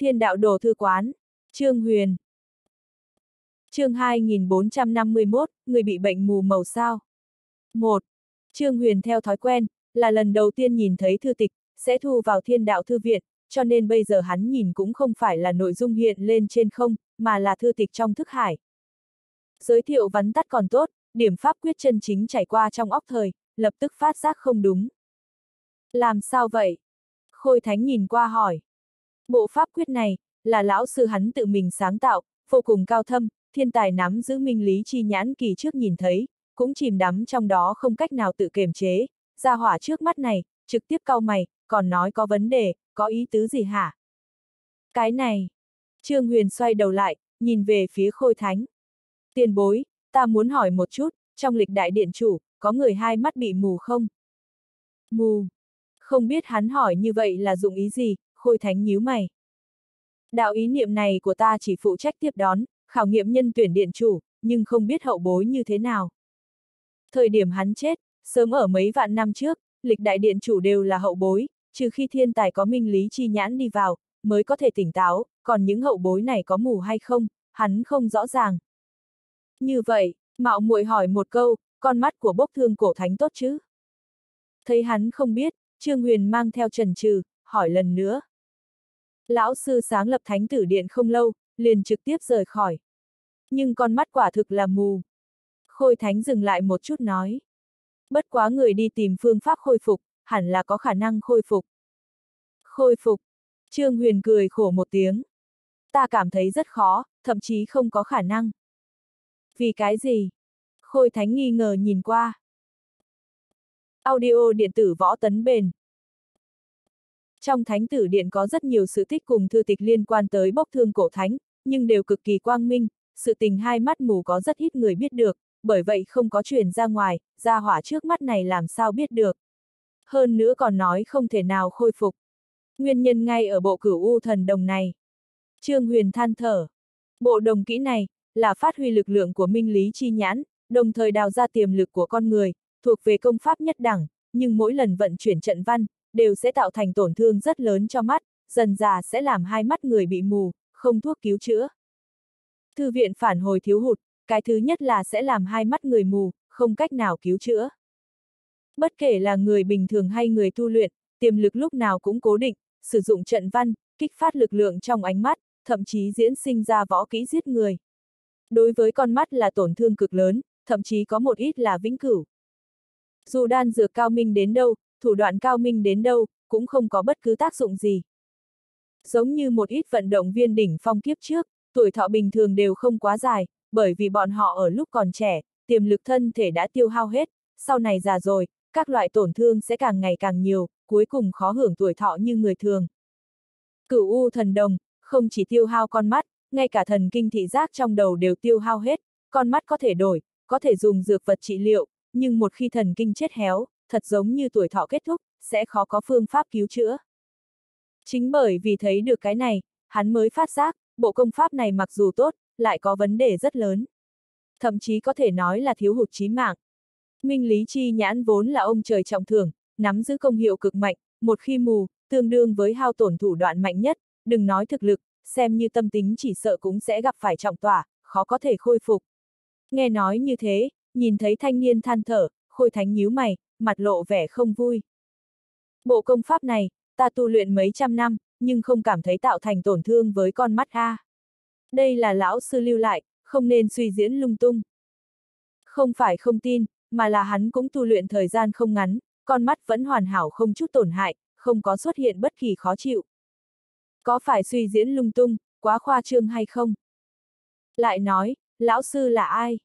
Thiên đạo đồ thư quán. Trương Huyền. chương 2451, người bị bệnh mù màu sao. 1. Trương Huyền theo thói quen, là lần đầu tiên nhìn thấy thư tịch, sẽ thu vào thiên đạo thư viện, cho nên bây giờ hắn nhìn cũng không phải là nội dung hiện lên trên không, mà là thư tịch trong thức hải. Giới thiệu vắn tắt còn tốt, điểm pháp quyết chân chính chảy qua trong óc thời, lập tức phát giác không đúng. Làm sao vậy? Khôi Thánh nhìn qua hỏi. Bộ pháp quyết này, là lão sư hắn tự mình sáng tạo, vô cùng cao thâm, thiên tài nắm giữ minh lý chi nhãn kỳ trước nhìn thấy, cũng chìm đắm trong đó không cách nào tự kiềm chế, ra hỏa trước mắt này, trực tiếp cau mày, còn nói có vấn đề, có ý tứ gì hả? Cái này, Trương Huyền xoay đầu lại, nhìn về phía Khôi Thánh. Tiền bối, ta muốn hỏi một chút, trong lịch đại điện chủ, có người hai mắt bị mù không? Mù. Không biết hắn hỏi như vậy là dụng ý gì, Khôi Thánh nhíu mày. Đạo ý niệm này của ta chỉ phụ trách tiếp đón, khảo nghiệm nhân tuyển điện chủ, nhưng không biết hậu bối như thế nào. Thời điểm hắn chết, sớm ở mấy vạn năm trước, lịch đại điện chủ đều là hậu bối, trừ khi thiên tài có minh lý chi nhãn đi vào, mới có thể tỉnh táo, còn những hậu bối này có mù hay không, hắn không rõ ràng. Như vậy, mạo muội hỏi một câu, con mắt của bốc thương cổ thánh tốt chứ? Thấy hắn không biết, Trương Huyền mang theo trần trừ, hỏi lần nữa. Lão sư sáng lập thánh tử điện không lâu, liền trực tiếp rời khỏi. Nhưng con mắt quả thực là mù. Khôi thánh dừng lại một chút nói. Bất quá người đi tìm phương pháp khôi phục, hẳn là có khả năng khôi phục. Khôi phục. Trương Huyền cười khổ một tiếng. Ta cảm thấy rất khó, thậm chí không có khả năng. Vì cái gì? Khôi Thánh nghi ngờ nhìn qua. Audio điện tử võ tấn bền. Trong thánh tử điện có rất nhiều sự tích cùng thư tịch liên quan tới bốc thương cổ thánh, nhưng đều cực kỳ quang minh, sự tình hai mắt mù có rất ít người biết được, bởi vậy không có truyền ra ngoài, ra hỏa trước mắt này làm sao biết được. Hơn nữa còn nói không thể nào khôi phục. Nguyên nhân ngay ở bộ cửu u thần đồng này. Trương Huyền than thở. Bộ đồng kỹ này, là phát huy lực lượng của minh lý chi nhãn, đồng thời đào ra tiềm lực của con người, thuộc về công pháp nhất đẳng, nhưng mỗi lần vận chuyển trận văn, đều sẽ tạo thành tổn thương rất lớn cho mắt, dần già sẽ làm hai mắt người bị mù, không thuốc cứu chữa. Thư viện phản hồi thiếu hụt, cái thứ nhất là sẽ làm hai mắt người mù, không cách nào cứu chữa. Bất kể là người bình thường hay người tu luyện, tiềm lực lúc nào cũng cố định, sử dụng trận văn, kích phát lực lượng trong ánh mắt, thậm chí diễn sinh ra võ kỹ giết người. Đối với con mắt là tổn thương cực lớn, thậm chí có một ít là vĩnh cửu. Dù đan dược cao minh đến đâu, thủ đoạn cao minh đến đâu, cũng không có bất cứ tác dụng gì. Giống như một ít vận động viên đỉnh phong kiếp trước, tuổi thọ bình thường đều không quá dài, bởi vì bọn họ ở lúc còn trẻ, tiềm lực thân thể đã tiêu hao hết, sau này già rồi, các loại tổn thương sẽ càng ngày càng nhiều, cuối cùng khó hưởng tuổi thọ như người thường. Cửu U thần đồng, không chỉ tiêu hao con mắt, ngay cả thần kinh thị giác trong đầu đều tiêu hao hết, con mắt có thể đổi, có thể dùng dược vật trị liệu, nhưng một khi thần kinh chết héo, thật giống như tuổi thọ kết thúc, sẽ khó có phương pháp cứu chữa. Chính bởi vì thấy được cái này, hắn mới phát giác, bộ công pháp này mặc dù tốt, lại có vấn đề rất lớn. Thậm chí có thể nói là thiếu hụt chí mạng. Minh Lý Chi nhãn vốn là ông trời trọng thưởng, nắm giữ công hiệu cực mạnh, một khi mù, tương đương với hao tổn thủ đoạn mạnh nhất, đừng nói thực lực, xem như tâm tính chỉ sợ cũng sẽ gặp phải trọng tỏa, khó có thể khôi phục. Nghe nói như thế, nhìn thấy thanh niên than thở, khôi thánh nhíu mày, mặt lộ vẻ không vui. Bộ công pháp này, ta tu luyện mấy trăm năm, nhưng không cảm thấy tạo thành tổn thương với con mắt A. Đây là lão sư lưu lại, không nên suy diễn lung tung. Không phải không tin, mà là hắn cũng tu luyện thời gian không ngắn, con mắt vẫn hoàn hảo không chút tổn hại, không có xuất hiện bất kỳ khó chịu. Có phải suy diễn lung tung, quá khoa trương hay không? Lại nói, lão sư là ai?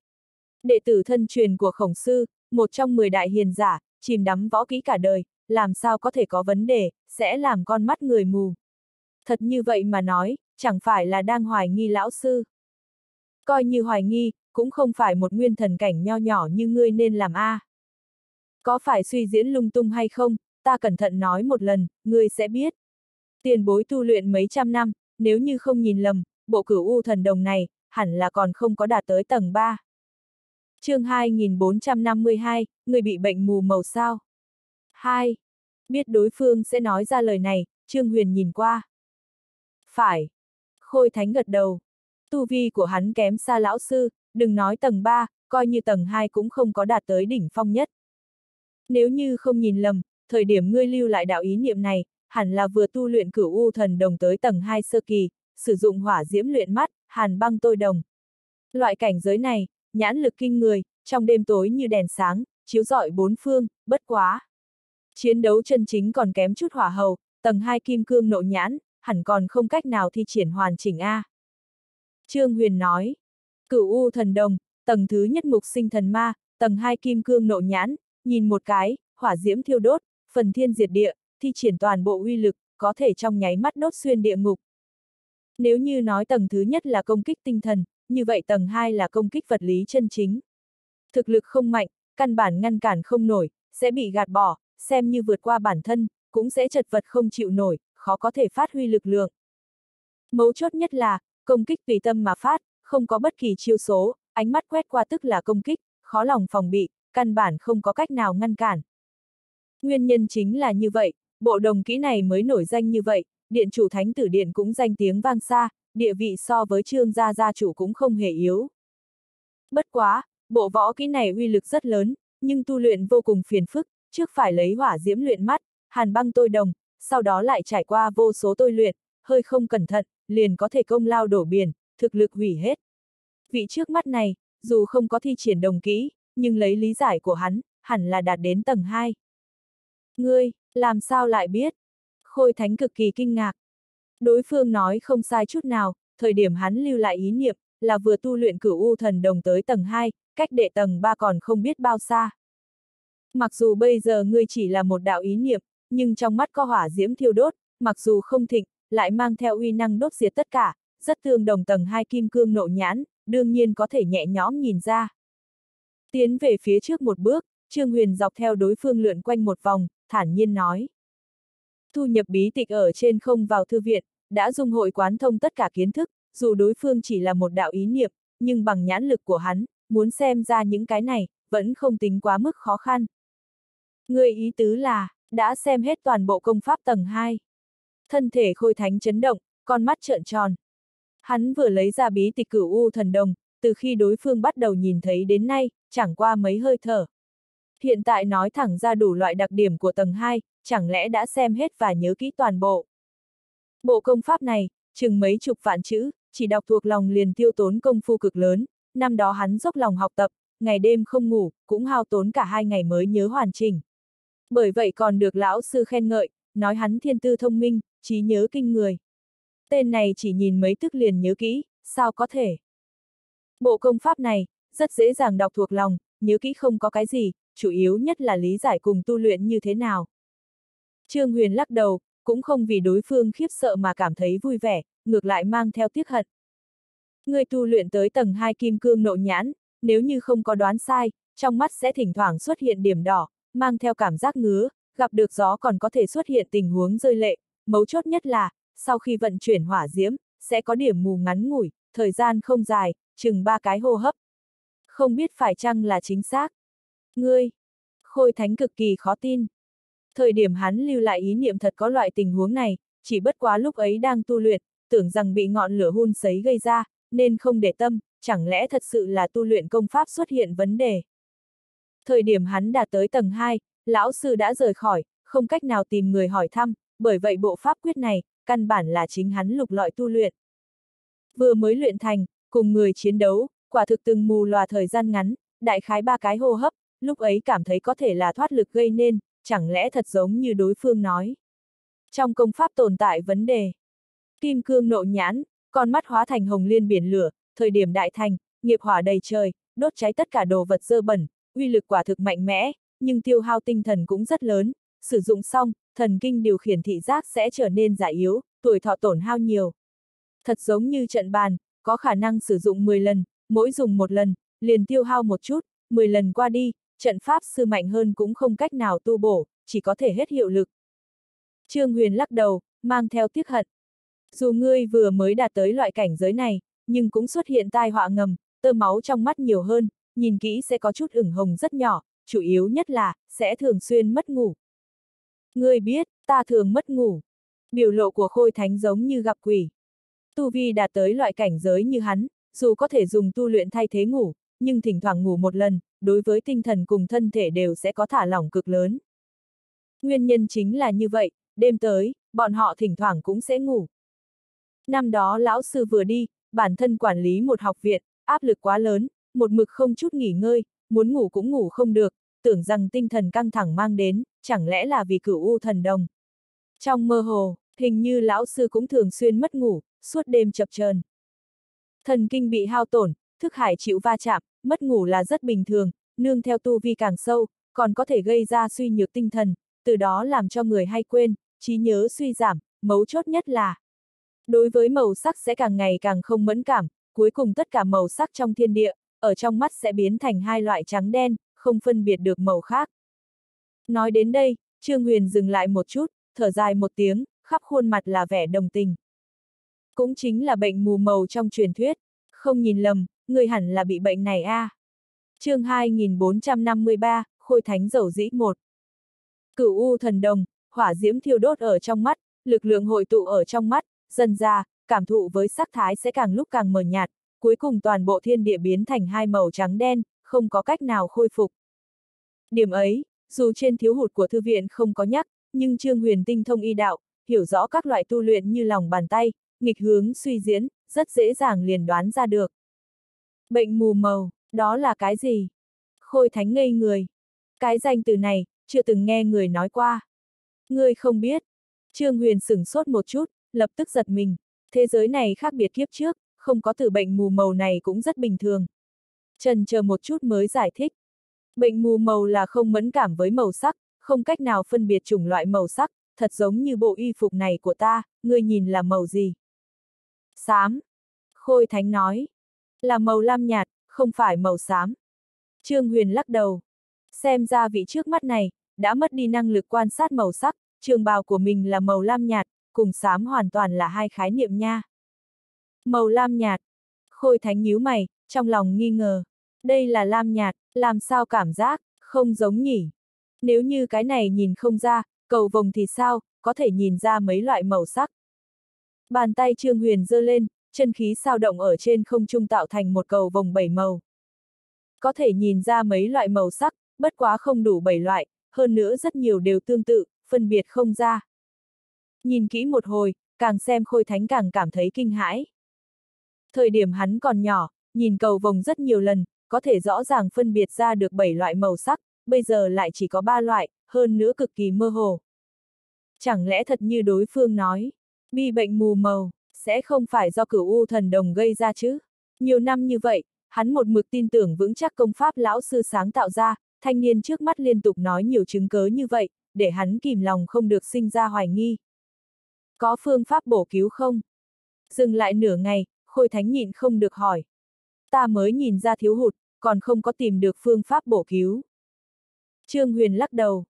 Đệ tử thân truyền của khổng sư, một trong mười đại hiền giả, chìm đắm võ kỹ cả đời, làm sao có thể có vấn đề, sẽ làm con mắt người mù. Thật như vậy mà nói, chẳng phải là đang hoài nghi lão sư. Coi như hoài nghi, cũng không phải một nguyên thần cảnh nho nhỏ như ngươi nên làm a. À. Có phải suy diễn lung tung hay không, ta cẩn thận nói một lần, ngươi sẽ biết. Tiền bối tu luyện mấy trăm năm, nếu như không nhìn lầm, bộ cửu u thần đồng này, hẳn là còn không có đạt tới tầng 3 chương 2452, người bị bệnh mù màu sao. 2. Biết đối phương sẽ nói ra lời này, Trương Huyền nhìn qua. Phải. Khôi thánh gật đầu. Tu vi của hắn kém xa lão sư, đừng nói tầng 3, coi như tầng 2 cũng không có đạt tới đỉnh phong nhất. Nếu như không nhìn lầm, thời điểm ngươi lưu lại đạo ý niệm này, hẳn là vừa tu luyện cửu u thần đồng tới tầng 2 sơ kỳ, sử dụng hỏa diễm luyện mắt, hàn băng tôi đồng. Loại cảnh giới này, nhãn lực kinh người, trong đêm tối như đèn sáng, chiếu rọi bốn phương, bất quá. Chiến đấu chân chính còn kém chút hỏa hầu, tầng 2 kim cương nộ nhãn, hẳn còn không cách nào thi triển hoàn chỉnh A. Trương Huyền nói, cửu u thần đồng, tầng thứ nhất mục sinh thần ma, tầng 2 kim cương nộ nhãn, nhìn một cái, hỏa diễm thiêu đốt, phần thiên diệt địa, thi triển toàn bộ uy lực, có thể trong nháy mắt đốt xuyên địa ngục. Nếu như nói tầng thứ nhất là công kích tinh thần, như vậy tầng 2 là công kích vật lý chân chính. Thực lực không mạnh, căn bản ngăn cản không nổi, sẽ bị gạt bỏ, xem như vượt qua bản thân, cũng sẽ chật vật không chịu nổi, khó có thể phát huy lực lượng. Mấu chốt nhất là, công kích tùy tâm mà phát, không có bất kỳ chiêu số, ánh mắt quét qua tức là công kích, khó lòng phòng bị, căn bản không có cách nào ngăn cản. Nguyên nhân chính là như vậy, bộ đồng kỹ này mới nổi danh như vậy, điện chủ thánh tử điện cũng danh tiếng vang xa, địa vị so với trương gia gia chủ cũng không hề yếu. Bất quá, bộ võ kỹ này uy lực rất lớn, nhưng tu luyện vô cùng phiền phức, trước phải lấy hỏa diễm luyện mắt, hàn băng tôi đồng, sau đó lại trải qua vô số tôi luyện, hơi không cẩn thận, liền có thể công lao đổ biển, thực lực hủy hết. Vị trước mắt này, dù không có thi triển đồng kỹ, nhưng lấy lý giải của hắn, hẳn là đạt đến tầng 2. Ngươi, làm sao lại biết? Khôi Thánh cực kỳ kinh ngạc. Đối phương nói không sai chút nào, thời điểm hắn lưu lại ý niệm, là vừa tu luyện cửu u thần đồng tới tầng 2, cách đệ tầng 3 còn không biết bao xa. Mặc dù bây giờ ngươi chỉ là một đạo ý niệm, nhưng trong mắt có hỏa diễm thiêu đốt, mặc dù không thịnh, lại mang theo uy năng đốt diệt tất cả, rất tương đồng tầng 2 kim cương nộ nhãn, đương nhiên có thể nhẹ nhõm nhìn ra. Tiến về phía trước một bước, Trương Huyền dọc theo đối phương lượn quanh một vòng, thản nhiên nói. Thu nhập bí tịch ở trên không vào thư viện, đã dung hội quán thông tất cả kiến thức, dù đối phương chỉ là một đạo ý niệm, nhưng bằng nhãn lực của hắn, muốn xem ra những cái này, vẫn không tính quá mức khó khăn. Người ý tứ là, đã xem hết toàn bộ công pháp tầng 2. Thân thể khôi thánh chấn động, con mắt trợn tròn. Hắn vừa lấy ra bí tịch cửu u thần đồng, từ khi đối phương bắt đầu nhìn thấy đến nay, chẳng qua mấy hơi thở. Hiện tại nói thẳng ra đủ loại đặc điểm của tầng 2, chẳng lẽ đã xem hết và nhớ kỹ toàn bộ. Bộ công pháp này, chừng mấy chục vạn chữ, chỉ đọc thuộc lòng liền tiêu tốn công phu cực lớn, năm đó hắn dốc lòng học tập, ngày đêm không ngủ, cũng hao tốn cả hai ngày mới nhớ hoàn chỉnh. Bởi vậy còn được lão sư khen ngợi, nói hắn thiên tư thông minh, trí nhớ kinh người. Tên này chỉ nhìn mấy tức liền nhớ kỹ, sao có thể? Bộ công pháp này, rất dễ dàng đọc thuộc lòng, nhớ kỹ không có cái gì, chủ yếu nhất là lý giải cùng tu luyện như thế nào. Trương Huyền lắc đầu, cũng không vì đối phương khiếp sợ mà cảm thấy vui vẻ, ngược lại mang theo tiếc hận. Người tu luyện tới tầng 2 kim cương nộ nhãn, nếu như không có đoán sai, trong mắt sẽ thỉnh thoảng xuất hiện điểm đỏ, mang theo cảm giác ngứa, gặp được gió còn có thể xuất hiện tình huống rơi lệ, mấu chốt nhất là, sau khi vận chuyển hỏa diễm, sẽ có điểm mù ngắn ngủi, thời gian không dài, chừng ba cái hô hấp. Không biết phải chăng là chính xác. Ngươi! Khôi thánh cực kỳ khó tin. Thời điểm hắn lưu lại ý niệm thật có loại tình huống này, chỉ bất quá lúc ấy đang tu luyện, tưởng rằng bị ngọn lửa hun sấy gây ra, nên không để tâm, chẳng lẽ thật sự là tu luyện công pháp xuất hiện vấn đề. Thời điểm hắn đạt tới tầng 2, lão sư đã rời khỏi, không cách nào tìm người hỏi thăm, bởi vậy bộ pháp quyết này, căn bản là chính hắn lục lọi tu luyện. Vừa mới luyện thành, cùng người chiến đấu, quả thực từng mù lòa thời gian ngắn, đại khái ba cái hô hấp, lúc ấy cảm thấy có thể là thoát lực gây nên, chẳng lẽ thật giống như đối phương nói. Trong công pháp tồn tại vấn đề. Kim cương nộ nhãn, con mắt hóa thành hồng liên biển lửa, thời điểm đại thành, nghiệp hỏa đầy trời, đốt cháy tất cả đồ vật dơ bẩn, uy lực quả thực mạnh mẽ, nhưng tiêu hao tinh thần cũng rất lớn, sử dụng xong, thần kinh điều khiển thị giác sẽ trở nên giả yếu, tuổi thọ tổn hao nhiều. Thật giống như trận bàn, có khả năng sử dụng 10 lần, mỗi dùng một lần, liền tiêu hao một chút, 10 lần qua đi, trận pháp sư mạnh hơn cũng không cách nào tu bổ, chỉ có thể hết hiệu lực. Trương Huyền lắc đầu, mang theo tiếc hận. Dù ngươi vừa mới đạt tới loại cảnh giới này, nhưng cũng xuất hiện tai họa ngầm, tơ máu trong mắt nhiều hơn, nhìn kỹ sẽ có chút ửng hồng rất nhỏ, chủ yếu nhất là, sẽ thường xuyên mất ngủ. Ngươi biết, ta thường mất ngủ. Biểu lộ của khôi thánh giống như gặp quỷ. Tu vi đạt tới loại cảnh giới như hắn, dù có thể dùng tu luyện thay thế ngủ, nhưng thỉnh thoảng ngủ một lần, đối với tinh thần cùng thân thể đều sẽ có thả lỏng cực lớn. Nguyên nhân chính là như vậy, đêm tới, bọn họ thỉnh thoảng cũng sẽ ngủ. Năm đó lão sư vừa đi, bản thân quản lý một học viện, áp lực quá lớn, một mực không chút nghỉ ngơi, muốn ngủ cũng ngủ không được, tưởng rằng tinh thần căng thẳng mang đến, chẳng lẽ là vì cửu u thần đồng. Trong mơ hồ, hình như lão sư cũng thường xuyên mất ngủ, suốt đêm chập chờn. Thần kinh bị hao tổn, thức hải chịu va chạm, mất ngủ là rất bình thường, nương theo tu vi càng sâu, còn có thể gây ra suy nhược tinh thần, từ đó làm cho người hay quên, trí nhớ suy giảm, mấu chốt nhất là đối với màu sắc sẽ càng ngày càng không mẫn cảm, cuối cùng tất cả màu sắc trong thiên địa, ở trong mắt sẽ biến thành hai loại trắng đen, không phân biệt được màu khác. Nói đến đây, Trương Huyền dừng lại một chút, thở dài một tiếng, khắp khuôn mặt là vẻ đồng tình. Cũng chính là bệnh mù màu trong truyền thuyết, không nhìn lầm, người hẳn là bị bệnh này a. À. chương 2453, Khôi Thánh Dầu Dĩ 1 Cửu U thần đồng, hỏa diễm thiêu đốt ở trong mắt, lực lượng hội tụ ở trong mắt, dần ra, cảm thụ với sắc thái sẽ càng lúc càng mờ nhạt, cuối cùng toàn bộ thiên địa biến thành hai màu trắng đen, không có cách nào khôi phục. Điểm ấy, dù trên thiếu hụt của thư viện không có nhắc, nhưng Trương Huyền tinh thông y đạo, hiểu rõ các loại tu luyện như lòng bàn tay, nghịch hướng suy diễn, rất dễ dàng liền đoán ra được. Bệnh mù màu, đó là cái gì? Khôi thánh ngây người. Cái danh từ này, chưa từng nghe người nói qua. Ngươi không biết. Trương Huyền sửng sốt một chút, lập tức giật mình. Thế giới này khác biệt kiếp trước, không có từ bệnh mù màu này cũng rất bình thường. Trần chờ một chút mới giải thích. Bệnh mù màu là không mẫn cảm với màu sắc, không cách nào phân biệt chủng loại màu sắc, thật giống như bộ y phục này của ta, ngươi nhìn là màu gì? Xám. Khôi Thánh nói. Là màu lam nhạt, không phải màu xám. Trương Huyền lắc đầu. Xem ra vị trước mắt này, đã mất đi năng lực quan sát màu sắc, trường bào của mình là màu lam nhạt, cùng xám hoàn toàn là hai khái niệm nha. Màu lam nhạt. Khôi Thánh nhíu mày, trong lòng nghi ngờ. Đây là lam nhạt, làm sao cảm giác, không giống nhỉ. Nếu như cái này nhìn không ra, cầu vồng thì sao, có thể nhìn ra mấy loại màu sắc. Bàn tay Trương Huyền giơ lên, chân khí sao động ở trên không trung tạo thành một cầu vồng bảy màu. Có thể nhìn ra mấy loại màu sắc, bất quá không đủ bảy loại, hơn nữa rất nhiều đều tương tự, phân biệt không ra. Nhìn kỹ một hồi, càng xem khôi thánh càng cảm thấy kinh hãi. Thời điểm hắn còn nhỏ, nhìn cầu vồng rất nhiều lần, có thể rõ ràng phân biệt ra được bảy loại màu sắc, bây giờ lại chỉ có ba loại, hơn nữa cực kỳ mơ hồ. Chẳng lẽ thật như đối phương nói, bi bệnh mù màu, sẽ không phải do cửu u thần đồng gây ra chứ? Nhiều năm như vậy, hắn một mực tin tưởng vững chắc công pháp lão sư sáng tạo ra, thanh niên trước mắt liên tục nói nhiều chứng cớ như vậy, để hắn kìm lòng không được sinh ra hoài nghi. Có phương pháp bổ cứu không? Dừng lại nửa ngày, Khôi Thánh nhịn không được hỏi. Ta mới nhìn ra thiếu hụt, còn không có tìm được phương pháp bổ cứu. Trương Huyền lắc đầu.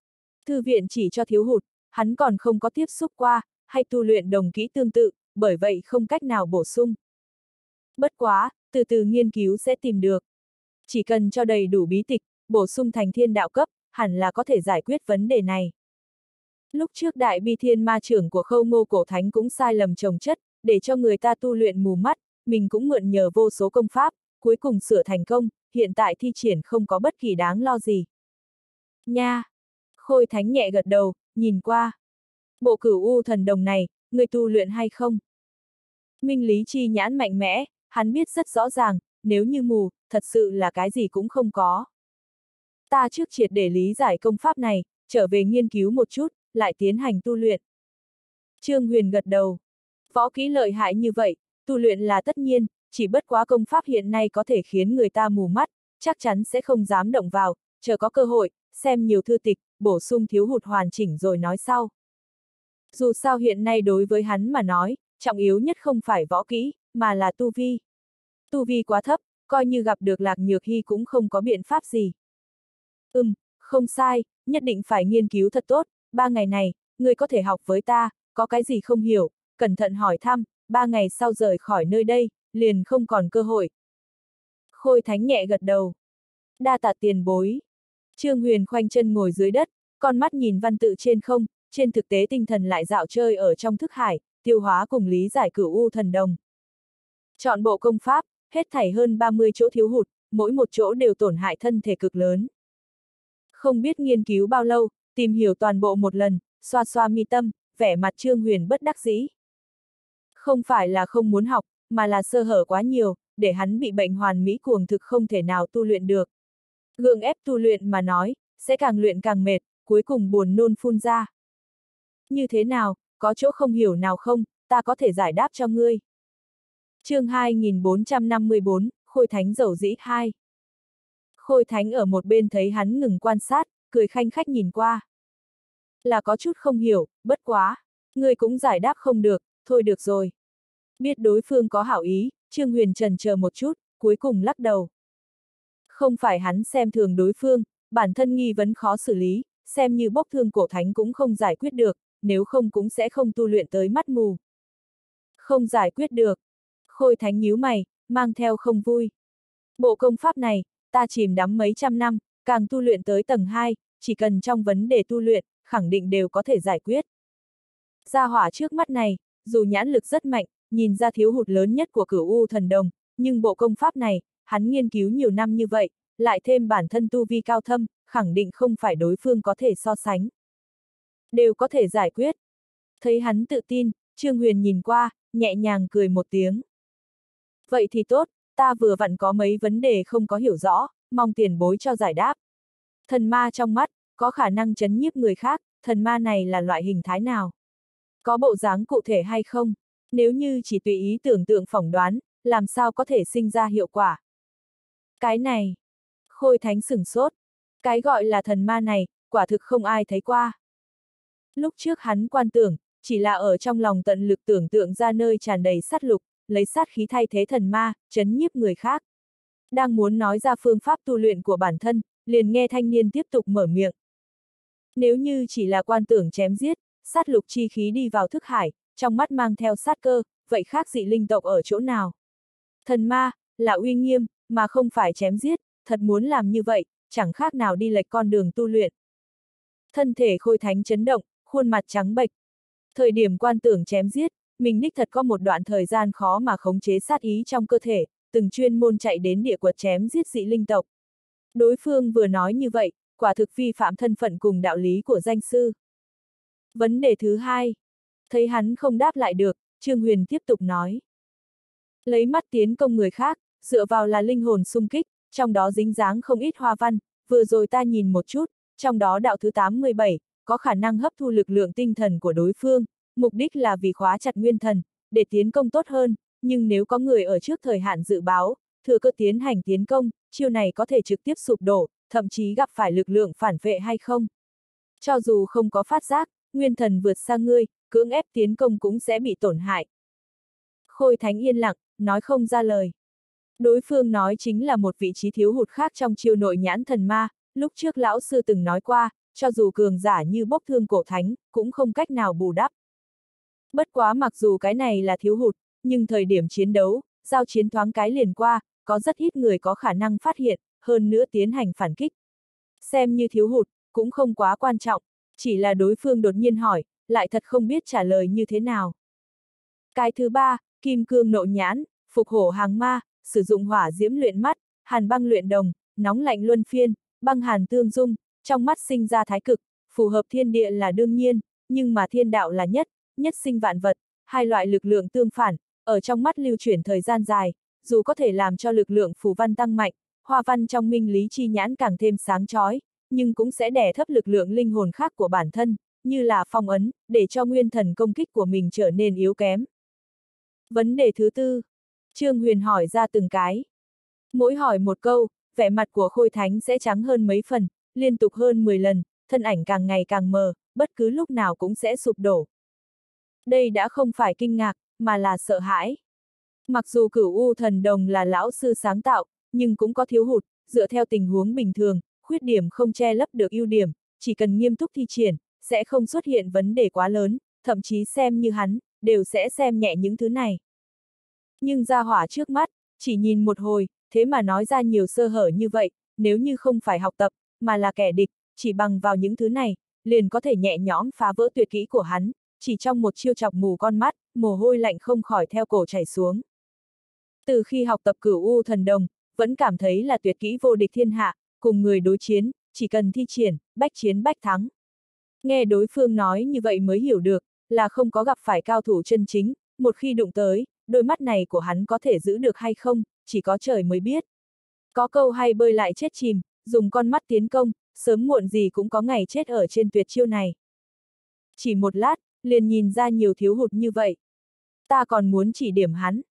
Thư viện chỉ cho thiếu hụt, hắn còn không có tiếp xúc qua, hay tu luyện đồng kỹ tương tự, bởi vậy không cách nào bổ sung. Bất quá, từ từ nghiên cứu sẽ tìm được. Chỉ cần cho đầy đủ bí tịch, bổ sung thành thiên đạo cấp, hẳn là có thể giải quyết vấn đề này. Lúc trước đại bi thiên ma trưởng của khâu ngô cổ thánh cũng sai lầm trồng chất, để cho người ta tu luyện mù mắt, mình cũng mượn nhờ vô số công pháp, cuối cùng sửa thành công, hiện tại thi triển không có bất kỳ đáng lo gì. Nha! Khôi thánh nhẹ gật đầu, nhìn qua. Bộ cửu u thần đồng này, người tu luyện hay không? Minh lý chi nhãn mạnh mẽ, hắn biết rất rõ ràng, nếu như mù, thật sự là cái gì cũng không có. Ta trước triệt để lý giải công pháp này, trở về nghiên cứu một chút, lại tiến hành tu luyện. Trương Huyền gật đầu. Võ kỹ lợi hại như vậy, tu luyện là tất nhiên, chỉ bất quá công pháp hiện nay có thể khiến người ta mù mắt, chắc chắn sẽ không dám động vào, chờ có cơ hội, xem nhiều thư tịch, bổ sung thiếu hụt hoàn chỉnh rồi nói sau. Dù sao hiện nay đối với hắn mà nói, trọng yếu nhất không phải võ kỹ, mà là tu vi. Tu vi quá thấp, coi như gặp được lạc nhược hy cũng không có biện pháp gì. Ừm, không sai, nhất định phải nghiên cứu thật tốt, ba ngày này, người có thể học với ta, có cái gì không hiểu, cẩn thận hỏi thăm, ba ngày sau rời khỏi nơi đây, liền không còn cơ hội. Khôi thánh nhẹ gật đầu. Đa tạ tiền bối. Trương Huyền khoanh chân ngồi dưới đất, con mắt nhìn văn tự trên không, trên thực tế tinh thần lại dạo chơi ở trong thức hải, tiêu hóa cùng lý giải cửu u thần đồng. Chọn bộ công pháp, hết thảy hơn 30 chỗ thiếu hụt, mỗi một chỗ đều tổn hại thân thể cực lớn. Không biết nghiên cứu bao lâu, tìm hiểu toàn bộ một lần, xoa xoa mi tâm, vẻ mặt Trương Huyền bất đắc dĩ. Không phải là không muốn học, mà là sơ hở quá nhiều, để hắn bị bệnh hoàn mỹ cuồng thực không thể nào tu luyện được. Gượng ép tu luyện mà nói, sẽ càng luyện càng mệt, cuối cùng buồn nôn phun ra. Như thế nào, có chỗ không hiểu nào không, ta có thể giải đáp cho ngươi. chương 2454, Khôi Thánh Dầu Dĩ 2 Khôi Thánh ở một bên thấy hắn ngừng quan sát, cười khanh khách nhìn qua. Là có chút không hiểu, bất quá. Ngươi cũng giải đáp không được, thôi được rồi. Biết đối phương có hảo ý, Trương Huyền trần chờ một chút, cuối cùng lắc đầu. Không phải hắn xem thường đối phương, bản thân nghi vấn khó xử lý, xem như bốc thương cổ thánh cũng không giải quyết được, nếu không cũng sẽ không tu luyện tới mắt mù. Không giải quyết được. Khôi thánh nhíu mày, mang theo không vui. Bộ công pháp này, ta chìm đắm mấy trăm năm, càng tu luyện tới tầng 2, chỉ cần trong vấn đề tu luyện, khẳng định đều có thể giải quyết. Gia hỏa trước mắt này, dù nhãn lực rất mạnh, nhìn ra thiếu hụt lớn nhất của cửu U thần đồng, nhưng bộ công pháp này, hắn nghiên cứu nhiều năm như vậy, lại thêm bản thân tu vi cao thâm, khẳng định không phải đối phương có thể so sánh. Đều có thể giải quyết. Thấy hắn tự tin, Trương Huyền nhìn qua, nhẹ nhàng cười một tiếng. Vậy thì tốt, ta vừa vặn có mấy vấn đề không có hiểu rõ, mong tiền bối cho giải đáp. Thần ma trong mắt, có khả năng chấn nhiếp người khác, thần ma này là loại hình thái nào? Có bộ dáng cụ thể hay không? Nếu như chỉ tùy ý tưởng tượng phỏng đoán, làm sao có thể sinh ra hiệu quả? Cái này, khôi thánh sửng sốt. Cái gọi là thần ma này, quả thực không ai thấy qua. Lúc trước hắn quan tưởng, chỉ là ở trong lòng tận lực tưởng tượng ra nơi tràn đầy sát lục, lấy sát khí thay thế thần ma, chấn nhiếp người khác. Đang muốn nói ra phương pháp tu luyện của bản thân, liền nghe thanh niên tiếp tục mở miệng. Nếu như chỉ là quan tưởng chém giết, sát lục chi khí đi vào thức hải, trong mắt mang theo sát cơ, vậy khác dị linh tộc ở chỗ nào? Thần ma, là uy nghiêm, mà không phải chém giết, thật muốn làm như vậy, chẳng khác nào đi lệch con đường tu luyện. Thân thể khôi thánh chấn động, khuôn mặt trắng bệch. Thời điểm quan tưởng chém giết, mình đích thật có một đoạn thời gian khó mà khống chế sát ý trong cơ thể, từng chuyên môn chạy đến địa quật chém giết dị linh tộc. Đối phương vừa nói như vậy, quả thực vi phạm thân phận cùng đạo lý của danh sư. Vấn đề thứ hai. Thấy hắn không đáp lại được, Trương Huyền tiếp tục nói. Lấy mắt tiến công người khác, dựa vào là linh hồn sung kích, trong đó dính dáng không ít hoa văn, vừa rồi ta nhìn một chút, trong đó đạo thứ 87, có khả năng hấp thu lực lượng tinh thần của đối phương, mục đích là vì khóa chặt nguyên thần, để tiến công tốt hơn, nhưng nếu có người ở trước thời hạn dự báo, thừa cơ tiến hành tiến công, chiêu này có thể trực tiếp sụp đổ, thậm chí gặp phải lực lượng phản vệ hay không. Cho dù không có phát giác, nguyên thần vượt xa ngươi, cưỡng ép tiến công cũng sẽ bị tổn hại. Khôi Thánh yên lặng, nói không ra lời. Đối phương nói chính là một vị trí thiếu hụt khác trong chiêu nội nhãn thần ma, lúc trước lão sư từng nói qua, cho dù cường giả như bốc thương cổ thánh, cũng không cách nào bù đắp. Bất quá mặc dù cái này là thiếu hụt, nhưng thời điểm chiến đấu, giao chiến thoáng cái liền qua, có rất ít người có khả năng phát hiện, hơn nữa tiến hành phản kích. Xem như thiếu hụt, cũng không quá quan trọng, chỉ là đối phương đột nhiên hỏi, lại thật không biết trả lời như thế nào. Cái thứ ba, kim cương nộ nhãn, phục hổ hàng ma, sử dụng hỏa diễm luyện mắt, hàn băng luyện đồng, nóng lạnh luân phiên, băng hàn tương dung, trong mắt sinh ra thái cực, phù hợp thiên địa là đương nhiên, nhưng mà thiên đạo là nhất, nhất sinh vạn vật, hai loại lực lượng tương phản, ở trong mắt lưu chuyển thời gian dài, dù có thể làm cho lực lượng phù văn tăng mạnh, hoa văn trong minh lý chi nhãn càng thêm sáng chói, nhưng cũng sẽ đè thấp lực lượng linh hồn khác của bản thân, như là phong ấn, để cho nguyên thần công kích của mình trở nên yếu kém. Vấn đề thứ tư. Trương Huyền hỏi ra từng cái. Mỗi hỏi một câu, vẻ mặt của Khôi Thánh sẽ trắng hơn mấy phần, liên tục hơn 10 lần, thân ảnh càng ngày càng mờ, bất cứ lúc nào cũng sẽ sụp đổ. Đây đã không phải kinh ngạc, mà là sợ hãi. Mặc dù cửu U thần đồng là lão sư sáng tạo, nhưng cũng có thiếu hụt, dựa theo tình huống bình thường, khuyết điểm không che lấp được ưu điểm, chỉ cần nghiêm túc thi triển, sẽ không xuất hiện vấn đề quá lớn, thậm chí xem như hắn, đều sẽ xem nhẹ những thứ này. Nhưng ra hỏa trước mắt, chỉ nhìn một hồi, thế mà nói ra nhiều sơ hở như vậy, nếu như không phải học tập, mà là kẻ địch, chỉ bằng vào những thứ này, liền có thể nhẹ nhõm phá vỡ tuyệt kỹ của hắn, chỉ trong một chiêu chọc mù con mắt, mồ hôi lạnh không khỏi theo cổ chảy xuống. Từ khi học tập cửu U thần đồng, vẫn cảm thấy là tuyệt kỹ vô địch thiên hạ, cùng người đối chiến, chỉ cần thi triển, bách chiến bách thắng. Nghe đối phương nói như vậy mới hiểu được, là không có gặp phải cao thủ chân chính, một khi đụng tới, đôi mắt này của hắn có thể giữ được hay không, chỉ có trời mới biết. Có câu hay bơi lại chết chìm, dùng con mắt tiến công, sớm muộn gì cũng có ngày chết ở trên tuyệt chiêu này. Chỉ một lát, liền nhìn ra nhiều thiếu hụt như vậy. Ta còn muốn chỉ điểm hắn.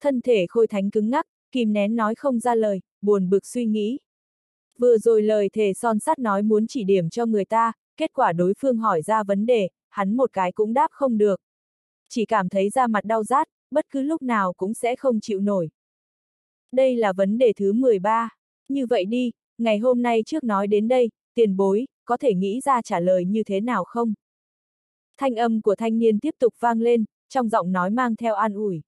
Thân thể khôi thánh cứng ngắc, kìm nén nói không ra lời, buồn bực suy nghĩ. Vừa rồi lời thề son sắt nói muốn chỉ điểm cho người ta, kết quả đối phương hỏi ra vấn đề, hắn một cái cũng đáp không được. Chỉ cảm thấy da mặt đau rát, bất cứ lúc nào cũng sẽ không chịu nổi. Đây là vấn đề thứ 13. Như vậy đi, ngày hôm nay trước nói đến đây, tiền bối, có thể nghĩ ra trả lời như thế nào không? Thanh âm của thanh niên tiếp tục vang lên, trong giọng nói mang theo an ủi.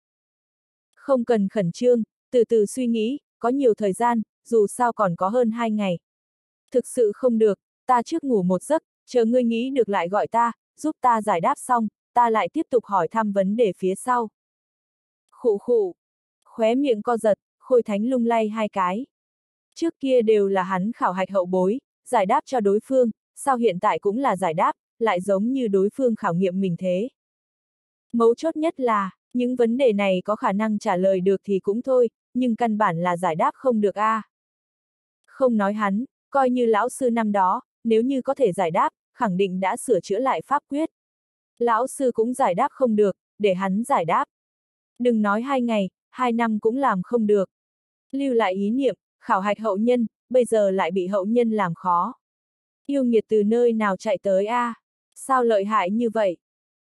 Không cần khẩn trương, từ từ suy nghĩ, có nhiều thời gian, dù sao còn có hơn hai ngày. Thực sự không được, ta trước ngủ một giấc, chờ ngươi nghĩ được lại gọi ta, giúp ta giải đáp xong, ta lại tiếp tục hỏi thăm vấn đề phía sau. Khụ khụ, khóe miệng co giật, khôi thánh lung lay hai cái. Trước kia đều là hắn khảo hạch hậu bối, giải đáp cho đối phương, sao hiện tại cũng là giải đáp, lại giống như đối phương khảo nghiệm mình thế. Mấu chốt nhất là, những vấn đề này có khả năng trả lời được thì cũng thôi, nhưng căn bản là giải đáp không được a. À. Không nói hắn, coi như lão sư năm đó, nếu như có thể giải đáp, khẳng định đã sửa chữa lại pháp quyết. Lão sư cũng giải đáp không được, để hắn giải đáp. Đừng nói hai ngày, hai năm cũng làm không được. Lưu lại ý niệm, khảo hạch hậu nhân, bây giờ lại bị hậu nhân làm khó. Yêu nghiệt từ nơi nào chạy tới a? À? Sao lợi hại như vậy?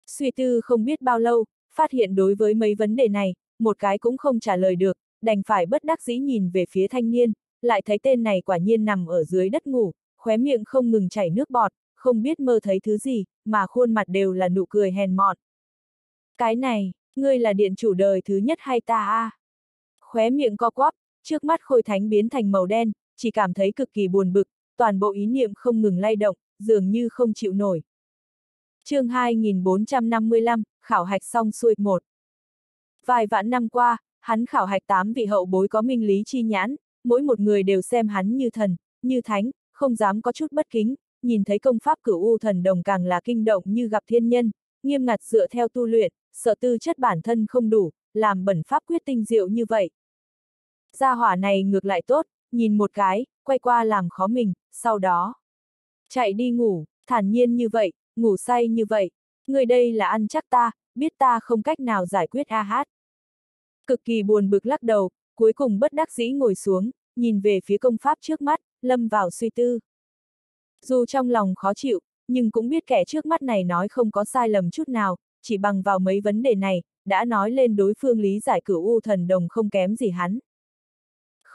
Suy tư không biết bao lâu, phát hiện đối với mấy vấn đề này, một cái cũng không trả lời được, đành phải bất đắc dĩ nhìn về phía thanh niên, lại thấy tên này quả nhiên nằm ở dưới đất ngủ, khóe miệng không ngừng chảy nước bọt, không biết mơ thấy thứ gì, mà khuôn mặt đều là nụ cười hèn mọn. Cái này, ngươi là điện chủ đời thứ nhất hay ta a? À? Khóe miệng co quắp, trước mắt khôi thánh biến thành màu đen, chỉ cảm thấy cực kỳ buồn bực, toàn bộ ý niệm không ngừng lay động, dường như không chịu nổi. chương 2455, khảo hạch xong xuôi một. Vài vạn năm qua, hắn khảo hạch tám vị hậu bối có minh lý chi nhãn, mỗi một người đều xem hắn như thần, như thánh, không dám có chút bất kính, nhìn thấy công pháp cửu u thần đồng càng là kinh động như gặp thiên nhân, nghiêm ngặt dựa theo tu luyện, sợ tư chất bản thân không đủ, làm bẩn pháp quyết tinh diệu như vậy. Gia hỏa này ngược lại tốt, nhìn một cái, quay qua làm khó mình, sau đó chạy đi ngủ, thản nhiên như vậy, ngủ say như vậy, người đây là ăn chắc ta, biết ta không cách nào giải quyết a hát. Cực kỳ buồn bực lắc đầu, cuối cùng bất đắc dĩ ngồi xuống, nhìn về phía công pháp trước mắt, lâm vào suy tư. Dù trong lòng khó chịu, nhưng cũng biết kẻ trước mắt này nói không có sai lầm chút nào, chỉ bằng vào mấy vấn đề này, đã nói lên đối phương lý giải cửu u thần đồng không kém gì hắn.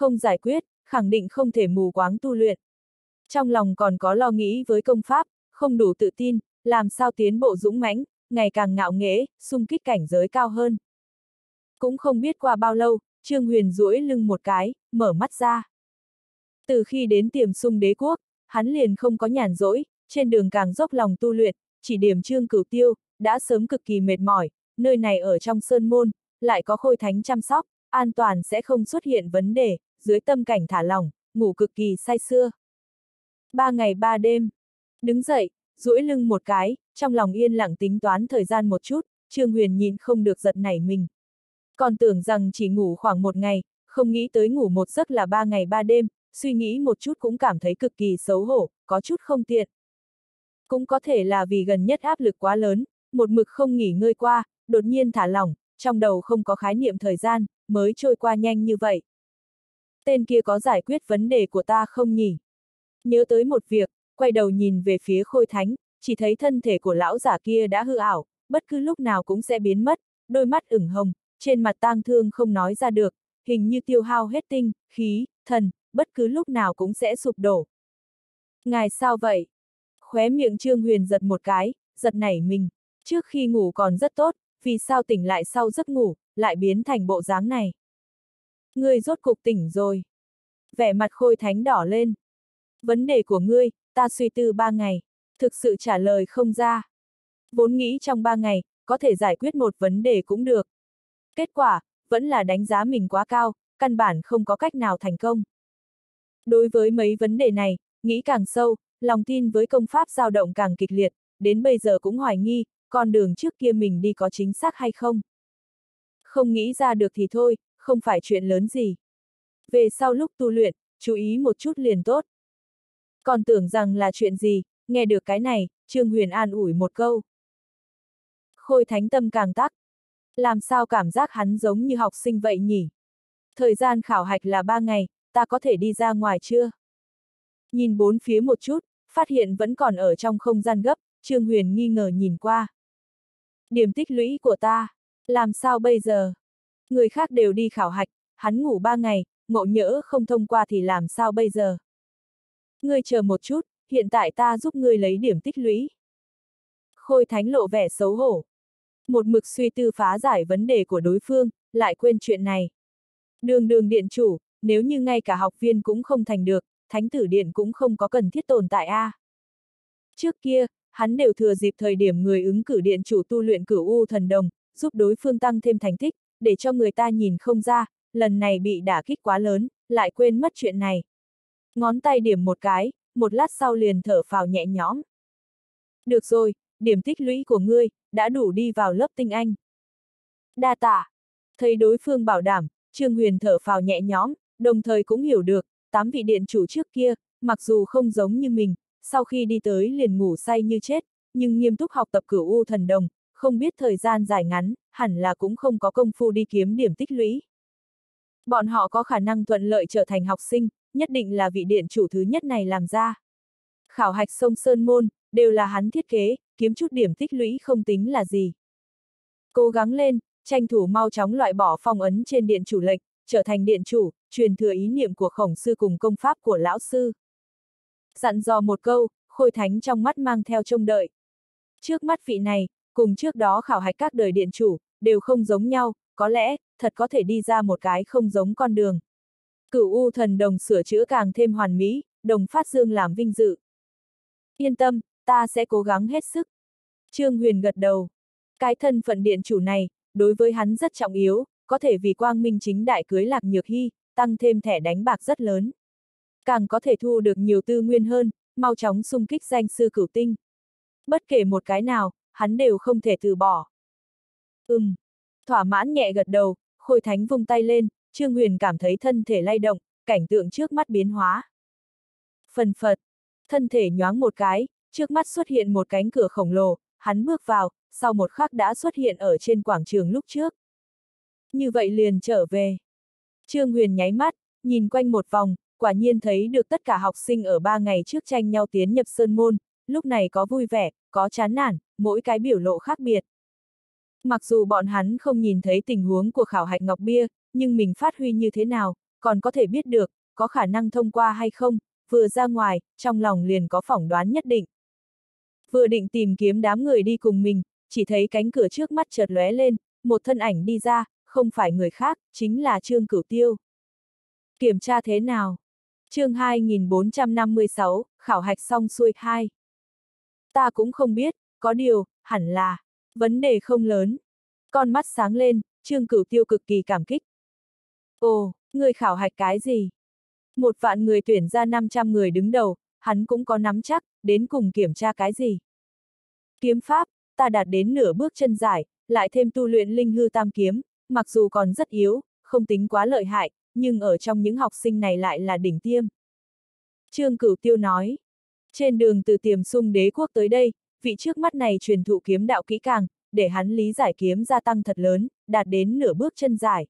Không giải quyết, khẳng định không thể mù quáng tu luyện. Trong lòng còn có lo nghĩ với công pháp, không đủ tự tin, làm sao tiến bộ dũng mãnh, ngày càng ngạo nghễ, xung kích cảnh giới cao hơn. Cũng không biết qua bao lâu, Trương Huyền duỗi lưng một cái, mở mắt ra. Từ khi đến tiềm sung đế quốc, hắn liền không có nhàn rỗi, trên đường càng dốc lòng tu luyện, chỉ điểm Trương Cửu Tiêu, đã sớm cực kỳ mệt mỏi, nơi này ở trong sơn môn, lại có khôi thánh chăm sóc, an toàn sẽ không xuất hiện vấn đề, dưới tâm cảnh thả lỏng, ngủ cực kỳ say sưa. Ba ngày ba đêm, đứng dậy, duỗi lưng một cái, trong lòng yên lặng tính toán thời gian một chút, Trương Huyền nhìn không được giật nảy mình. Còn tưởng rằng chỉ ngủ khoảng một ngày, không nghĩ tới ngủ một giấc là ba ngày ba đêm, suy nghĩ một chút cũng cảm thấy cực kỳ xấu hổ, có chút không tiện. Cũng có thể là vì gần nhất áp lực quá lớn, một mực không nghỉ ngơi qua, đột nhiên thả lỏng, trong đầu không có khái niệm thời gian, mới trôi qua nhanh như vậy. Tên kia có giải quyết vấn đề của ta không nhỉ? Nhớ tới một việc, quay đầu nhìn về phía khôi thánh, chỉ thấy thân thể của lão giả kia đã hư ảo, bất cứ lúc nào cũng sẽ biến mất, đôi mắt ửng hồng, trên mặt tang thương không nói ra được, hình như tiêu hao hết tinh, khí, thần, bất cứ lúc nào cũng sẽ sụp đổ. Ngài sao vậy? Khóe miệng Trương Huyền giật một cái, giật nảy mình, trước khi ngủ còn rất tốt, vì sao tỉnh lại sau giấc ngủ, lại biến thành bộ dáng này? Ngươi rốt cục tỉnh rồi. Vẻ mặt khôi thánh đỏ lên. Vấn đề của ngươi, ta suy tư ba ngày, thực sự trả lời không ra. Vốn nghĩ trong ba ngày, có thể giải quyết một vấn đề cũng được. Kết quả, vẫn là đánh giá mình quá cao, căn bản không có cách nào thành công. Đối với mấy vấn đề này, nghĩ càng sâu, lòng tin với công pháp dao động càng kịch liệt, đến bây giờ cũng hoài nghi, con đường trước kia mình đi có chính xác hay không. Không nghĩ ra được thì thôi, không phải chuyện lớn gì. Về sau lúc tu luyện, chú ý một chút liền tốt. Còn tưởng rằng là chuyện gì, nghe được cái này, Trương Huyền an ủi một câu. Khôi thánh tâm càng tắc. Làm sao cảm giác hắn giống như học sinh vậy nhỉ? Thời gian khảo hạch là ba ngày, ta có thể đi ra ngoài chưa? Nhìn bốn phía một chút, phát hiện vẫn còn ở trong không gian gấp, Trương Huyền nghi ngờ nhìn qua. Điểm tích lũy của ta, làm sao bây giờ? Người khác đều đi khảo hạch, hắn ngủ ba ngày, ngộ nhỡ không thông qua thì làm sao bây giờ? Ngươi chờ một chút, hiện tại ta giúp ngươi lấy điểm tích lũy. Khôi thánh lộ vẻ xấu hổ. Một mực suy tư phá giải vấn đề của đối phương, lại quên chuyện này. Đường đường điện chủ, nếu như ngay cả học viên cũng không thành được, thánh tử điện cũng không có cần thiết tồn tại a. À. Trước kia, hắn đều thừa dịp thời điểm người ứng cử điện chủ tu luyện cửu u thần đồng, giúp đối phương tăng thêm thành tích, để cho người ta nhìn không ra, lần này bị đả kích quá lớn, lại quên mất chuyện này. Ngón tay điểm một cái, một lát sau liền thở phào nhẹ nhõm. Được rồi, điểm tích lũy của ngươi, đã đủ đi vào lớp tinh anh. Đa tạ. Thấy đối phương bảo đảm, Trương Huyền thở phào nhẹ nhõm, đồng thời cũng hiểu được, tám vị điện chủ trước kia, mặc dù không giống như mình, sau khi đi tới liền ngủ say như chết, nhưng nghiêm túc học tập cửu u thần đồng, không biết thời gian dài ngắn, hẳn là cũng không có công phu đi kiếm điểm tích lũy. Bọn họ có khả năng thuận lợi trở thành học sinh, nhất định là vị điện chủ thứ nhất này làm ra. Khảo hạch sông Sơn Môn, đều là hắn thiết kế, kiếm chút điểm tích lũy không tính là gì. Cố gắng lên, tranh thủ mau chóng loại bỏ phong ấn trên điện chủ lệch, trở thành điện chủ, truyền thừa ý niệm của khổng sư cùng công pháp của lão sư. Dặn dò một câu, khôi thánh trong mắt mang theo trông đợi. Trước mắt vị này, cùng trước đó khảo hạch các đời điện chủ, đều không giống nhau, có lẽ, thật có thể đi ra một cái không giống con đường. Cửu U thần đồng sửa chữa càng thêm hoàn mỹ, đồng phát dương làm vinh dự. Yên tâm, ta sẽ cố gắng hết sức. Trương Huyền gật đầu. Cái thân phận điện chủ này, đối với hắn rất trọng yếu, có thể vì quang minh chính đại cưới lạc nhược hy, tăng thêm thẻ đánh bạc rất lớn. Càng có thể thu được nhiều tư nguyên hơn, mau chóng xung kích danh sư cửu tinh. Bất kể một cái nào, hắn đều không thể từ bỏ. Ừm. Thỏa mãn nhẹ gật đầu, khôi thánh vung tay lên, Trương Huyền cảm thấy thân thể lay động, cảnh tượng trước mắt biến hóa. Phần phật, thân thể nhoáng một cái, trước mắt xuất hiện một cánh cửa khổng lồ, hắn bước vào, sau một khắc đã xuất hiện ở trên quảng trường lúc trước. Như vậy liền trở về. Trương Huyền nháy mắt, nhìn quanh một vòng, quả nhiên thấy được tất cả học sinh ở ba ngày trước tranh nhau tiến nhập sơn môn, lúc này có vui vẻ, có chán nản, mỗi cái biểu lộ khác biệt. Mặc dù bọn hắn không nhìn thấy tình huống của khảo hạch ngọc bia, nhưng mình phát huy như thế nào, còn có thể biết được, có khả năng thông qua hay không, vừa ra ngoài, trong lòng liền có phỏng đoán nhất định. Vừa định tìm kiếm đám người đi cùng mình, chỉ thấy cánh cửa trước mắt chợt lóe lên, một thân ảnh đi ra, không phải người khác, chính là Trương Cửu Tiêu. Kiểm tra thế nào? chương 2456, khảo hạch xong xuôi 2. Ta cũng không biết, có điều, hẳn là, vấn đề không lớn. Con mắt sáng lên, Trương Cửu Tiêu cực kỳ cảm kích. Ồ, người khảo hạch cái gì? Một vạn người tuyển ra 500 người đứng đầu, hắn cũng có nắm chắc, đến cùng kiểm tra cái gì? Kiếm pháp, ta đạt đến nửa bước chân giải, lại thêm tu luyện linh hư tam kiếm, mặc dù còn rất yếu, không tính quá lợi hại, nhưng ở trong những học sinh này lại là đỉnh tiêm. Trương Cửu Tiêu nói, trên đường từ tiềm sung đế quốc tới đây, vị trước mắt này truyền thụ kiếm đạo kỹ càng, để hắn lý giải kiếm gia tăng thật lớn, đạt đến nửa bước chân giải.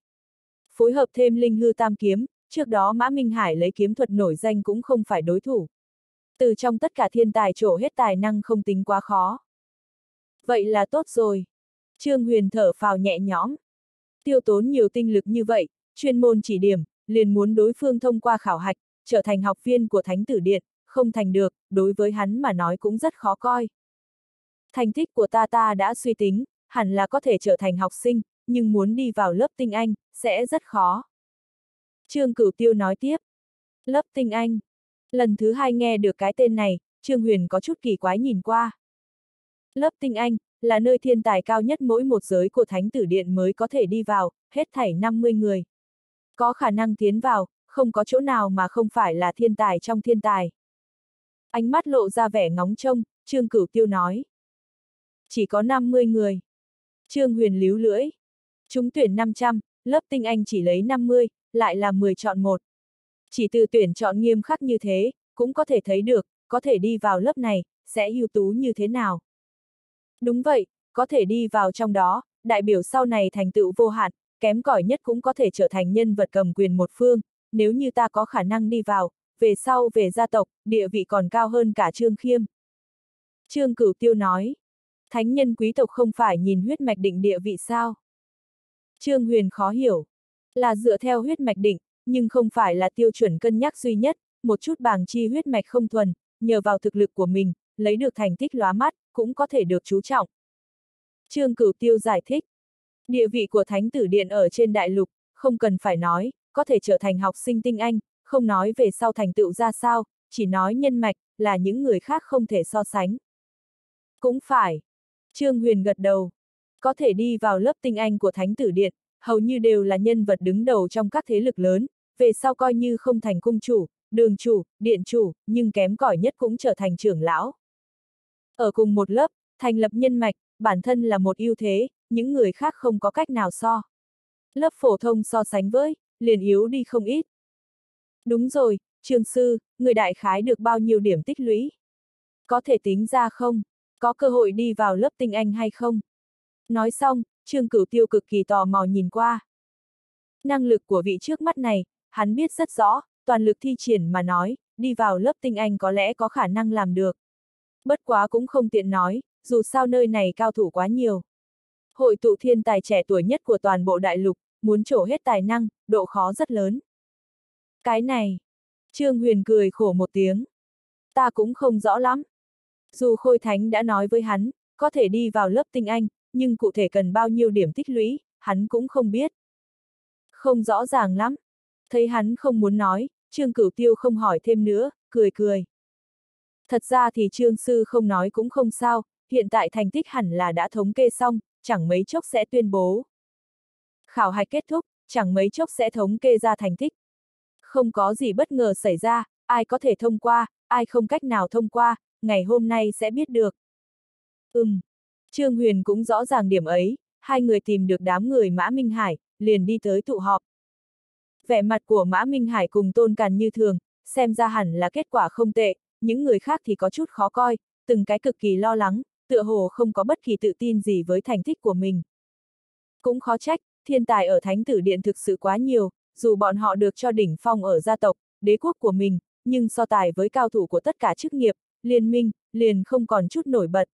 Phối hợp thêm linh hư tam kiếm, trước đó Mã Minh Hải lấy kiếm thuật nổi danh cũng không phải đối thủ. Từ trong tất cả thiên tài trổ hết tài năng không tính quá khó. Vậy là tốt rồi. Trương Huyền thở phào nhẹ nhõm. Tiêu tốn nhiều tinh lực như vậy, chuyên môn chỉ điểm, liền muốn đối phương thông qua khảo hạch, trở thành học viên của Thánh Tử Điện, không thành được, đối với hắn mà nói cũng rất khó coi. Thành tích của ta ta đã suy tính, hẳn là có thể trở thành học sinh, nhưng muốn đi vào lớp tinh anh, sẽ rất khó. Trương Cửu Tiêu nói tiếp. Lớp tinh anh. Lần thứ hai nghe được cái tên này, Trương Huyền có chút kỳ quái nhìn qua. Lớp tinh anh, là nơi thiên tài cao nhất mỗi một giới của Thánh Tử Điện mới có thể đi vào, hết thảy 50 người. Có khả năng tiến vào, không có chỗ nào mà không phải là thiên tài trong thiên tài. Ánh mắt lộ ra vẻ ngóng trông, Trương Cửu Tiêu nói. Chỉ có 50 người. Trương Huyền líu lưỡi. Chúng tuyển 500, lớp tinh anh chỉ lấy 50, lại là 10 chọn một. Chỉ từ tuyển chọn nghiêm khắc như thế, cũng có thể thấy được, có thể đi vào lớp này, sẽ ưu tú như thế nào. Đúng vậy, có thể đi vào trong đó, đại biểu sau này thành tựu vô hạn, kém cỏi nhất cũng có thể trở thành nhân vật cầm quyền một phương, nếu như ta có khả năng đi vào, về sau về gia tộc, địa vị còn cao hơn cả Trương Khiêm. Trương Cửu Tiêu nói, thánh nhân quý tộc không phải nhìn huyết mạch định địa vị sao? Trương Huyền khó hiểu, là dựa theo huyết mạch định, nhưng không phải là tiêu chuẩn cân nhắc duy nhất, một chút bàng chi huyết mạch không thuần, nhờ vào thực lực của mình, lấy được thành tích lóa mắt, cũng có thể được chú trọng. Trương Cửu Tiêu giải thích, địa vị của Thánh Tử Điện ở trên đại lục, không cần phải nói, có thể trở thành học sinh tinh anh, không nói về sau thành tựu ra sao, chỉ nói nhân mạch, là những người khác không thể so sánh. Cũng phải. Trương Huyền gật đầu. Có thể đi vào lớp tinh anh của Thánh Tử Điện, hầu như đều là nhân vật đứng đầu trong các thế lực lớn, về sau coi như không thành cung chủ, đường chủ, điện chủ, nhưng kém cỏi nhất cũng trở thành trưởng lão. Ở cùng một lớp, thành lập nhân mạch, bản thân là một ưu thế, những người khác không có cách nào so. Lớp phổ thông so sánh với, liền yếu đi không ít. Đúng rồi, trường sư, người đại khái được bao nhiêu điểm tích lũy? Có thể tính ra không? Có cơ hội đi vào lớp tinh anh hay không? Nói xong, Trương Cửu Tiêu cực kỳ tò mò nhìn qua. Năng lực của vị trước mắt này, hắn biết rất rõ, toàn lực thi triển mà nói, đi vào lớp tinh anh có lẽ có khả năng làm được. Bất quá cũng không tiện nói, dù sao nơi này cao thủ quá nhiều. Hội tụ thiên tài trẻ tuổi nhất của toàn bộ đại lục, muốn trổ hết tài năng, độ khó rất lớn. Cái này, Trương Huyền cười khổ một tiếng. Ta cũng không rõ lắm. Dù Khôi Thánh đã nói với hắn, có thể đi vào lớp tinh anh, nhưng cụ thể cần bao nhiêu điểm tích lũy, hắn cũng không biết. Không rõ ràng lắm. Thấy hắn không muốn nói, Trương Cửu Tiêu không hỏi thêm nữa, cười cười. Thật ra thì Trương Sư không nói cũng không sao, hiện tại thành tích hẳn là đã thống kê xong, chẳng mấy chốc sẽ tuyên bố. Khảo hạch kết thúc, chẳng mấy chốc sẽ thống kê ra thành tích. Không có gì bất ngờ xảy ra, ai có thể thông qua, ai không cách nào thông qua, ngày hôm nay sẽ biết được. Ừm, Trương Huyền cũng rõ ràng điểm ấy, hai người tìm được đám người Mã Minh Hải, liền đi tới tụ họp. Vẻ mặt của Mã Minh Hải cùng tôn càn như thường, xem ra hẳn là kết quả không tệ, những người khác thì có chút khó coi, từng cái cực kỳ lo lắng, tựa hồ không có bất kỳ tự tin gì với thành tích của mình. Cũng khó trách, thiên tài ở Thánh Tử Điện thực sự quá nhiều, dù bọn họ được cho đỉnh phong ở gia tộc, đế quốc của mình, nhưng so tài với cao thủ của tất cả chức nghiệp, liên minh, liền không còn chút nổi bật.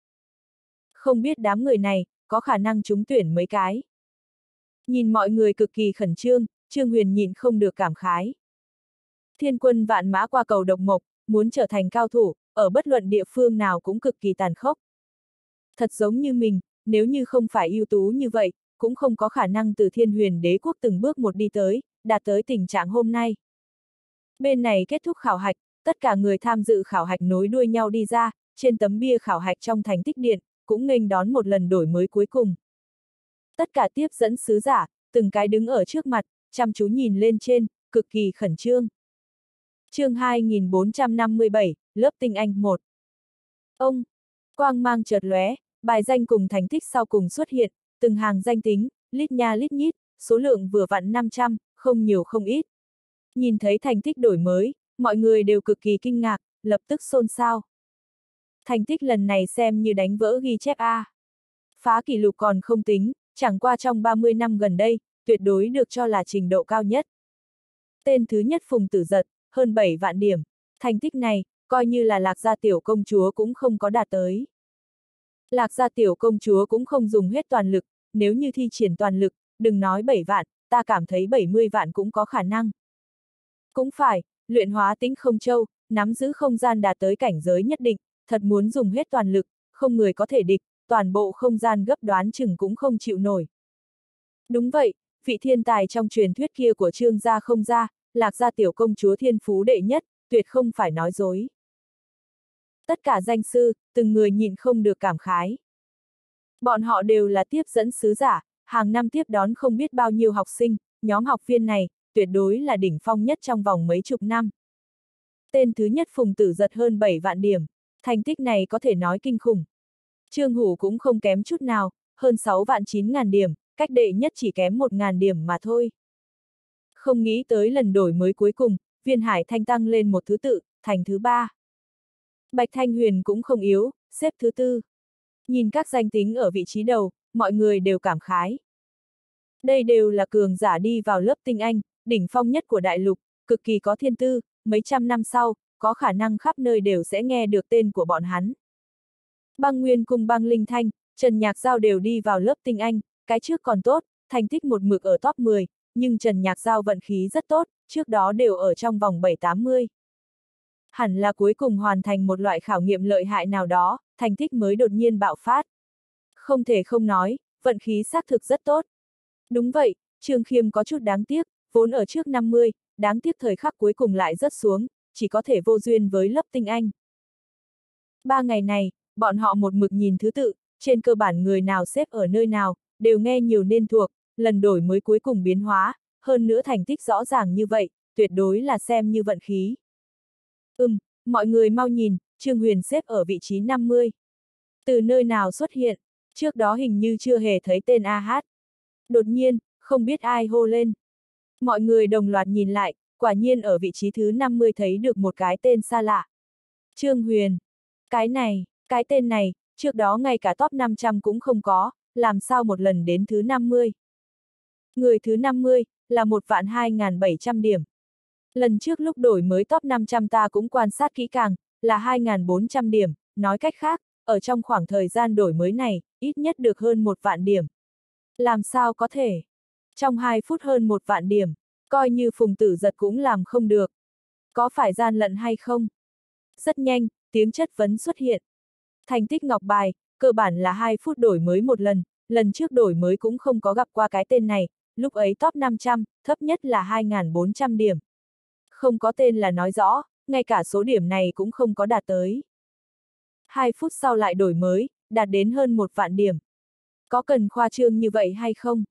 Không biết đám người này, có khả năng trúng tuyển mấy cái. Nhìn mọi người cực kỳ khẩn trương, Trương Huyền nhìn không được cảm khái. Thiên quân vạn mã qua cầu độc mộc, muốn trở thành cao thủ, ở bất luận địa phương nào cũng cực kỳ tàn khốc. Thật giống như mình, nếu như không phải ưu tú như vậy, cũng không có khả năng từ thiên huyền đế quốc từng bước một đi tới, đạt tới tình trạng hôm nay. Bên này kết thúc khảo hạch, tất cả người tham dự khảo hạch nối đuôi nhau đi ra, trên tấm bia khảo hạch trong thành tích điện, cũng nghênh đón một lần đổi mới cuối cùng. Tất cả tiếp dẫn sứ giả, từng cái đứng ở trước mặt, chăm chú nhìn lên trên, cực kỳ khẩn trương. chương 2457, lớp tinh anh 1. Ông, quang mang chợt lóe, bài danh cùng thành tích sau cùng xuất hiện, từng hàng danh tính, lít nha lít nhít, số lượng vừa vặn 500, không nhiều không ít. Nhìn thấy thành tích đổi mới, mọi người đều cực kỳ kinh ngạc, lập tức xôn xao. Thành tích lần này xem như đánh vỡ ghi chép A. Phá kỷ lục còn không tính, chẳng qua trong 30 năm gần đây, tuyệt đối được cho là trình độ cao nhất. Tên thứ nhất Phùng Tử Giật, hơn 7 vạn điểm. Thành tích này, coi như là lạc gia tiểu công chúa cũng không có đạt tới. Lạc gia tiểu công chúa cũng không dùng hết toàn lực, nếu như thi triển toàn lực, đừng nói 7 vạn, ta cảm thấy 70 vạn cũng có khả năng. Cũng phải, luyện hóa tính không châu, nắm giữ không gian đạt tới cảnh giới nhất định, thật muốn dùng hết toàn lực, không người có thể địch, toàn bộ không gian gấp đoán chừng cũng không chịu nổi. Đúng vậy, vị thiên tài trong truyền thuyết kia của trương gia không gia, lạc gia tiểu công chúa thiên phú đệ nhất, tuyệt không phải nói dối. Tất cả danh sư, từng người nhịn không được cảm khái. Bọn họ đều là tiếp dẫn sứ giả, hàng năm tiếp đón không biết bao nhiêu học sinh, nhóm học viên này, tuyệt đối là đỉnh phong nhất trong vòng mấy chục năm. Tên thứ nhất Phùng Tử giật hơn 7 vạn điểm, thành tích này có thể nói kinh khủng. Trương Hủ cũng không kém chút nào, hơn 6 vạn 9 ngàn điểm, cách đệ nhất chỉ kém 1 ngàn điểm mà thôi. Không nghĩ tới lần đổi mới cuối cùng, viên hải thanh tăng lên một thứ tự, thành thứ ba. Bạch Thanh Huyền cũng không yếu, xếp thứ tư. Nhìn các danh tính ở vị trí đầu, mọi người đều cảm khái. Đây đều là cường giả đi vào lớp tinh anh, đỉnh phong nhất của đại lục, cực kỳ có thiên tư, mấy trăm năm sau, có khả năng khắp nơi đều sẽ nghe được tên của bọn hắn. Băng Nguyên cùng băng Linh Thanh, Trần Nhạc Giao đều đi vào lớp tinh anh, cái trước còn tốt, thành tích một mực ở top 10, nhưng Trần Nhạc Giao vận khí rất tốt, trước đó đều ở trong vòng 7-80. Hẳn là cuối cùng hoàn thành một loại khảo nghiệm lợi hại nào đó, thành tích mới đột nhiên bạo phát. Không thể không nói, vận khí xác thực rất tốt. Đúng vậy, Trương Khiêm có chút đáng tiếc, vốn ở trước 50, đáng tiếc thời khắc cuối cùng lại rất xuống, chỉ có thể vô duyên với lớp tinh anh. Ba ngày này, bọn họ một mực nhìn thứ tự, trên cơ bản người nào xếp ở nơi nào, đều nghe nhiều nên thuộc, lần đổi mới cuối cùng biến hóa, hơn nữa thành tích rõ ràng như vậy, tuyệt đối là xem như vận khí. Ừm, mọi người mau nhìn, Trương Huyền xếp ở vị trí 50. Từ nơi nào xuất hiện, trước đó hình như chưa hề thấy tên A Hát. Đột nhiên, không biết ai hô lên. Mọi người đồng loạt nhìn lại, quả nhiên ở vị trí thứ 50 thấy được một cái tên xa lạ. Trương Huyền. Cái này, cái tên này, trước đó ngay cả top 500 cũng không có, làm sao một lần đến thứ 50. Người thứ 50, là một vạn 2.700 điểm. Lần trước lúc đổi mới top 500 ta cũng quan sát kỹ càng, là 2.400 điểm, nói cách khác, ở trong khoảng thời gian đổi mới này, ít nhất được hơn một vạn điểm. Làm sao có thể? Trong 2 phút hơn một vạn điểm, coi như phùng tử giật cũng làm không được. Có phải gian lận hay không? Rất nhanh, tiếng chất vấn xuất hiện. Thành tích ngọc bài, cơ bản là 2 phút đổi mới một lần, lần trước đổi mới cũng không có gặp qua cái tên này, lúc ấy top 500, thấp nhất là 2.400 điểm. Không có tên là nói rõ, ngay cả số điểm này cũng không có đạt tới. 2 phút sau lại đổi mới, đạt đến hơn một vạn điểm. Có cần khoa trương như vậy hay không?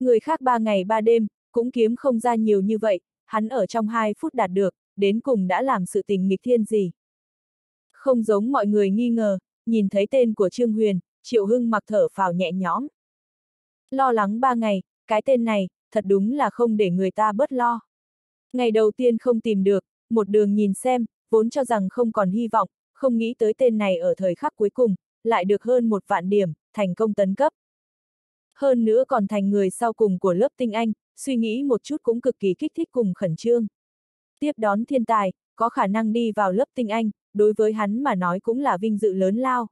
Người khác ba ngày ba đêm, cũng kiếm không ra nhiều như vậy, hắn ở trong hai phút đạt được, đến cùng đã làm sự tình nghịch thiên gì. Không giống mọi người nghi ngờ, nhìn thấy tên của Trương Huyền, Triệu Hưng mặc thở phào nhẹ nhõm. Lo lắng ba ngày, cái tên này, thật đúng là không để người ta bớt lo. Ngày đầu tiên không tìm được, một đường nhìn xem, vốn cho rằng không còn hy vọng, không nghĩ tới tên này ở thời khắc cuối cùng, lại được hơn một vạn điểm, thành công tấn cấp. Hơn nữa còn thành người sau cùng của lớp tinh anh, suy nghĩ một chút cũng cực kỳ kích thích cùng khẩn trương. Tiếp đón thiên tài, có khả năng đi vào lớp tinh anh, đối với hắn mà nói cũng là vinh dự lớn lao.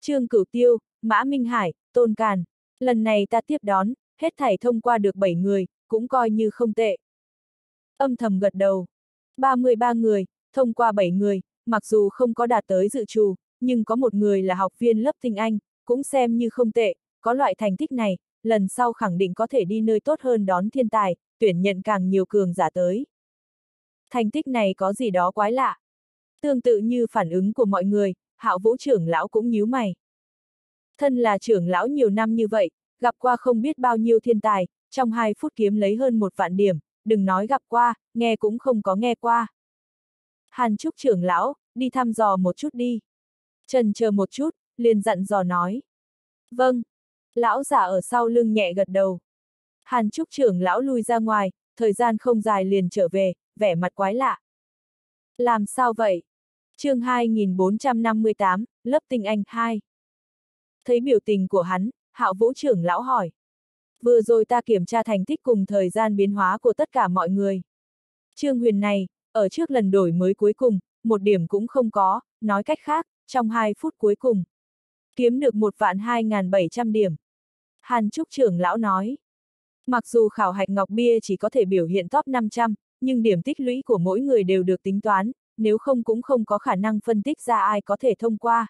Trương Cửu Tiêu, Mã Minh Hải, Tôn Càn, lần này ta tiếp đón, hết thảy thông qua được 7 người, cũng coi như không tệ. Âm thầm gật đầu. 33 người, thông qua 7 người, mặc dù không có đạt tới dự trù, nhưng có một người là học viên lớp tinh Anh, cũng xem như không tệ, có loại thành tích này, lần sau khẳng định có thể đi nơi tốt hơn đón thiên tài, tuyển nhận càng nhiều cường giả tới. Thành tích này có gì đó quái lạ. Tương tự như phản ứng của mọi người, hạo vũ trưởng lão cũng nhíu mày. Thân là trưởng lão nhiều năm như vậy, gặp qua không biết bao nhiêu thiên tài, trong hai phút kiếm lấy hơn một vạn điểm, đừng nói gặp qua, nghe cũng không có nghe qua. Hàn Trúc trưởng lão, đi thăm dò một chút đi. Trần chờ một chút, liền dặn dò nói. Vâng. Lão giả ở sau lưng nhẹ gật đầu. Hàn Trúc trưởng lão lui ra ngoài, thời gian không dài liền trở về, vẻ mặt quái lạ. Làm sao vậy? chương 2458, lớp tinh anh 2. Thấy biểu tình của hắn, hạo vũ trưởng lão hỏi. Vừa rồi ta kiểm tra thành tích cùng thời gian biến hóa của tất cả mọi người. Trương Huyền này, ở trước lần đổi mới cuối cùng, một điểm cũng không có, nói cách khác, trong 2 phút cuối cùng. Kiếm được một vạn 2.700 điểm. Hàn Trúc trưởng lão nói. Mặc dù khảo hạch ngọc bia chỉ có thể biểu hiện top 500, nhưng điểm tích lũy của mỗi người đều được tính toán, nếu không cũng không có khả năng phân tích ra ai có thể thông qua.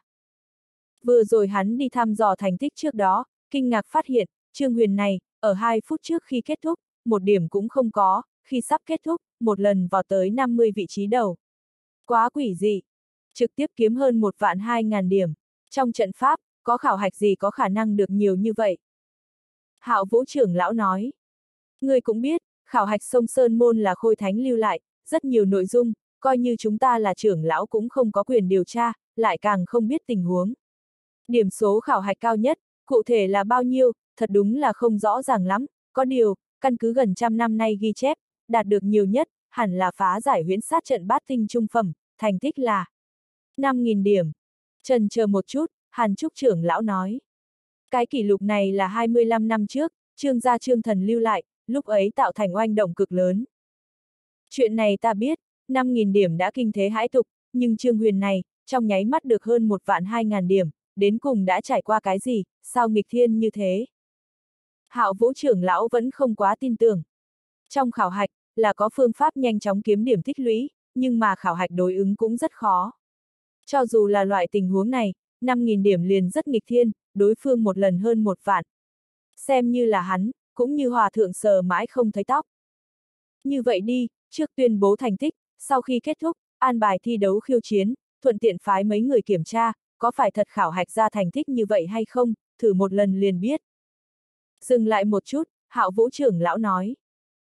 Vừa rồi hắn đi thăm dò thành tích trước đó, kinh ngạc phát hiện, Trương Huyền này, ở 2 phút trước khi kết thúc, một điểm cũng không có, khi sắp kết thúc, một lần vào tới 50 vị trí đầu. Quá quỷ dị! Trực tiếp kiếm hơn một vạn hai ngàn điểm. Trong trận pháp, có khảo hạch gì có khả năng được nhiều như vậy. Hạo Vũ trưởng lão nói. Người cũng biết, khảo hạch sông Sơn Môn là khôi thánh lưu lại, rất nhiều nội dung, coi như chúng ta là trưởng lão cũng không có quyền điều tra, lại càng không biết tình huống. Điểm số khảo hạch cao nhất, cụ thể là bao nhiêu, thật đúng là không rõ ràng lắm, có điều, căn cứ gần trăm năm nay ghi chép, đạt được nhiều nhất, hẳn là phá giải huyễn sát trận bát tinh trung phẩm, thành tích là 5.000 điểm. Trần chờ một chút, Hàn Trúc trưởng lão nói. Cái kỷ lục này là 25 năm trước, trương gia trương thần lưu lại, lúc ấy tạo thành oanh động cực lớn. Chuyện này ta biết, 5.000 điểm đã kinh thế hãi tục, nhưng trương huyền này, trong nháy mắt được hơn một vạn 2.000 điểm, đến cùng đã trải qua cái gì, sao nghịch thiên như thế? Hạo vũ trưởng lão vẫn không quá tin tưởng. Trong khảo hạch, là có phương pháp nhanh chóng kiếm điểm tích lũy, nhưng mà khảo hạch đối ứng cũng rất khó. Cho dù là loại tình huống này, 5.000 điểm liền rất nghịch thiên, đối phương một lần hơn một vạn. Xem như là hắn, cũng như hòa thượng sờ mãi không thấy tóc. Như vậy đi, trước tuyên bố thành tích, sau khi kết thúc, an bài thi đấu khiêu chiến, thuận tiện phái mấy người kiểm tra, có phải thật khảo hạch ra thành tích như vậy hay không, thử một lần liền biết. Dừng lại một chút, hạo vũ trưởng lão nói.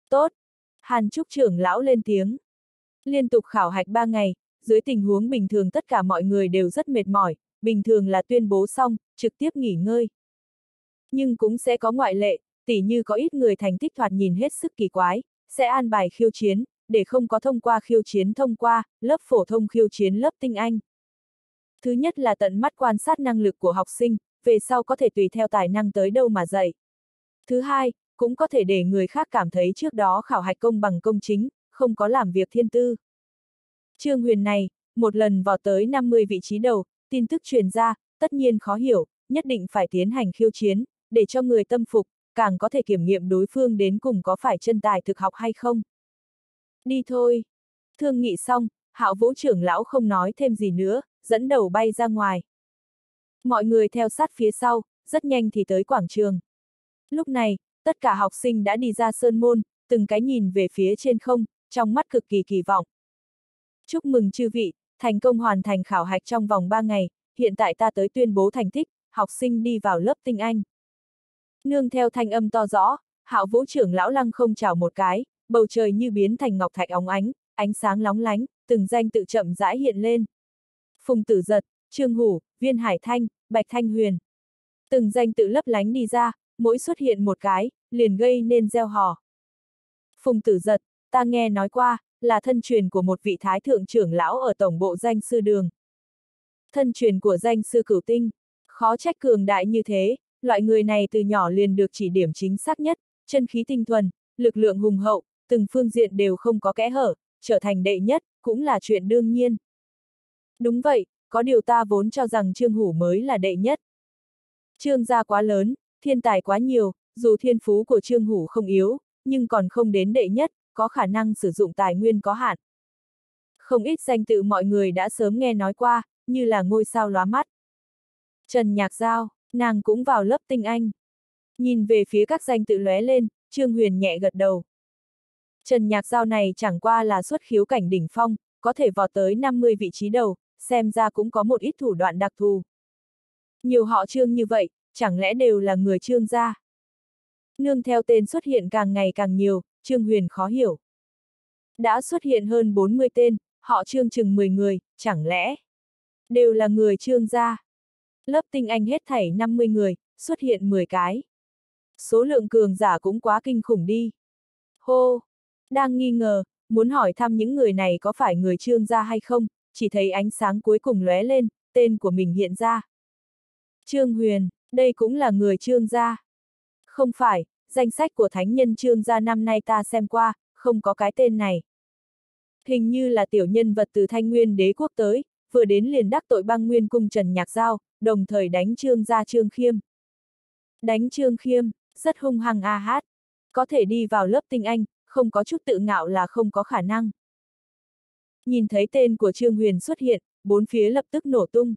Tốt. Hàn Trúc trưởng lão lên tiếng. Liên tục khảo hạch ba ngày, dưới tình huống bình thường tất cả mọi người đều rất mệt mỏi, bình thường là tuyên bố xong, trực tiếp nghỉ ngơi. Nhưng cũng sẽ có ngoại lệ, tỉ như có ít người thành tích thoạt nhìn hết sức kỳ quái, sẽ an bài khiêu chiến, để không có thông qua khiêu chiến thông qua, lớp phổ thông khiêu chiến lớp tinh anh. Thứ nhất là tận mắt quan sát năng lực của học sinh, về sau có thể tùy theo tài năng tới đâu mà dạy. Thứ hai, cũng có thể để người khác cảm thấy trước đó khảo hạch công bằng công chính, không có làm việc thiên tư. Trương Huyền này, một lần vào tới 50 vị trí đầu, tin tức truyền ra, tất nhiên khó hiểu, nhất định phải tiến hành khiêu chiến, để cho người tâm phục, càng có thể kiểm nghiệm đối phương đến cùng có phải chân tài thực học hay không. Đi thôi. Thương nghị xong, hạo vũ trưởng lão không nói thêm gì nữa, dẫn đầu bay ra ngoài. Mọi người theo sát phía sau, rất nhanh thì tới quảng trường. Lúc này, tất cả học sinh đã đi ra sơn môn, từng cái nhìn về phía trên không, trong mắt cực kỳ kỳ vọng. Chúc mừng chư vị, thành công hoàn thành khảo hạch trong vòng 3 ngày, hiện tại ta tới tuyên bố thành tích, học sinh đi vào lớp tinh anh. Nương theo thanh âm to rõ, hạo vũ trưởng lão lăng không chào một cái, bầu trời như biến thành ngọc thạch óng ánh, ánh sáng lóng lánh, từng danh tự chậm rãi hiện lên. Phùng tử giật, Trương Hủ, Viên Hải Thanh, Bạch Thanh Huyền. Từng danh tự lấp lánh đi ra, mỗi xuất hiện một cái, liền gây nên gieo hò. Phùng tử giật, ta nghe nói qua, là thân truyền của một vị thái thượng trưởng lão ở tổng bộ danh sư đường. Thân truyền của danh sư cửu tinh, khó trách cường đại như thế, loại người này từ nhỏ liền được chỉ điểm chính xác nhất, chân khí tinh thuần, lực lượng hùng hậu, từng phương diện đều không có kẽ hở, trở thành đệ nhất, cũng là chuyện đương nhiên. Đúng vậy, có điều ta vốn cho rằng Trương Hủ mới là đệ nhất. Trương gia quá lớn, thiên tài quá nhiều, dù thiên phú của Trương Hủ không yếu, nhưng còn không đến đệ nhất, có khả năng sử dụng tài nguyên có hạn. Không ít danh tự mọi người đã sớm nghe nói qua, như là ngôi sao lóa mắt. Trần Nhạc Giao, nàng cũng vào lớp tinh anh. Nhìn về phía các danh tự lóe lên, Trương Huyền nhẹ gật đầu. Trần Nhạc Giao này chẳng qua là xuất khiếu cảnh đỉnh phong, có thể vọt tới 50 vị trí đầu, xem ra cũng có một ít thủ đoạn đặc thù. Nhiều họ trương như vậy, chẳng lẽ đều là người trương gia? Nương theo tên xuất hiện càng ngày càng nhiều, Trương Huyền khó hiểu. Đã xuất hiện hơn 40 tên, họ trương chừng 10 người, chẳng lẽ đều là người trương gia? Lớp tinh anh hết thảy 50 người, xuất hiện 10 cái. Số lượng cường giả cũng quá kinh khủng đi. Hô! Đang nghi ngờ, muốn hỏi thăm những người này có phải người trương gia hay không, chỉ thấy ánh sáng cuối cùng lóe lên, tên của mình hiện ra. Trương Huyền, đây cũng là người trương gia. Không phải, danh sách của thánh nhân trương gia năm nay ta xem qua, không có cái tên này. Hình như là tiểu nhân vật từ thanh nguyên đế quốc tới, vừa đến liền đắc tội băng nguyên cung Trần Nhạc Giao, đồng thời đánh trương gia trương khiêm. Đánh trương khiêm, rất hung hăng a hát. Có thể đi vào lớp tinh anh, không có chút tự ngạo là không có khả năng. Nhìn thấy tên của Trương Huyền xuất hiện, bốn phía lập tức nổ tung.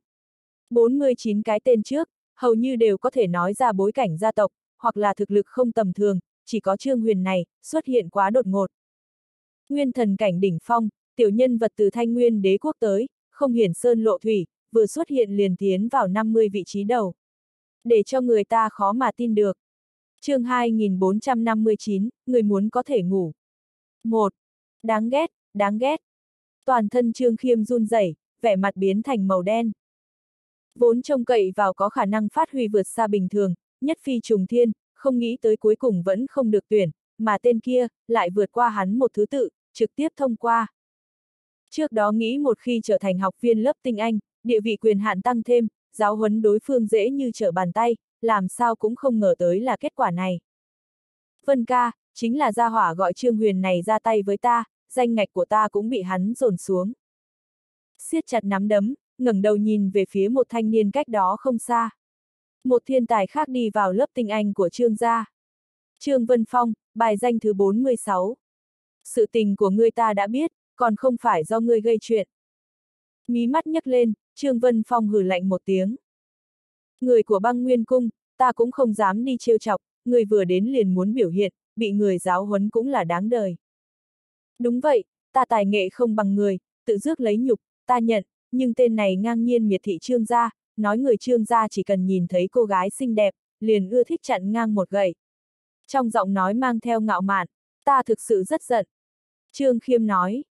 49 cái tên trước, hầu như đều có thể nói ra bối cảnh gia tộc, hoặc là thực lực không tầm thường, chỉ có Trương Huyền này, xuất hiện quá đột ngột. Nguyên thần cảnh đỉnh phong, tiểu nhân vật từ thanh nguyên đế quốc tới, không hiển sơn lộ thủy, vừa xuất hiện liền tiến vào 50 vị trí đầu. Để cho người ta khó mà tin được. chương 2459, người muốn có thể ngủ. 1. Đáng ghét, đáng ghét. Toàn thân Trương Khiêm run rẩy, vẻ mặt biến thành màu đen. Vốn trông cậy vào có khả năng phát huy vượt xa bình thường, nhất phi trùng thiên, không nghĩ tới cuối cùng vẫn không được tuyển, mà tên kia, lại vượt qua hắn một thứ tự, trực tiếp thông qua. Trước đó nghĩ một khi trở thành học viên lớp tinh Anh, địa vị quyền hạn tăng thêm, giáo huấn đối phương dễ như trở bàn tay, làm sao cũng không ngờ tới là kết quả này. Vân ca, chính là gia hỏa gọi Trương Huyền này ra tay với ta, danh ngạch của ta cũng bị hắn dồn xuống. siết chặt nắm đấm, ngẩng đầu nhìn về phía một thanh niên cách đó không xa. Một thiên tài khác đi vào lớp tinh anh của Trương gia. Trương Vân Phong, bài danh thứ 46. Sự tình của ngươi ta đã biết, còn không phải do ngươi gây chuyện. Mí mắt nhấc lên, Trương Vân Phong hử lạnh một tiếng. Người của băng nguyên cung, ta cũng không dám đi trêu chọc, người vừa đến liền muốn biểu hiện, bị người giáo huấn cũng là đáng đời. Đúng vậy, ta tài nghệ không bằng người, tự dước lấy nhục, ta nhận, nhưng tên này ngang nhiên miệt thị trương gia, nói người trương gia chỉ cần nhìn thấy cô gái xinh đẹp, liền ưa thích chặn ngang một gậy. Trong giọng nói mang theo ngạo mạn, ta thực sự rất giận. Trương Khiêm nói,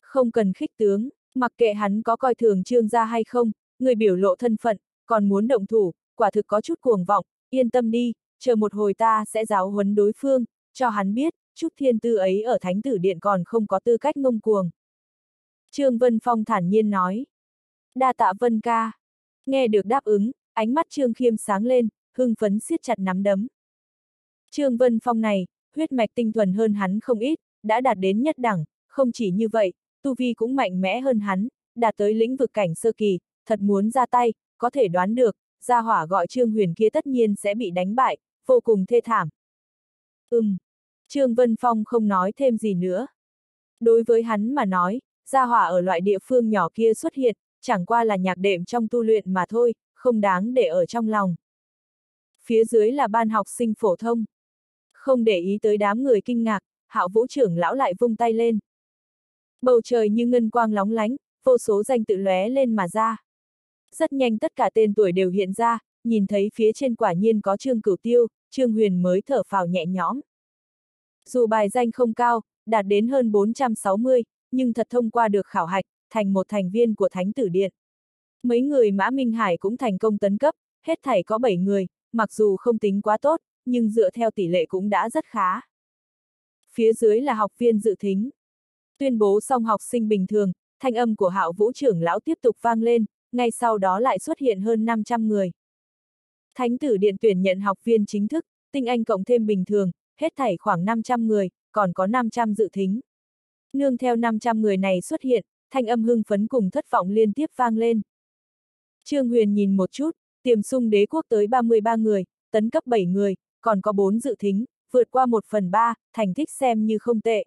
không cần khích tướng, mặc kệ hắn có coi thường trương gia hay không, người biểu lộ thân phận, còn muốn động thủ, quả thực có chút cuồng vọng, yên tâm đi, chờ một hồi ta sẽ giáo huấn đối phương, cho hắn biết, chút thiên tư ấy ở thánh tử điện còn không có tư cách ngông cuồng. Trương Vân Phong thản nhiên nói. Đa tạ Vân ca. Nghe được đáp ứng, ánh mắt Trương Khiêm sáng lên, hưng phấn siết chặt nắm đấm. Trương Vân Phong này, huyết mạch tinh thuần hơn hắn không ít, đã đạt đến nhất đẳng, không chỉ như vậy, Tu Vi cũng mạnh mẽ hơn hắn, đạt tới lĩnh vực cảnh sơ kỳ, thật muốn ra tay, có thể đoán được, gia hỏa gọi Trương Huyền kia tất nhiên sẽ bị đánh bại, vô cùng thê thảm. Ừm. Trương Vân Phong không nói thêm gì nữa. Đối với hắn mà nói, gia hỏa ở loại địa phương nhỏ kia xuất hiện, chẳng qua là nhạc đệm trong tu luyện mà thôi, không đáng để ở trong lòng. Phía dưới là ban học sinh phổ thông. Không để ý tới đám người kinh ngạc, hạo vũ trưởng lão lại vung tay lên. Bầu trời như ngân quang lóng lánh, vô số danh tự lóe lên mà ra. Rất nhanh tất cả tên tuổi đều hiện ra, nhìn thấy phía trên quả nhiên có Trương Cửu Tiêu, Trương Huyền mới thở phào nhẹ nhõm. Dù bài danh không cao, đạt đến hơn 460, nhưng thật thông qua được khảo hạch, thành một thành viên của Thánh Tử Điện. Mấy người Mã Minh Hải cũng thành công tấn cấp, hết thảy có 7 người, mặc dù không tính quá tốt, nhưng dựa theo tỷ lệ cũng đã rất khá. Phía dưới là học viên dự thính. Tuyên bố xong học sinh bình thường, thanh âm của hạo vũ trưởng lão tiếp tục vang lên, ngay sau đó lại xuất hiện hơn 500 người. Thánh tử điện tuyển nhận học viên chính thức, tinh anh cộng thêm bình thường, hết thảy khoảng 500 người, còn có 500 dự thính. Nương theo 500 người này xuất hiện, thanh âm hưng phấn cùng thất vọng liên tiếp vang lên. Trương Huyền nhìn một chút, tiềm sung đế quốc tới 33 người, tấn cấp 7 người, còn có 4 dự thính, vượt qua 1 phần 3, thành tích xem như không tệ.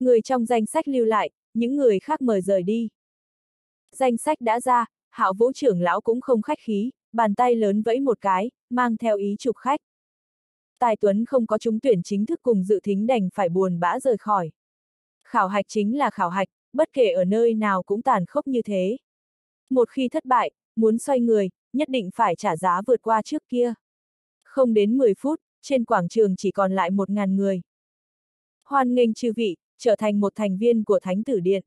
Người trong danh sách lưu lại, những người khác mời rời đi. Danh sách đã ra, hạo vũ trưởng lão cũng không khách khí, bàn tay lớn vẫy một cái, mang theo ý chụp khách. Tài Tuấn không có trúng tuyển chính thức cùng dự thính đành phải buồn bã rời khỏi. Khảo hạch chính là khảo hạch, bất kể ở nơi nào cũng tàn khốc như thế. Một khi thất bại, muốn xoay người, nhất định phải trả giá vượt qua trước kia. Không đến 10 phút, trên quảng trường chỉ còn lại 1.000 người. Hoan nghênh chư vị, trở thành một thành viên của Thánh Tử Điện.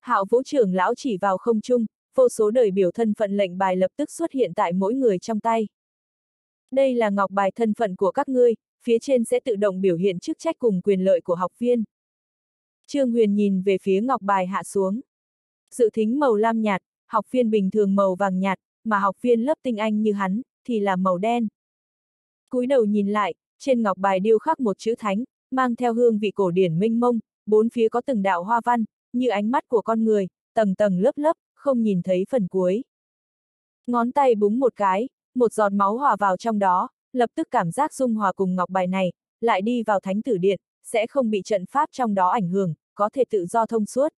Hạo Vũ trưởng lão chỉ vào không trung, vô số đời biểu thân phận lệnh bài lập tức xuất hiện tại mỗi người trong tay. Đây là ngọc bài thân phận của các ngươi, phía trên sẽ tự động biểu hiện chức trách cùng quyền lợi của học viên. Trương Huyền nhìn về phía ngọc bài hạ xuống. Dự thính màu lam nhạt, học viên bình thường màu vàng nhạt, mà học viên lớp tinh anh như hắn, thì là màu đen. cúi đầu nhìn lại, trên ngọc bài điêu khắc một chữ thánh, mang theo hương vị cổ điển minh mông, bốn phía có từng đạo hoa văn, như ánh mắt của con người, tầng tầng lớp lớp, không nhìn thấy phần cuối. Ngón tay búng một cái, một giọt máu hòa vào trong đó, lập tức cảm giác dung hòa cùng ngọc bài này, lại đi vào thánh tử điện, sẽ không bị trận pháp trong đó ảnh hưởng, có thể tự do thông suốt.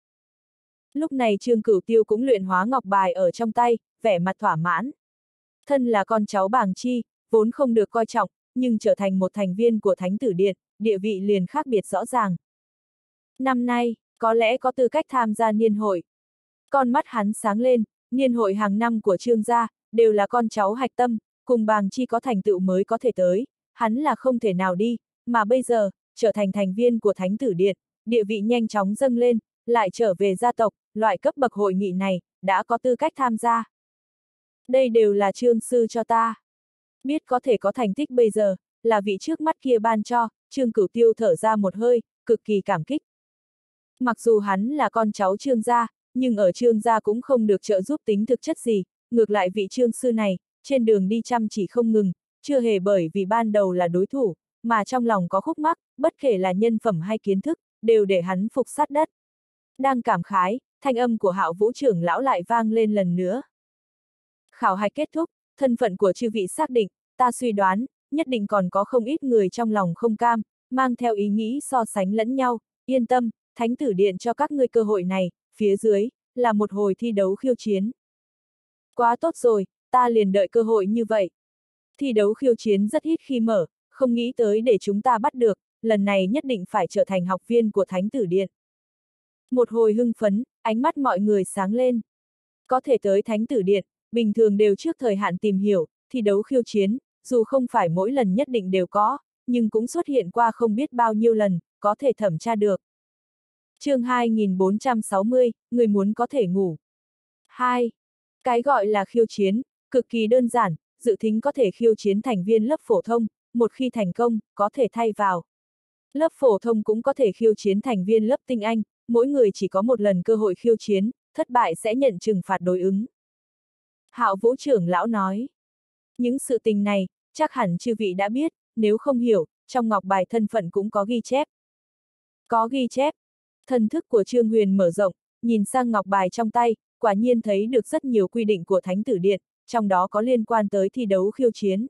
Lúc này Trương Cửu Tiêu cũng luyện hóa ngọc bài ở trong tay, vẻ mặt thỏa mãn. Thân là con cháu bàng chi, vốn không được coi trọng, nhưng trở thành một thành viên của Thánh Tử Điện, địa vị liền khác biệt rõ ràng. Năm nay, có lẽ có tư cách tham gia niên hội. Con mắt hắn sáng lên, niên hội hàng năm của Trương gia, đều là con cháu hạch tâm, cùng bàng chi có thành tựu mới có thể tới, hắn là không thể nào đi, mà bây giờ, trở thành thành viên của Thánh Tử Điện, địa vị nhanh chóng dâng lên, lại trở về gia tộc, loại cấp bậc hội nghị này, đã có tư cách tham gia. Đây đều là trương sư cho ta. Biết có thể có thành tích bây giờ, là vị trước mắt kia ban cho, trương cửu tiêu thở ra một hơi, cực kỳ cảm kích. Mặc dù hắn là con cháu trương gia, nhưng ở trương gia cũng không được trợ giúp tính thực chất gì, ngược lại vị trương sư này, trên đường đi chăm chỉ không ngừng, chưa hề bởi vì ban đầu là đối thủ, mà trong lòng có khúc mắc, bất kể là nhân phẩm hay kiến thức, đều để hắn phục sát đất. Đang cảm khái, thanh âm của hạo vũ trưởng lão lại vang lên lần nữa. Khảo hạch kết thúc, thân phận của chư vị xác định, ta suy đoán, nhất định còn có không ít người trong lòng không cam, mang theo ý nghĩ so sánh lẫn nhau, yên tâm, thánh tử điện cho các ngươi cơ hội này, phía dưới, là một hồi thi đấu khiêu chiến. Quá tốt rồi, ta liền đợi cơ hội như vậy. Thi đấu khiêu chiến rất ít khi mở, không nghĩ tới để chúng ta bắt được, lần này nhất định phải trở thành học viên của Thánh Tử Điện. Một hồi hưng phấn, ánh mắt mọi người sáng lên. Có thể tới Thánh Tử Điện, bình thường đều trước thời hạn tìm hiểu, thi đấu khiêu chiến, dù không phải mỗi lần nhất định đều có, nhưng cũng xuất hiện qua không biết bao nhiêu lần, có thể thẩm tra được. chương 2460, người muốn có thể ngủ. 2. Cái gọi là khiêu chiến, cực kỳ đơn giản, dự thính có thể khiêu chiến thành viên lớp phổ thông, một khi thành công, có thể thay vào. Lớp phổ thông cũng có thể khiêu chiến thành viên lớp tinh anh, mỗi người chỉ có một lần cơ hội khiêu chiến, thất bại sẽ nhận trừng phạt đối ứng. Hạo vũ trưởng lão nói. Những sự tình này, chắc hẳn chư vị đã biết, nếu không hiểu, trong ngọc bài thân phận cũng có ghi chép. Có ghi chép. Thần thức của Trương Huyền mở rộng, nhìn sang ngọc bài trong tay, quả nhiên thấy được rất nhiều quy định của Thánh Tử Điện, trong đó có liên quan tới thi đấu khiêu chiến.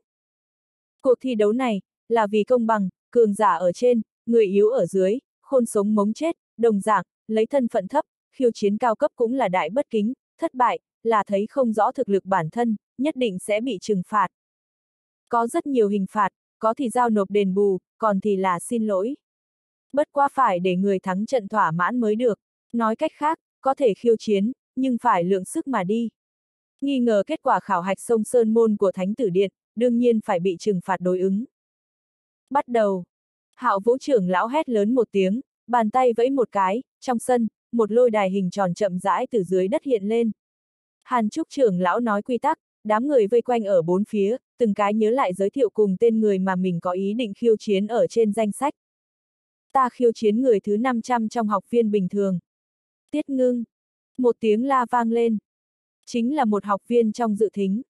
Cuộc thi đấu này, là vì công bằng, cường giả ở trên, người yếu ở dưới, khôn sống mống chết, đồng dạng, lấy thân phận thấp, khiêu chiến cao cấp cũng là đại bất kính, thất bại, là thấy không rõ thực lực bản thân, nhất định sẽ bị trừng phạt. Có rất nhiều hình phạt, có thì giao nộp đền bù, còn thì là xin lỗi. Bất qua phải để người thắng trận thỏa mãn mới được, nói cách khác, có thể khiêu chiến, nhưng phải lượng sức mà đi. Nghi ngờ kết quả khảo hạch sông Sơn Môn của Thánh Tử Điện, đương nhiên phải bị trừng phạt đối ứng. Bắt đầu. Hạo vũ trưởng lão hét lớn một tiếng, bàn tay vẫy một cái, trong sân, một lôi đài hình tròn chậm rãi từ dưới đất hiện lên. Hàn Trúc trưởng lão nói quy tắc, đám người vây quanh ở bốn phía, từng cái nhớ lại giới thiệu cùng tên người mà mình có ý định khiêu chiến ở trên danh sách. Ta khiêu chiến người thứ 500 trong học viên bình thường. Tiết ngưng. Một tiếng la vang lên. Chính là một học viên trong dự thính.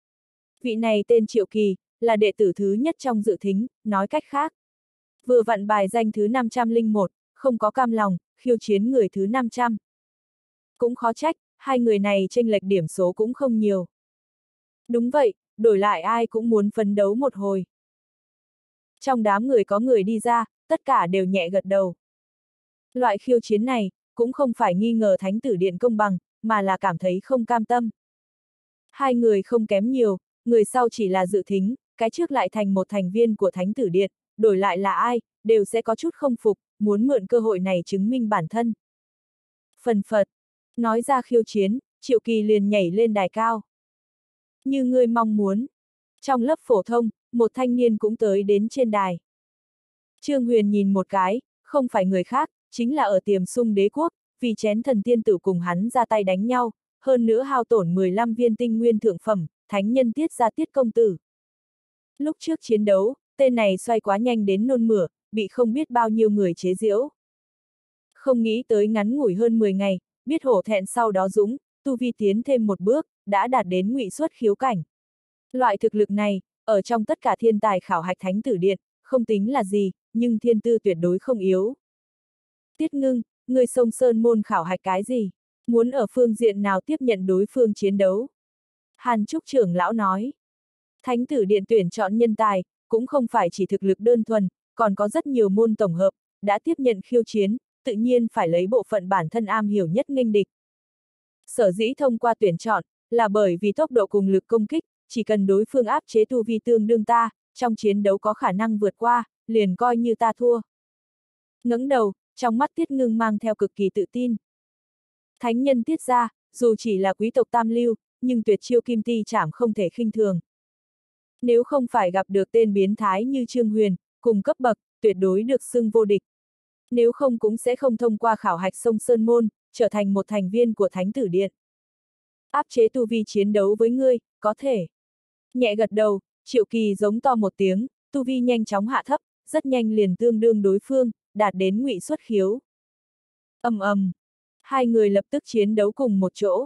Vị này tên Triệu Kỳ, là đệ tử thứ nhất trong dự thính, nói cách khác. Vừa vặn bài danh thứ 501, không có cam lòng, khiêu chiến người thứ 500. Cũng khó trách, hai người này tranh lệch điểm số cũng không nhiều. Đúng vậy, đổi lại ai cũng muốn phấn đấu một hồi. Trong đám người có người đi ra, tất cả đều nhẹ gật đầu. Loại khiêu chiến này, cũng không phải nghi ngờ thánh tử điện công bằng, mà là cảm thấy không cam tâm. Hai người không kém nhiều, người sau chỉ là dự thính, cái trước lại thành một thành viên của thánh tử điện, đổi lại là ai, đều sẽ có chút không phục, muốn mượn cơ hội này chứng minh bản thân. Phần phật, nói ra khiêu chiến, Triệu Kỳ liền nhảy lên đài cao. Như ngươi mong muốn. Trong lớp phổ thông, một thanh niên cũng tới đến trên đài. Trương Huyền nhìn một cái, không phải người khác, chính là ở tiềm sung đế quốc, vì chén thần tiên tử cùng hắn ra tay đánh nhau, hơn nữa hao tổn 15 viên tinh nguyên thượng phẩm, thánh nhân tiết ra tiết công tử. Lúc trước chiến đấu, tên này xoay quá nhanh đến nôn mửa, bị không biết bao nhiêu người chế giễu. Không nghĩ tới ngắn ngủi hơn 10 ngày, biết hổ thẹn sau đó dũng, tu vi tiến thêm một bước, đã đạt đến ngụy xuất khiếu cảnh. Loại thực lực này, ở trong tất cả thiên tài khảo hạch thánh tử điện, không tính là gì, nhưng thiên tư tuyệt đối không yếu. Tiết ngưng, người sông Sơn môn khảo hạch cái gì? Muốn ở phương diện nào tiếp nhận đối phương chiến đấu? Hàn Trúc trưởng lão nói. Thánh tử điện tuyển chọn nhân tài, cũng không phải chỉ thực lực đơn thuần, còn có rất nhiều môn tổng hợp, đã tiếp nhận khiêu chiến, tự nhiên phải lấy bộ phận bản thân am hiểu nhất nghênh địch. Sở dĩ thông qua tuyển chọn, là bởi vì tốc độ cùng lực công kích, chỉ cần đối phương áp chế tu vi tương đương ta, trong chiến đấu có khả năng vượt qua, liền coi như ta thua. ngẩng đầu, trong mắt tiết ngưng mang theo cực kỳ tự tin. Thánh nhân tiết ra, dù chỉ là quý tộc tam lưu, nhưng tuyệt chiêu kim ti chảm không thể khinh thường. Nếu không phải gặp được tên biến thái như Trương Huyền, cùng cấp bậc, tuyệt đối được xưng vô địch. Nếu không cũng sẽ không thông qua khảo hạch sông Sơn Môn, trở thành một thành viên của Thánh Tử Điện. Áp chế tu vi chiến đấu với ngươi, có thể. Nhẹ gật đầu, Triệu Kỳ giống to một tiếng, tu vi nhanh chóng hạ thấp, rất nhanh liền tương đương đối phương, đạt đến ngụy xuất khiếu. ầm ầm, hai người lập tức chiến đấu cùng một chỗ.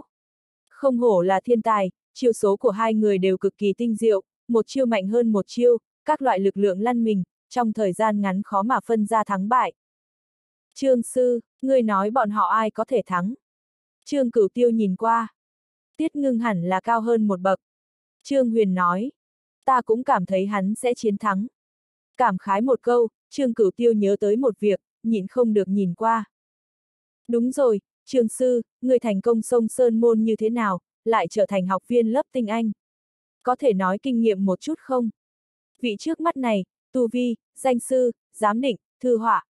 Không hổ là thiên tài, chiêu số của hai người đều cực kỳ tinh diệu, một chiêu mạnh hơn một chiêu, các loại lực lượng lăn mình, trong thời gian ngắn khó mà phân ra thắng bại. Trương Sư, ngươi nói bọn họ ai có thể thắng? Trương Cửu Tiêu nhìn qua. Tiết ngưng hẳn là cao hơn một bậc. Trương Huyền nói. Ta cũng cảm thấy hắn sẽ chiến thắng. Cảm khái một câu, Trương Cửu Tiêu nhớ tới một việc, nhịn không được nhìn qua. Đúng rồi, Trương Sư, người thành công sông Sơn Môn như thế nào, lại trở thành học viên lớp tinh Anh. Có thể nói kinh nghiệm một chút không? Vị trước mắt này, Tu Vi, Danh Sư, Giám Định, Thư Họa.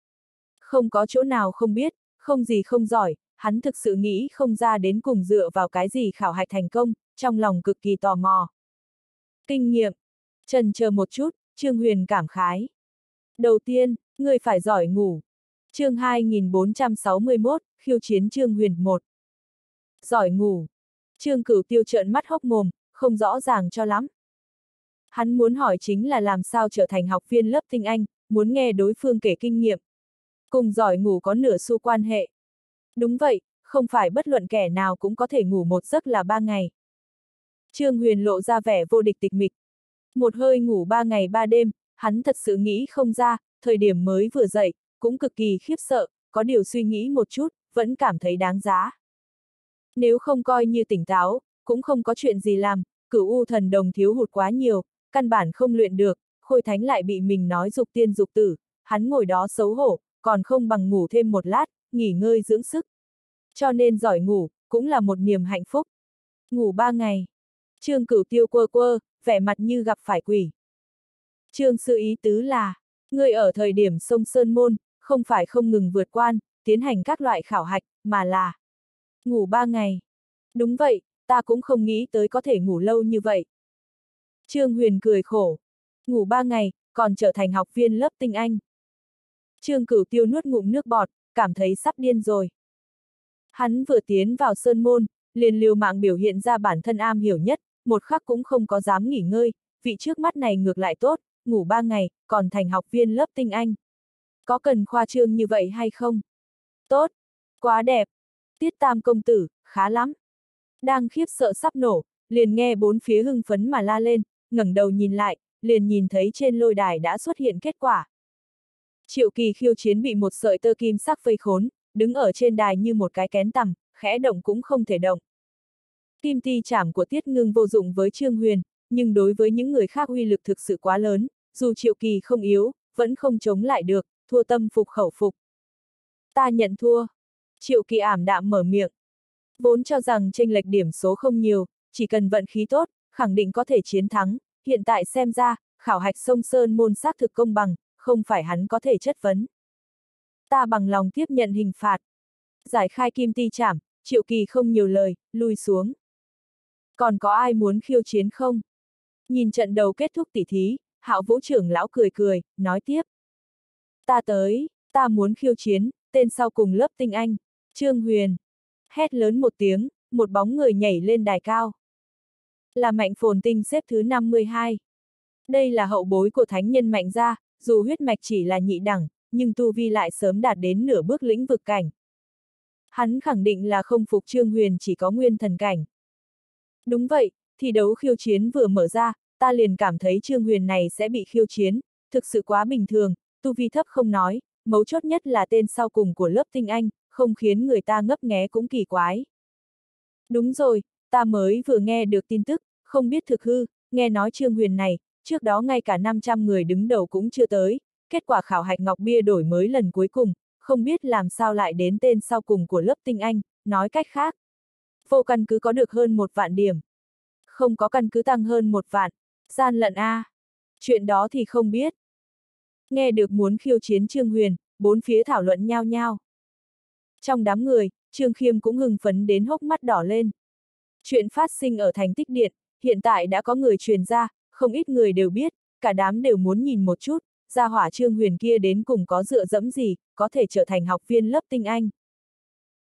Không có chỗ nào không biết, không gì không giỏi, hắn thực sự nghĩ không ra đến cùng dựa vào cái gì khảo hạch thành công, trong lòng cực kỳ tò mò. Kinh nghiệm. Trần chờ một chút, Trương Huyền cảm khái. Đầu tiên, người phải giỏi ngủ chương 2461, khiêu chiến Trương Huyền 1. Giỏi ngủ. Trương Cửu Tiêu trợn mắt hốc mồm, không rõ ràng cho lắm. Hắn muốn hỏi chính là làm sao trở thành học viên lớp tinh Anh, muốn nghe đối phương kể kinh nghiệm. Cùng giỏi ngủ có nửa xu quan hệ. Đúng vậy, không phải bất luận kẻ nào cũng có thể ngủ một giấc là ba ngày. Trương Huyền lộ ra vẻ vô địch tịch mịch. Một hơi ngủ ba ngày ba đêm, hắn thật sự nghĩ không ra, thời điểm mới vừa dậy, cũng cực kỳ khiếp sợ, có điều suy nghĩ một chút, vẫn cảm thấy đáng giá. Nếu không coi như tỉnh táo, cũng không có chuyện gì làm, cửu u thần đồng thiếu hụt quá nhiều, căn bản không luyện được, khôi thánh lại bị mình nói dục tiên dục tử, hắn ngồi đó xấu hổ, còn không bằng ngủ thêm một lát, nghỉ ngơi dưỡng sức. Cho nên giỏi ngủ, cũng là một niềm hạnh phúc. Ngủ ba ngày. Trương cửu tiêu quơ quơ, vẻ mặt như gặp phải quỷ. Trương sư ý tứ là, người ở thời điểm sông Sơn Môn, không phải không ngừng vượt quan, tiến hành các loại khảo hạch, mà là ngủ ba ngày. Đúng vậy, ta cũng không nghĩ tới có thể ngủ lâu như vậy. Trương Huyền cười khổ. Ngủ ba ngày, còn trở thành học viên lớp tinh Anh. Trương Cửu Tiêu nuốt ngụm nước bọt, cảm thấy sắp điên rồi. Hắn vừa tiến vào sơn môn, liền liều mạng biểu hiện ra bản thân am hiểu nhất, một khắc cũng không có dám nghỉ ngơi, vị trước mắt này ngược lại tốt, ngủ ba ngày, còn thành học viên lớp tinh Anh. Có cần khoa trương như vậy hay không? Tốt, quá đẹp. Tiết tam công tử, khá lắm. Đang khiếp sợ sắp nổ, liền nghe bốn phía hưng phấn mà la lên, ngẩng đầu nhìn lại, liền nhìn thấy trên lôi đài đã xuất hiện kết quả. Triệu kỳ khiêu chiến bị một sợi tơ kim sắc vây khốn, đứng ở trên đài như một cái kén tầm, khẽ động cũng không thể động. Kim ti chảm của Tiết Ngưng vô dụng với Trương Huyền, nhưng đối với những người khác uy lực thực sự quá lớn, dù Triệu Kỳ không yếu, vẫn không chống lại được, thua tâm phục khẩu phục. Ta nhận thua. Triệu Kỳ ảm đạm mở miệng. Vốn cho rằng tranh lệch điểm số không nhiều, chỉ cần vận khí tốt, khẳng định có thể chiến thắng, hiện tại xem ra, khảo hạch sông Sơn môn xác thực công bằng, không phải hắn có thể chất vấn. Ta bằng lòng tiếp nhận hình phạt. Giải khai kim ti chảm, Triệu Kỳ không nhiều lời, lui xuống. Còn có ai muốn khiêu chiến không? Nhìn trận đầu kết thúc tỉ thí, hạo vũ trưởng lão cười cười, nói tiếp. Ta tới, ta muốn khiêu chiến, tên sau cùng lớp tinh anh, Trương Huyền. Hét lớn một tiếng, một bóng người nhảy lên đài cao. Là mạnh phồn tinh xếp thứ 52. Đây là hậu bối của thánh nhân mạnh gia, dù huyết mạch chỉ là nhị đẳng, nhưng tu vi lại sớm đạt đến nửa bước lĩnh vực cảnh. Hắn khẳng định là không phục Trương Huyền chỉ có nguyên thần cảnh. Đúng vậy, thi đấu khiêu chiến vừa mở ra, ta liền cảm thấy Trương Huyền này sẽ bị khiêu chiến, thực sự quá bình thường, tu vi thấp không nói, mấu chốt nhất là tên sau cùng của lớp tinh anh, không khiến người ta ngấp nghé cũng kỳ quái. Đúng rồi, ta mới vừa nghe được tin tức, không biết thực hư, nghe nói Trương Huyền này, trước đó ngay cả 500 người đứng đầu cũng chưa tới, kết quả khảo hạch Ngọc Bia đổi mới lần cuối cùng, không biết làm sao lại đến tên sau cùng của lớp tinh anh, nói cách khác. Vô căn cứ có được hơn một vạn điểm. Không có căn cứ tăng hơn một vạn. Gian lận A. Chuyện đó thì không biết. Nghe được muốn khiêu chiến Trương Huyền, bốn phía thảo luận nhau nhau. Trong đám người, Trương Khiêm cũng hưng phấn đến hốc mắt đỏ lên. Chuyện phát sinh ở thành tích điện, hiện tại đã có người truyền ra, không ít người đều biết, cả đám đều muốn nhìn một chút, gia hỏa trương huyền kia đến cùng có dựa dẫm gì, có thể trở thành học viên lớp tinh anh.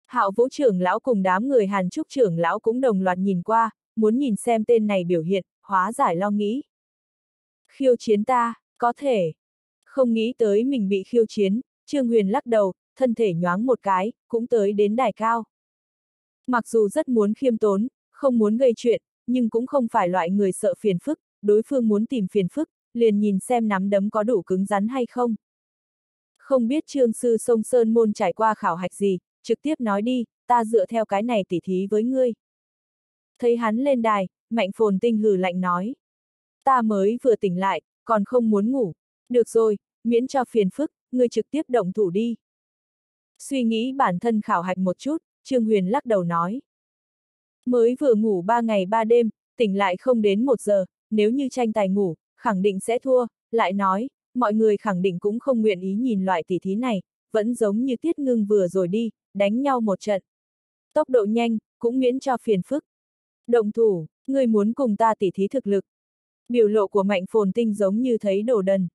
Hạo vũ trưởng lão cùng đám người Hàn Trúc trưởng lão cũng đồng loạt nhìn qua, muốn nhìn xem tên này biểu hiện, hóa giải lo nghĩ. Khiêu chiến ta, có thể. Không nghĩ tới mình bị khiêu chiến, Trương Huyền lắc đầu, thân thể nhoáng một cái, cũng tới đến đài cao. Mặc dù rất muốn khiêm tốn, không muốn gây chuyện, nhưng cũng không phải loại người sợ phiền phức, đối phương muốn tìm phiền phức, liền nhìn xem nắm đấm có đủ cứng rắn hay không. Không biết trương sư sông Sơn Môn trải qua khảo hạch gì, trực tiếp nói đi, ta dựa theo cái này tỉ thí với ngươi. Thấy hắn lên đài, mạnh phồn tinh hừ lạnh nói. Ta mới vừa tỉnh lại, còn không muốn ngủ. Được rồi, miễn cho phiền phức, ngươi trực tiếp động thủ đi. Suy nghĩ bản thân khảo hạch một chút, Trương Huyền lắc đầu nói. Mới vừa ngủ ba ngày ba đêm, tỉnh lại không đến một giờ, nếu như tranh tài ngủ, khẳng định sẽ thua, lại nói, mọi người khẳng định cũng không nguyện ý nhìn loại tỷ thí này, vẫn giống như tiết ngưng vừa rồi đi, đánh nhau một trận. Tốc độ nhanh, cũng miễn cho phiền phức. Động thủ, ngươi muốn cùng ta tỉ thí thực lực. Biểu lộ của mạnh phồn tinh giống như thấy đồ đần.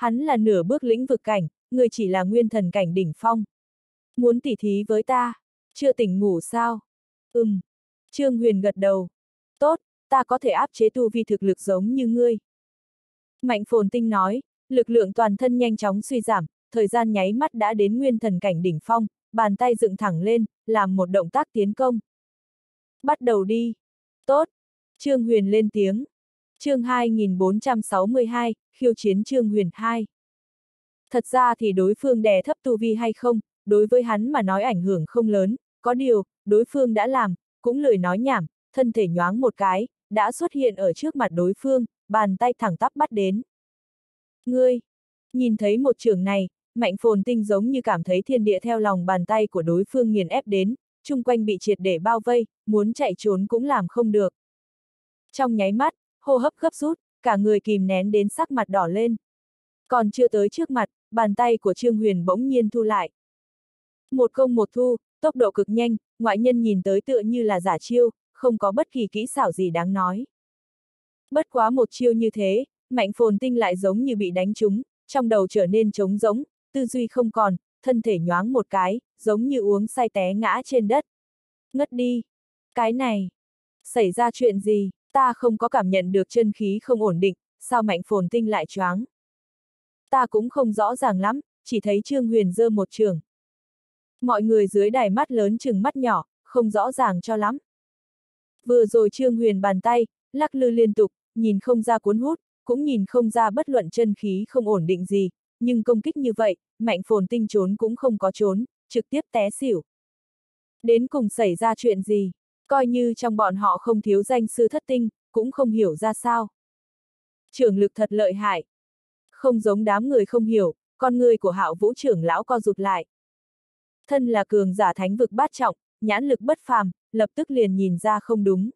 Hắn là nửa bước lĩnh vực cảnh, người chỉ là nguyên thần cảnh đỉnh phong. Muốn tỉ thí với ta, chưa tỉnh ngủ sao? Ừm. Trương Huyền gật đầu. Tốt, ta có thể áp chế tu vi thực lực giống như ngươi. Mạnh phồn tinh nói, lực lượng toàn thân nhanh chóng suy giảm, thời gian nháy mắt đã đến nguyên thần cảnh đỉnh phong, bàn tay dựng thẳng lên, làm một động tác tiến công. Bắt đầu đi. Tốt. Trương Huyền lên tiếng chương 2462, khiêu chiến Trương Huyền 2. Thật ra thì đối phương đè thấp tu vi hay không, đối với hắn mà nói ảnh hưởng không lớn, có điều, đối phương đã làm, cũng lười nói nhảm, thân thể nhoáng một cái, đã xuất hiện ở trước mặt đối phương, bàn tay thẳng tắp bắt đến. Ngươi! Nhìn thấy một trường này, mạnh phồn tinh giống như cảm thấy thiên địa theo lòng bàn tay của đối phương nghiền ép đến, chung quanh bị triệt để bao vây, muốn chạy trốn cũng làm không được. Trong nháy mắt, hô hấp gấp rút, cả người kìm nén đến sắc mặt đỏ lên. Còn chưa tới trước mặt, bàn tay của Trương Huyền bỗng nhiên thu lại. Một công một thu, tốc độ cực nhanh, ngoại nhân nhìn tới tựa như là giả chiêu, không có bất kỳ kỹ xảo gì đáng nói. Bất quá một chiêu như thế, mạnh phồn tinh lại giống như bị đánh trúng, trong đầu trở nên trống rỗng, tư duy không còn, thân thể nhoáng một cái, giống như uống say té ngã trên đất. Ngất đi. Cái này. Xảy ra chuyện gì, ta không có cảm nhận được chân khí không ổn định, sao mạnh phồn tinh lại choáng. Ta cũng không rõ ràng lắm, chỉ thấy Trương Huyền dơ một trường. Mọi người dưới đài mắt lớn chừng mắt nhỏ, không rõ ràng cho lắm. Vừa rồi Trương Huyền bàn tay, lắc lư liên tục, nhìn không ra cuốn hút, cũng nhìn không ra bất luận chân khí không ổn định gì, nhưng công kích như vậy, mạnh phồn tinh trốn cũng không có trốn, trực tiếp té xỉu. Đến cùng xảy ra chuyện gì, coi như trong bọn họ không thiếu danh sư thất tinh, cũng không hiểu ra sao. Trưởng lực thật lợi hại. Không giống đám người không hiểu, con người của hạo vũ trưởng lão co rụt lại. Thân là cường giả thánh vực bát trọng, nhãn lực bất phàm, lập tức liền nhìn ra không đúng.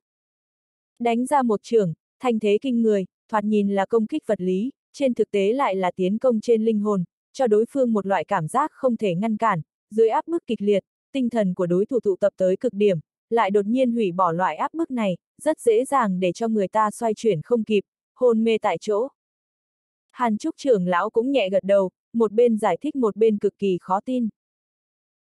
Đánh ra một trường, thanh thế kinh người, thoạt nhìn là công kích vật lý, trên thực tế lại là tiến công trên linh hồn, cho đối phương một loại cảm giác không thể ngăn cản, dưới áp bức kịch liệt, tinh thần của đối thủ tụ tập tới cực điểm, lại đột nhiên hủy bỏ loại áp bức này, rất dễ dàng để cho người ta xoay chuyển không kịp, hôn mê tại chỗ. Hàn Trúc trưởng lão cũng nhẹ gật đầu, một bên giải thích một bên cực kỳ khó tin.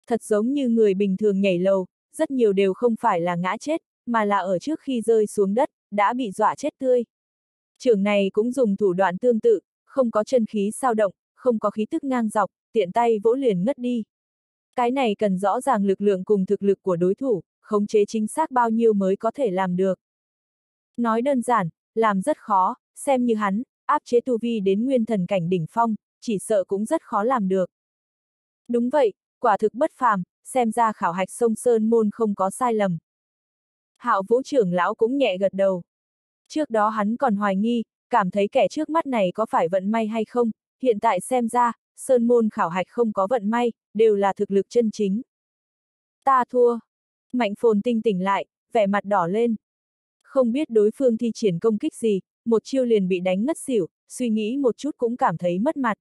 Thật giống như người bình thường nhảy lầu, rất nhiều đều không phải là ngã chết, mà là ở trước khi rơi xuống đất, đã bị dọa chết tươi. Trưởng này cũng dùng thủ đoạn tương tự, không có chân khí sao động, không có khí tức ngang dọc, tiện tay vỗ liền ngất đi. Cái này cần rõ ràng lực lượng cùng thực lực của đối thủ, khống chế chính xác bao nhiêu mới có thể làm được. Nói đơn giản, làm rất khó, xem như hắn, áp chế tu vi đến nguyên thần cảnh đỉnh phong, chỉ sợ cũng rất khó làm được. Đúng vậy, quả thực bất phàm, xem ra khảo hạch sông Sơn Môn không có sai lầm. Hạo vũ trưởng lão cũng nhẹ gật đầu. Trước đó hắn còn hoài nghi, cảm thấy kẻ trước mắt này có phải vận may hay không, hiện tại xem ra, Sơn Môn khảo hạch không có vận may, đều là thực lực chân chính. Ta thua. Mạnh phồn tinh tỉnh lại, vẻ mặt đỏ lên. Không biết đối phương thi triển công kích gì, một chiêu liền bị đánh ngất xỉu, suy nghĩ một chút cũng cảm thấy mất mặt.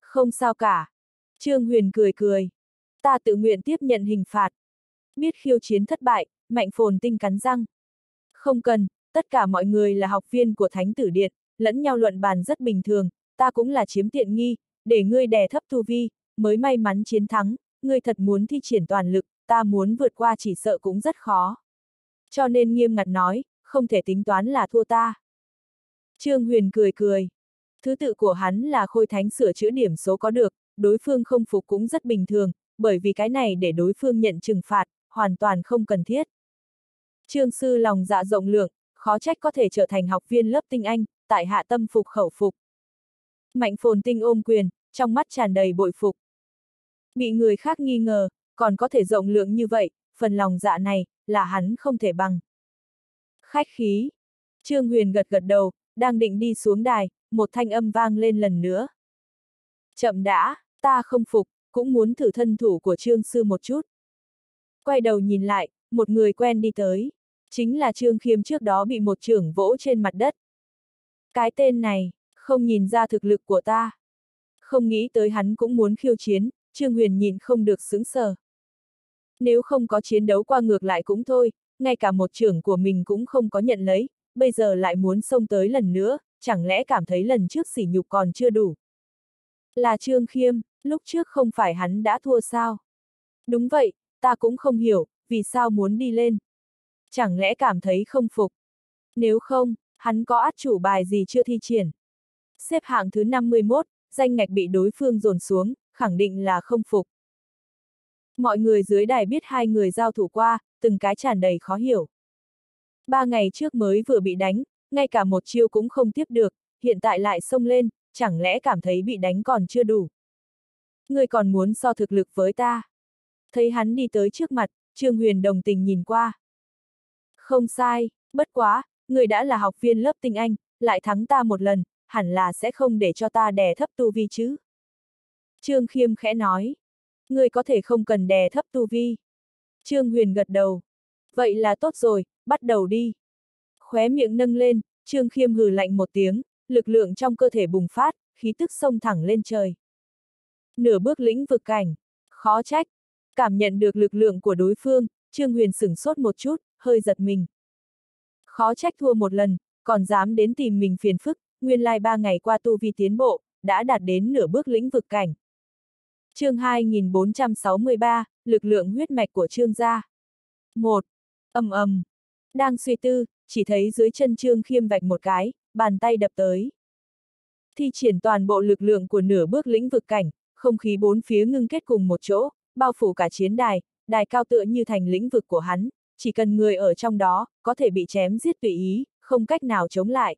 Không sao cả. Trương Huyền cười cười. Ta tự nguyện tiếp nhận hình phạt. Biết khiêu chiến thất bại, mạnh phồn tinh cắn răng. Không cần, tất cả mọi người là học viên của Thánh Tử Điện, lẫn nhau luận bàn rất bình thường, ta cũng là chiếm tiện nghi, để ngươi đè thấp tu vi, mới may mắn chiến thắng, ngươi thật muốn thi triển toàn lực, ta muốn vượt qua chỉ sợ cũng rất khó. Cho nên nghiêm ngặt nói, không thể tính toán là thua ta. Trương Huyền cười cười. Thứ tự của hắn là khôi thánh sửa chữa điểm số có được, đối phương không phục cũng rất bình thường, bởi vì cái này để đối phương nhận trừng phạt, hoàn toàn không cần thiết. Trương sư lòng dạ rộng lượng, khó trách có thể trở thành học viên lớp tinh anh, tại hạ tâm phục khẩu phục. Mạnh phồn tinh ôm quyền, trong mắt tràn đầy bội phục. Bị người khác nghi ngờ, còn có thể rộng lượng như vậy, phần lòng dạ này, là hắn không thể bằng. Khách khí. Trương Huyền gật gật đầu, đang định đi xuống đài, một thanh âm vang lên lần nữa. Chậm đã, ta không phục, cũng muốn thử thân thủ của Trương Sư một chút. Quay đầu nhìn lại, một người quen đi tới. Chính là Trương Khiêm trước đó bị một trưởng vỗ trên mặt đất. Cái tên này, không nhìn ra thực lực của ta. Không nghĩ tới hắn cũng muốn khiêu chiến, Trương Huyền nhìn không được sững sờ. Nếu không có chiến đấu qua ngược lại cũng thôi, ngay cả một trưởng của mình cũng không có nhận lấy, bây giờ lại muốn xông tới lần nữa, chẳng lẽ cảm thấy lần trước sỉ nhục còn chưa đủ. Là Trương Khiêm, lúc trước không phải hắn đã thua sao? Đúng vậy, ta cũng không hiểu, vì sao muốn đi lên. Chẳng lẽ cảm thấy không phục? Nếu không, hắn có át chủ bài gì chưa thi triển? Xếp hạng thứ 51, danh ngạch bị đối phương dồn xuống, khẳng định là không phục. Mọi người dưới đài biết hai người giao thủ qua, từng cái tràn đầy khó hiểu. Ba ngày trước mới vừa bị đánh, ngay cả một chiêu cũng không tiếp được, hiện tại lại xông lên, chẳng lẽ cảm thấy bị đánh còn chưa đủ. Người còn muốn so thực lực với ta. Thấy hắn đi tới trước mặt, Trương Huyền đồng tình nhìn qua. Không sai, bất quá, người đã là học viên lớp tinh anh, lại thắng ta một lần, hẳn là sẽ không để cho ta đè thấp tu vi chứ. Trương Khiêm khẽ nói. ngươi có thể không cần đè thấp tu vi. Trương Huyền gật đầu. Vậy là tốt rồi, bắt đầu đi. Khóe miệng nâng lên, Trương Khiêm hừ lạnh một tiếng, lực lượng trong cơ thể bùng phát, khí tức sông thẳng lên trời. Nửa bước lĩnh vực cảnh. Khó trách. Cảm nhận được lực lượng của đối phương, Trương Huyền sửng sốt một chút, hơi giật mình. Khó trách thua một lần, còn dám đến tìm mình phiền phức, nguyên lai ba ngày qua tu vi tiến bộ, đã đạt đến nửa bước lĩnh vực cảnh. chương 2463, lực lượng huyết mạch của trương gia. 1. ầm ầm. Đang suy tư, chỉ thấy dưới chân trương khiêm vạch một cái, bàn tay đập tới. Thi triển toàn bộ lực lượng của nửa bước lĩnh vực cảnh, không khí bốn phía ngưng kết cùng một chỗ, bao phủ cả chiến đài, đài cao tựa như thành lĩnh vực của hắn, chỉ cần người ở trong đó, có thể bị chém giết tùy ý, không cách nào chống lại.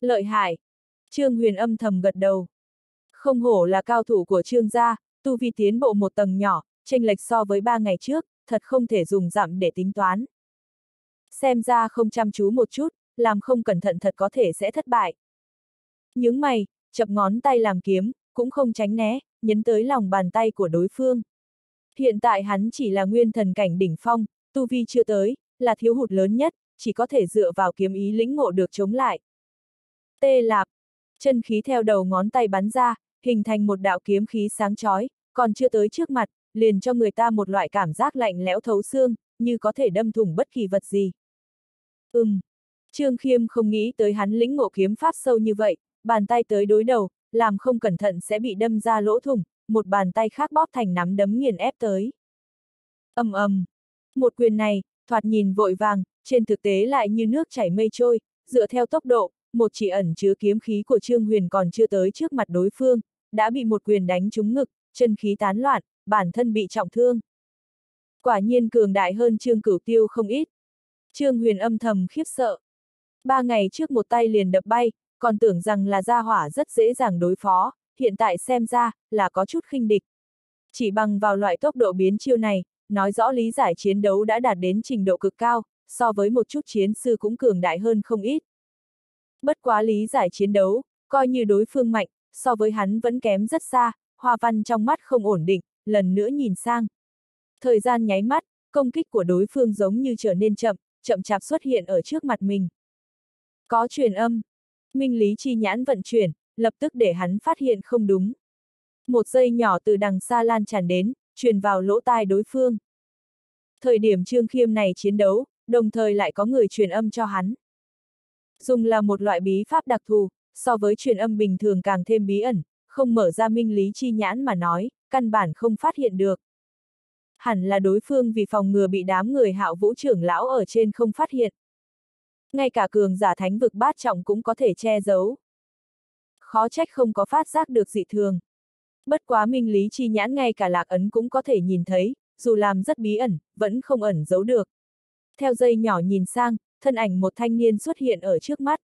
Lợi hại! Trương Huyền âm thầm gật đầu. Không hổ là cao thủ của Trương gia, tu vi tiến bộ một tầng nhỏ, chênh lệch so với ba ngày trước, thật không thể dùng giảm để tính toán. Xem ra không chăm chú một chút, làm không cẩn thận thật có thể sẽ thất bại. Những mày, chập ngón tay làm kiếm, cũng không tránh né, nhấn tới lòng bàn tay của đối phương. Hiện tại hắn chỉ là nguyên thần cảnh đỉnh phong, tu vi chưa tới, là thiếu hụt lớn nhất, chỉ có thể dựa vào kiếm ý lĩnh ngộ được chống lại. Tê lạp, chân khí theo đầu ngón tay bắn ra, hình thành một đạo kiếm khí sáng chói, còn chưa tới trước mặt, liền cho người ta một loại cảm giác lạnh lẽo thấu xương, như có thể đâm thủng bất kỳ vật gì. Ừm. Trương Khiêm không nghĩ tới hắn lĩnh ngộ kiếm pháp sâu như vậy, bàn tay tới đối đầu, làm không cẩn thận sẽ bị đâm ra lỗ thủng, một bàn tay khác bóp thành nắm đấm nghiền ép tới. ầm ầm, một quyền này, thoạt nhìn vội vàng, trên thực tế lại như nước chảy mây trôi, dựa theo tốc độ, một chỉ ẩn chứa kiếm khí của Trương Huyền còn chưa tới trước mặt đối phương, đã bị một quyền đánh trúng ngực, chân khí tán loạn, bản thân bị trọng thương. Quả nhiên cường đại hơn Trương Cửu Tiêu không ít. Trương Huyền âm thầm khiếp sợ. Ba ngày trước một tay liền đập bay, còn tưởng rằng là gia hỏa rất dễ dàng đối phó, hiện tại xem ra, là có chút khinh địch. Chỉ bằng vào loại tốc độ biến chiêu này, nói rõ lý giải chiến đấu đã đạt đến trình độ cực cao, so với một chút chiến sư cũng cường đại hơn không ít. Bất quá lý giải chiến đấu, coi như đối phương mạnh, so với hắn vẫn kém rất xa, hoa văn trong mắt không ổn định, lần nữa nhìn sang. Thời gian nháy mắt, công kích của đối phương giống như trở nên chậm, chậm chạp xuất hiện ở trước mặt mình. Có truyền âm, minh lý chi nhãn vận chuyển, lập tức để hắn phát hiện không đúng. Một dây nhỏ từ đằng xa lan tràn đến, truyền vào lỗ tai đối phương. Thời điểm Trương Khiêm này chiến đấu, đồng thời lại có người truyền âm cho hắn. Dùng là một loại bí pháp đặc thù, so với truyền âm bình thường càng thêm bí ẩn, không mở ra minh lý chi nhãn mà nói, căn bản không phát hiện được. Hẳn là đối phương vì phòng ngừa bị đám người hạo vũ trưởng lão ở trên không phát hiện. Ngay cả cường giả thánh vực bát trọng cũng có thể che giấu. Khó trách không có phát giác được dị thường. Bất quá minh lý chi nhãn ngay cả lạc ấn cũng có thể nhìn thấy, dù làm rất bí ẩn, vẫn không ẩn giấu được. Theo dây nhỏ nhìn sang, thân ảnh một thanh niên xuất hiện ở trước mắt.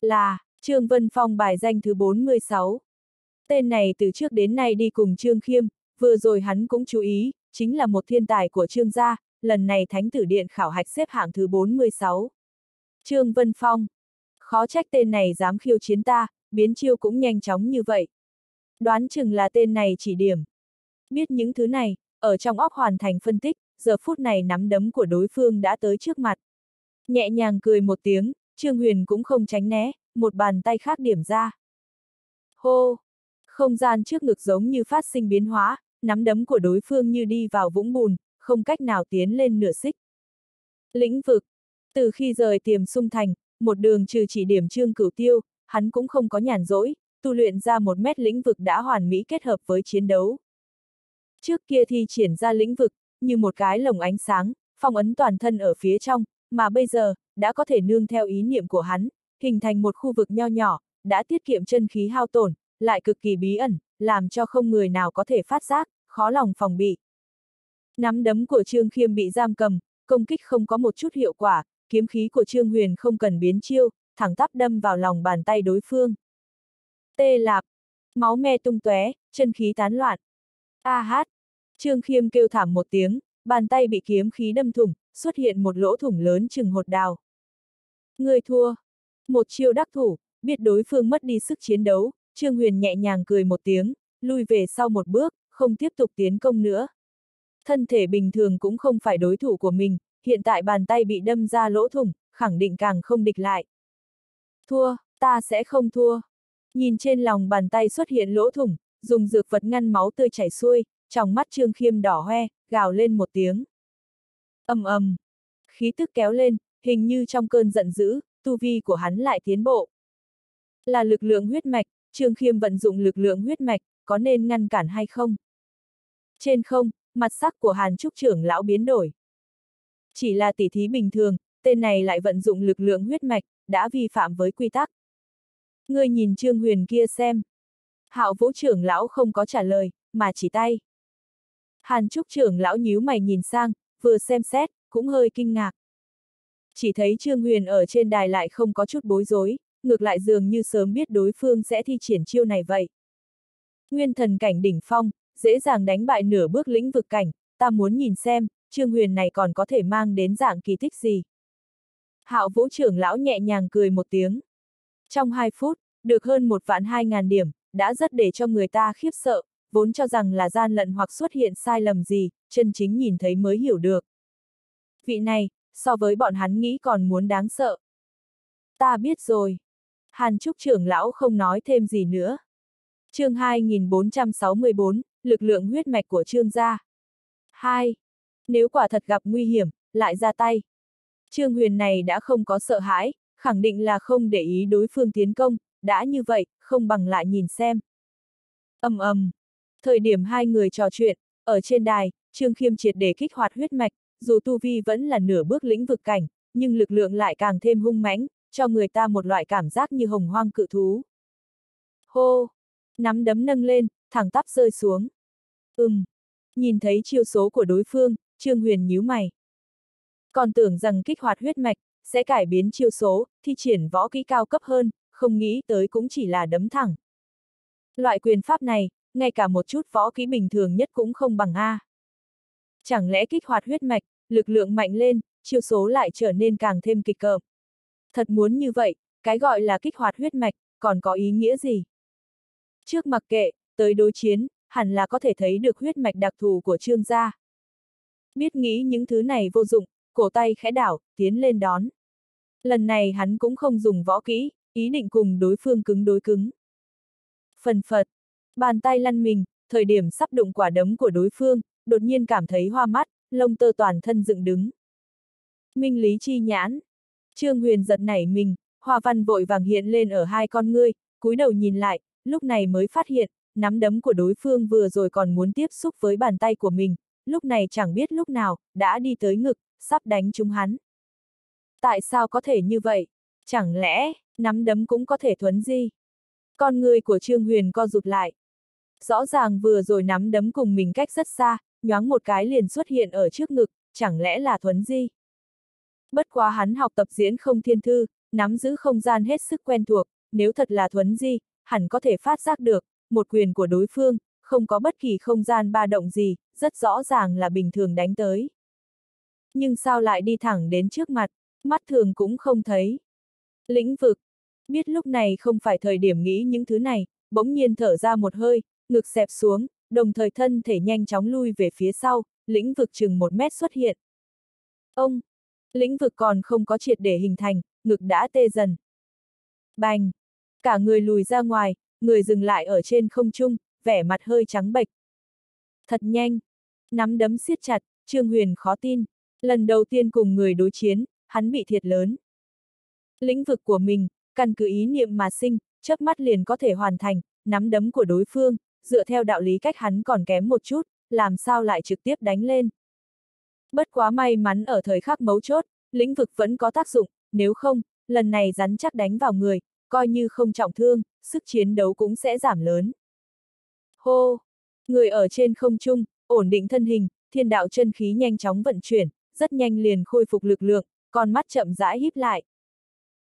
Là, Trương Vân Phong bài danh thứ 46. Tên này từ trước đến nay đi cùng Trương Khiêm, vừa rồi hắn cũng chú ý, chính là một thiên tài của Trương gia, lần này Thánh tử Điện khảo hạch xếp hạng thứ 46. Trương Vân Phong. Khó trách tên này dám khiêu chiến ta, biến chiêu cũng nhanh chóng như vậy. Đoán chừng là tên này chỉ điểm. Biết những thứ này, ở trong óc hoàn thành phân tích, giờ phút này nắm đấm của đối phương đã tới trước mặt. Nhẹ nhàng cười một tiếng, Trương Huyền cũng không tránh né, một bàn tay khác điểm ra. Hô! Không gian trước ngực giống như phát sinh biến hóa, nắm đấm của đối phương như đi vào vũng bùn, không cách nào tiến lên nửa xích. Lĩnh vực. Từ khi rời tiềm sung thành, một đường trừ chỉ điểm trương cửu tiêu, hắn cũng không có nhàn rỗi, tu luyện ra một mét lĩnh vực đã hoàn mỹ kết hợp với chiến đấu. Trước kia thi triển ra lĩnh vực, như một cái lồng ánh sáng, phong ấn toàn thân ở phía trong, mà bây giờ, đã có thể nương theo ý niệm của hắn, hình thành một khu vực nho nhỏ, đã tiết kiệm chân khí hao tổn, lại cực kỳ bí ẩn, làm cho không người nào có thể phát giác, khó lòng phòng bị. Nắm đấm của Trương Khiêm bị giam cầm, công kích không có một chút hiệu quả, kiếm khí của Trương Huyền không cần biến chiêu, thẳng tắp đâm vào lòng bàn tay đối phương. Tê lạp, máu me tung tóe, chân khí tán loạn. A hát, Trương Khiêm kêu thảm một tiếng, bàn tay bị kiếm khí đâm thủng, xuất hiện một lỗ thủng lớn chừng hột đào. Người thua. Một chiêu đắc thủ, biết đối phương mất đi sức chiến đấu, Trương Huyền nhẹ nhàng cười một tiếng, lui về sau một bước, không tiếp tục tiến công nữa. Thân thể bình thường cũng không phải đối thủ của mình, hiện tại bàn tay bị đâm ra lỗ thủng, khẳng định càng không địch lại. Thua, ta sẽ không thua. Nhìn trên lòng bàn tay xuất hiện lỗ thủng, dùng dược vật ngăn máu tươi chảy xuôi, trong mắt Trương Khiêm đỏ hoe, gào lên một tiếng. ầm ầm, khí tức kéo lên, hình như trong cơn giận dữ, tu vi của hắn lại tiến bộ. Là lực lượng huyết mạch, Trương Khiêm vận dụng lực lượng huyết mạch, có nên ngăn cản hay không? Trên không, mặt sắc của Hàn Trúc trưởng lão biến đổi. Chỉ là tỉ thí bình thường, tên này lại vận dụng lực lượng huyết mạch, đã vi phạm với quy tắc. Ngươi nhìn Trương Huyền kia xem. Hạo vũ trưởng lão không có trả lời, mà chỉ tay. Hàn Trúc trưởng lão nhíu mày nhìn sang, vừa xem xét, cũng hơi kinh ngạc. Chỉ thấy Trương Huyền ở trên đài lại không có chút bối rối, ngược lại dường như sớm biết đối phương sẽ thi triển chiêu này vậy. Nguyên thần cảnh đỉnh phong, dễ dàng đánh bại nửa bước lĩnh vực cảnh, ta muốn nhìn xem, Trương Huyền này còn có thể mang đến dạng kỳ tích gì. Hạo vũ trưởng lão nhẹ nhàng cười một tiếng. Trong hai phút, được hơn một vạn hai ngàn điểm, đã rất để cho người ta khiếp sợ, vốn cho rằng là gian lận hoặc xuất hiện sai lầm gì, chân chính nhìn thấy mới hiểu được. Vị này, so với bọn hắn nghĩ còn muốn đáng sợ. Ta biết rồi. Hàn Trúc trưởng lão không nói thêm gì nữa. chương 2464, lực lượng huyết mạch của trương gia. 2. Nếu quả thật gặp nguy hiểm, lại ra tay. Trương Huyền này đã không có sợ hãi, khẳng định là không để ý đối phương tiến công, đã như vậy, không bằng lại nhìn xem. ầm ầm. Thời điểm hai người trò chuyện, ở trên đài, Trương Khiêm triệt để kích hoạt huyết mạch, dù tu vi vẫn là nửa bước lĩnh vực cảnh, nhưng lực lượng lại càng thêm hung mãnh, cho người ta một loại cảm giác như hồng hoang cự thú. Hô! Nắm đấm nâng lên, thẳng tắp rơi xuống. Ừm! Nhìn thấy chiêu số của đối phương, Trương Huyền nhíu mày. Còn tưởng rằng kích hoạt huyết mạch, sẽ cải biến chiêu số, thi triển võ kỹ cao cấp hơn, không nghĩ tới cũng chỉ là đấm thẳng. Loại quyền pháp này, ngay cả một chút võ kỹ bình thường nhất cũng không bằng A. Chẳng lẽ kích hoạt huyết mạch, lực lượng mạnh lên, chiêu số lại trở nên càng thêm kịch cợm. Thật muốn như vậy, cái gọi là kích hoạt huyết mạch, còn có ý nghĩa gì? Trước mặc kệ, tới đối chiến, hẳn là có thể thấy được huyết mạch đặc thù của trương gia. Biết nghĩ những thứ này vô dụng, cổ tay khẽ đảo, tiến lên đón. Lần này hắn cũng không dùng võ kỹ, ý định cùng đối phương cứng đối cứng. Phần phật, bàn tay lăn mình, thời điểm sắp đụng quả đấm của đối phương, đột nhiên cảm thấy hoa mắt, lông tơ toàn thân dựng đứng. Minh lý chi nhãn. Trương Huyền giật nảy mình, Hoa văn vội vàng hiện lên ở hai con ngươi, cúi đầu nhìn lại, lúc này mới phát hiện, nắm đấm của đối phương vừa rồi còn muốn tiếp xúc với bàn tay của mình, lúc này chẳng biết lúc nào, đã đi tới ngực, sắp đánh chúng hắn. Tại sao có thể như vậy? Chẳng lẽ, nắm đấm cũng có thể thuấn di? Con người của Trương Huyền co rụt lại. Rõ ràng vừa rồi nắm đấm cùng mình cách rất xa, nhoáng một cái liền xuất hiện ở trước ngực, chẳng lẽ là thuấn di? Bất quá hắn học tập diễn không thiên thư, nắm giữ không gian hết sức quen thuộc, nếu thật là thuấn di, hẳn có thể phát giác được, một quyền của đối phương, không có bất kỳ không gian ba động gì, rất rõ ràng là bình thường đánh tới. Nhưng sao lại đi thẳng đến trước mặt, mắt thường cũng không thấy. Lĩnh vực, biết lúc này không phải thời điểm nghĩ những thứ này, bỗng nhiên thở ra một hơi, ngực xẹp xuống, đồng thời thân thể nhanh chóng lui về phía sau, lĩnh vực chừng một mét xuất hiện. Ông, lĩnh vực còn không có triệt để hình thành, ngực đã tê dần. Bành! Cả người lùi ra ngoài, người dừng lại ở trên không trung, vẻ mặt hơi trắng bệch. Thật nhanh! Nắm đấm siết chặt, Trương Huyền khó tin. Lần đầu tiên cùng người đối chiến, hắn bị thiệt lớn. Lĩnh vực của mình, căn cứ ý niệm mà sinh, chớp mắt liền có thể hoàn thành, nắm đấm của đối phương, dựa theo đạo lý cách hắn còn kém một chút, làm sao lại trực tiếp đánh lên. Bất quá may mắn ở thời khắc mấu chốt, lĩnh vực vẫn có tác dụng, nếu không, lần này rắn chắc đánh vào người, coi như không trọng thương, sức chiến đấu cũng sẽ giảm lớn. Hô! Người ở trên không trung, ổn định thân hình, thiên đạo chân khí nhanh chóng vận chuyển, rất nhanh liền khôi phục lực lượng, con mắt chậm rãi híp lại.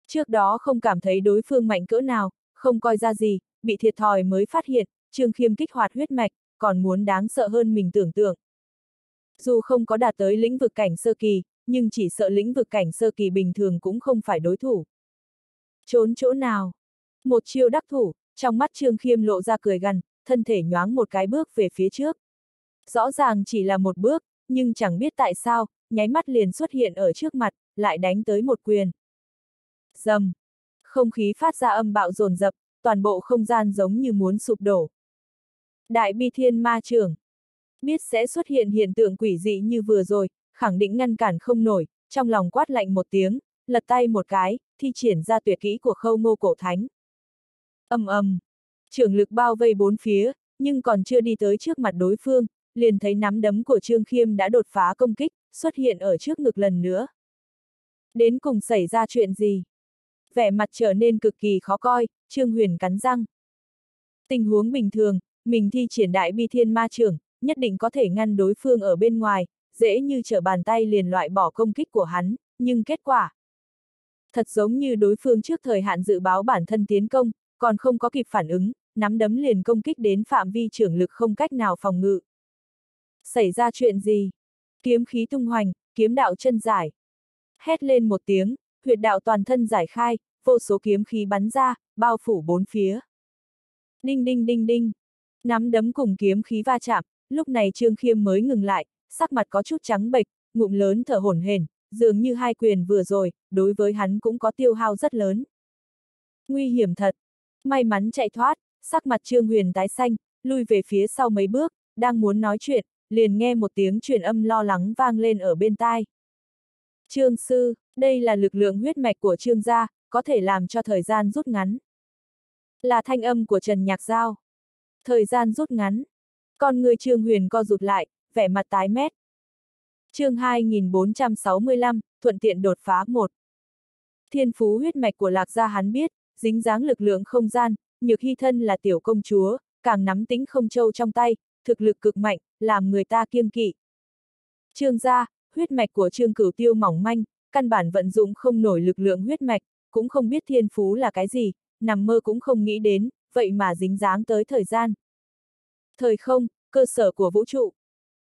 Trước đó không cảm thấy đối phương mạnh cỡ nào, không coi ra gì, bị thiệt thòi mới phát hiện, Trương Khiêm kích hoạt huyết mạch, còn muốn đáng sợ hơn mình tưởng tượng. Dù không có đạt tới lĩnh vực cảnh sơ kỳ, nhưng chỉ sợ lĩnh vực cảnh sơ kỳ bình thường cũng không phải đối thủ. Trốn chỗ nào? Một chiêu đắc thủ, trong mắt Trương Khiêm lộ ra cười gằn, thân thể nhoáng một cái bước về phía trước. Rõ ràng chỉ là một bước, nhưng chẳng biết tại sao, nháy mắt liền xuất hiện ở trước mặt, lại đánh tới một quyền. Dầm! Không khí phát ra âm bạo dồn dập, toàn bộ không gian giống như muốn sụp đổ. Đại bi thiên ma trưởng. Biết sẽ xuất hiện hiện tượng quỷ dị như vừa rồi, khẳng định ngăn cản không nổi, trong lòng quát lạnh một tiếng, lật tay một cái, thi triển ra tuyệt kỹ của khâu ngô cổ thánh. Âm âm, trưởng lực bao vây bốn phía, nhưng còn chưa đi tới trước mặt đối phương, liền thấy nắm đấm của Trương Khiêm đã đột phá công kích, xuất hiện ở trước ngực lần nữa. Đến cùng xảy ra chuyện gì? Vẻ mặt trở nên cực kỳ khó coi, Trương Huyền cắn răng. Tình huống bình thường, mình thi triển đại bi thiên ma trưởng, nhất định có thể ngăn đối phương ở bên ngoài, dễ như trở bàn tay liền loại bỏ công kích của hắn, nhưng kết quả. Thật giống như đối phương trước thời hạn dự báo bản thân tiến công, còn không có kịp phản ứng, nắm đấm liền công kích đến phạm vi trưởng lực không cách nào phòng ngự. Xảy ra chuyện gì? Kiếm khí tung hoành, kiếm đạo chân giải. Hét lên một tiếng, huyệt đạo toàn thân giải khai, vô số kiếm khí bắn ra, bao phủ bốn phía. Đinh đinh đinh đinh. Nắm đấm cùng kiếm khí va chạm, lúc này Trương Khiêm mới ngừng lại, sắc mặt có chút trắng bệch, ngụm lớn thở hổn hển, dường như hai quyền vừa rồi, đối với hắn cũng có tiêu hao rất lớn. Nguy hiểm thật. May mắn chạy thoát, sắc mặt Trương Huyền tái xanh, lui về phía sau mấy bước, đang muốn nói chuyện, liền nghe một tiếng truyền âm lo lắng vang lên ở bên tai. Trương Sư, đây là lực lượng huyết mạch của Trương gia, có thể làm cho thời gian rút ngắn. Là thanh âm của Trần Nhạc Giao. Thời gian rút ngắn. Con người Trương Huyền co rụt lại, vẻ mặt tái mét. chương 2465, thuận tiện đột phá 1. Thiên phú huyết mạch của lạc gia hắn biết, dính dáng lực lượng không gian, nhược hy thân là tiểu công chúa, càng nắm tính không châu trong tay, thực lực cực mạnh, làm người ta kiêng kỵ. Trương gia, huyết mạch của trương cửu tiêu mỏng manh, căn bản vận dụng không nổi lực lượng huyết mạch, cũng không biết thiên phú là cái gì, nằm mơ cũng không nghĩ đến, vậy mà dính dáng tới thời gian. Thời không, cơ sở của vũ trụ.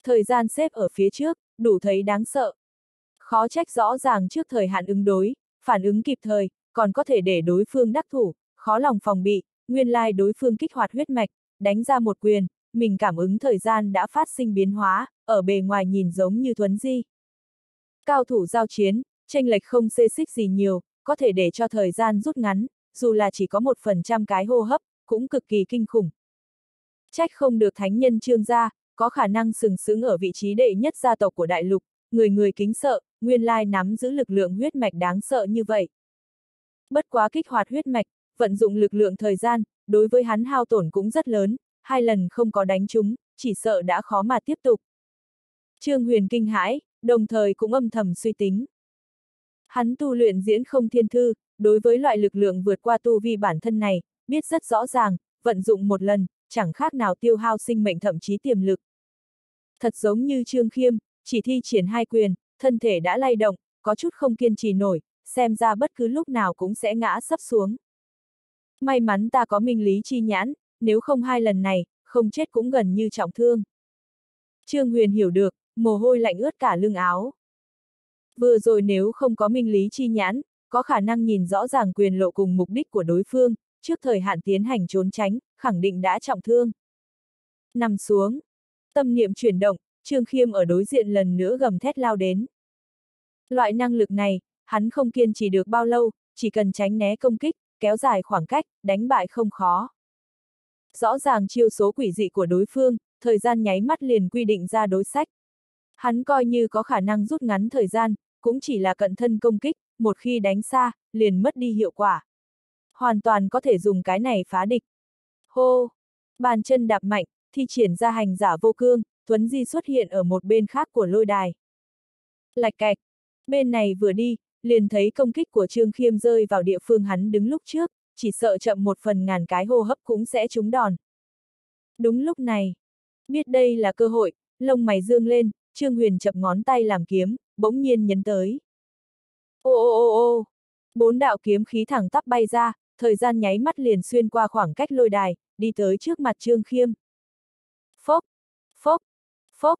Thời gian xếp ở phía trước, đủ thấy đáng sợ. Khó trách rõ ràng trước thời hạn ứng đối, phản ứng kịp thời, còn có thể để đối phương đắc thủ, khó lòng phòng bị, nguyên lai đối phương kích hoạt huyết mạch, đánh ra một quyền, mình cảm ứng thời gian đã phát sinh biến hóa, ở bề ngoài nhìn giống như thuấn di. Cao thủ giao chiến, tranh lệch không xê xích gì nhiều, có thể để cho thời gian rút ngắn, dù là chỉ có một phần trăm cái hô hấp, cũng cực kỳ kinh khủng. Trách không được thánh nhân trương gia, có khả năng sừng sững ở vị trí đệ nhất gia tộc của đại lục, người người kính sợ, nguyên lai nắm giữ lực lượng huyết mạch đáng sợ như vậy. Bất quá kích hoạt huyết mạch, vận dụng lực lượng thời gian, đối với hắn hao tổn cũng rất lớn, hai lần không có đánh chúng chỉ sợ đã khó mà tiếp tục. Trương Huyền kinh hãi, đồng thời cũng âm thầm suy tính. Hắn tu luyện diễn không thiên thư, đối với loại lực lượng vượt qua tu vi bản thân này, biết rất rõ ràng, vận dụng một lần, chẳng khác nào tiêu hao sinh mệnh thậm chí tiềm lực. Thật giống như Trương Khiêm, chỉ thi triển hai quyền, thân thể đã lay động, có chút không kiên trì nổi, xem ra bất cứ lúc nào cũng sẽ ngã sấp xuống. May mắn ta có minh lý chi nhãn, nếu không hai lần này, không chết cũng gần như trọng thương. Trương Huyền hiểu được, mồ hôi lạnh ướt cả lưng áo. Vừa rồi nếu không có minh lý chi nhãn, có khả năng nhìn rõ ràng quyền lộ cùng mục đích của đối phương, trước thời hạn tiến hành trốn tránh, khẳng định đã trọng thương. Nằm xuống. Tâm niệm chuyển động, Trương Khiêm ở đối diện lần nữa gầm thét lao đến. Loại năng lực này, hắn không kiên trì được bao lâu, chỉ cần tránh né công kích, kéo dài khoảng cách, đánh bại không khó. Rõ ràng chiêu số quỷ dị của đối phương, thời gian nháy mắt liền quy định ra đối sách. Hắn coi như có khả năng rút ngắn thời gian, cũng chỉ là cận thân công kích, một khi đánh xa, liền mất đi hiệu quả. Hoàn toàn có thể dùng cái này phá địch. Hô! Bàn chân đạp mạnh, thi triển ra hành giả vô cương, Tuấn Di xuất hiện ở một bên khác của lôi đài. Lạch cạch! Bên này vừa đi, liền thấy công kích của Trương Khiêm rơi vào địa phương hắn đứng lúc trước, chỉ sợ chậm một phần ngàn cái hô hấp cũng sẽ trúng đòn. Đúng lúc này, biết đây là cơ hội, lông mày dương lên, Trương Huyền chập ngón tay làm kiếm, bỗng nhiên nhấn tới. Ô ô ô ô, bốn đạo kiếm khí thẳng tắp bay ra, thời gian nháy mắt liền xuyên qua khoảng cách lôi đài, đi tới trước mặt Trương Khiêm. Phốc, phốc, phốc,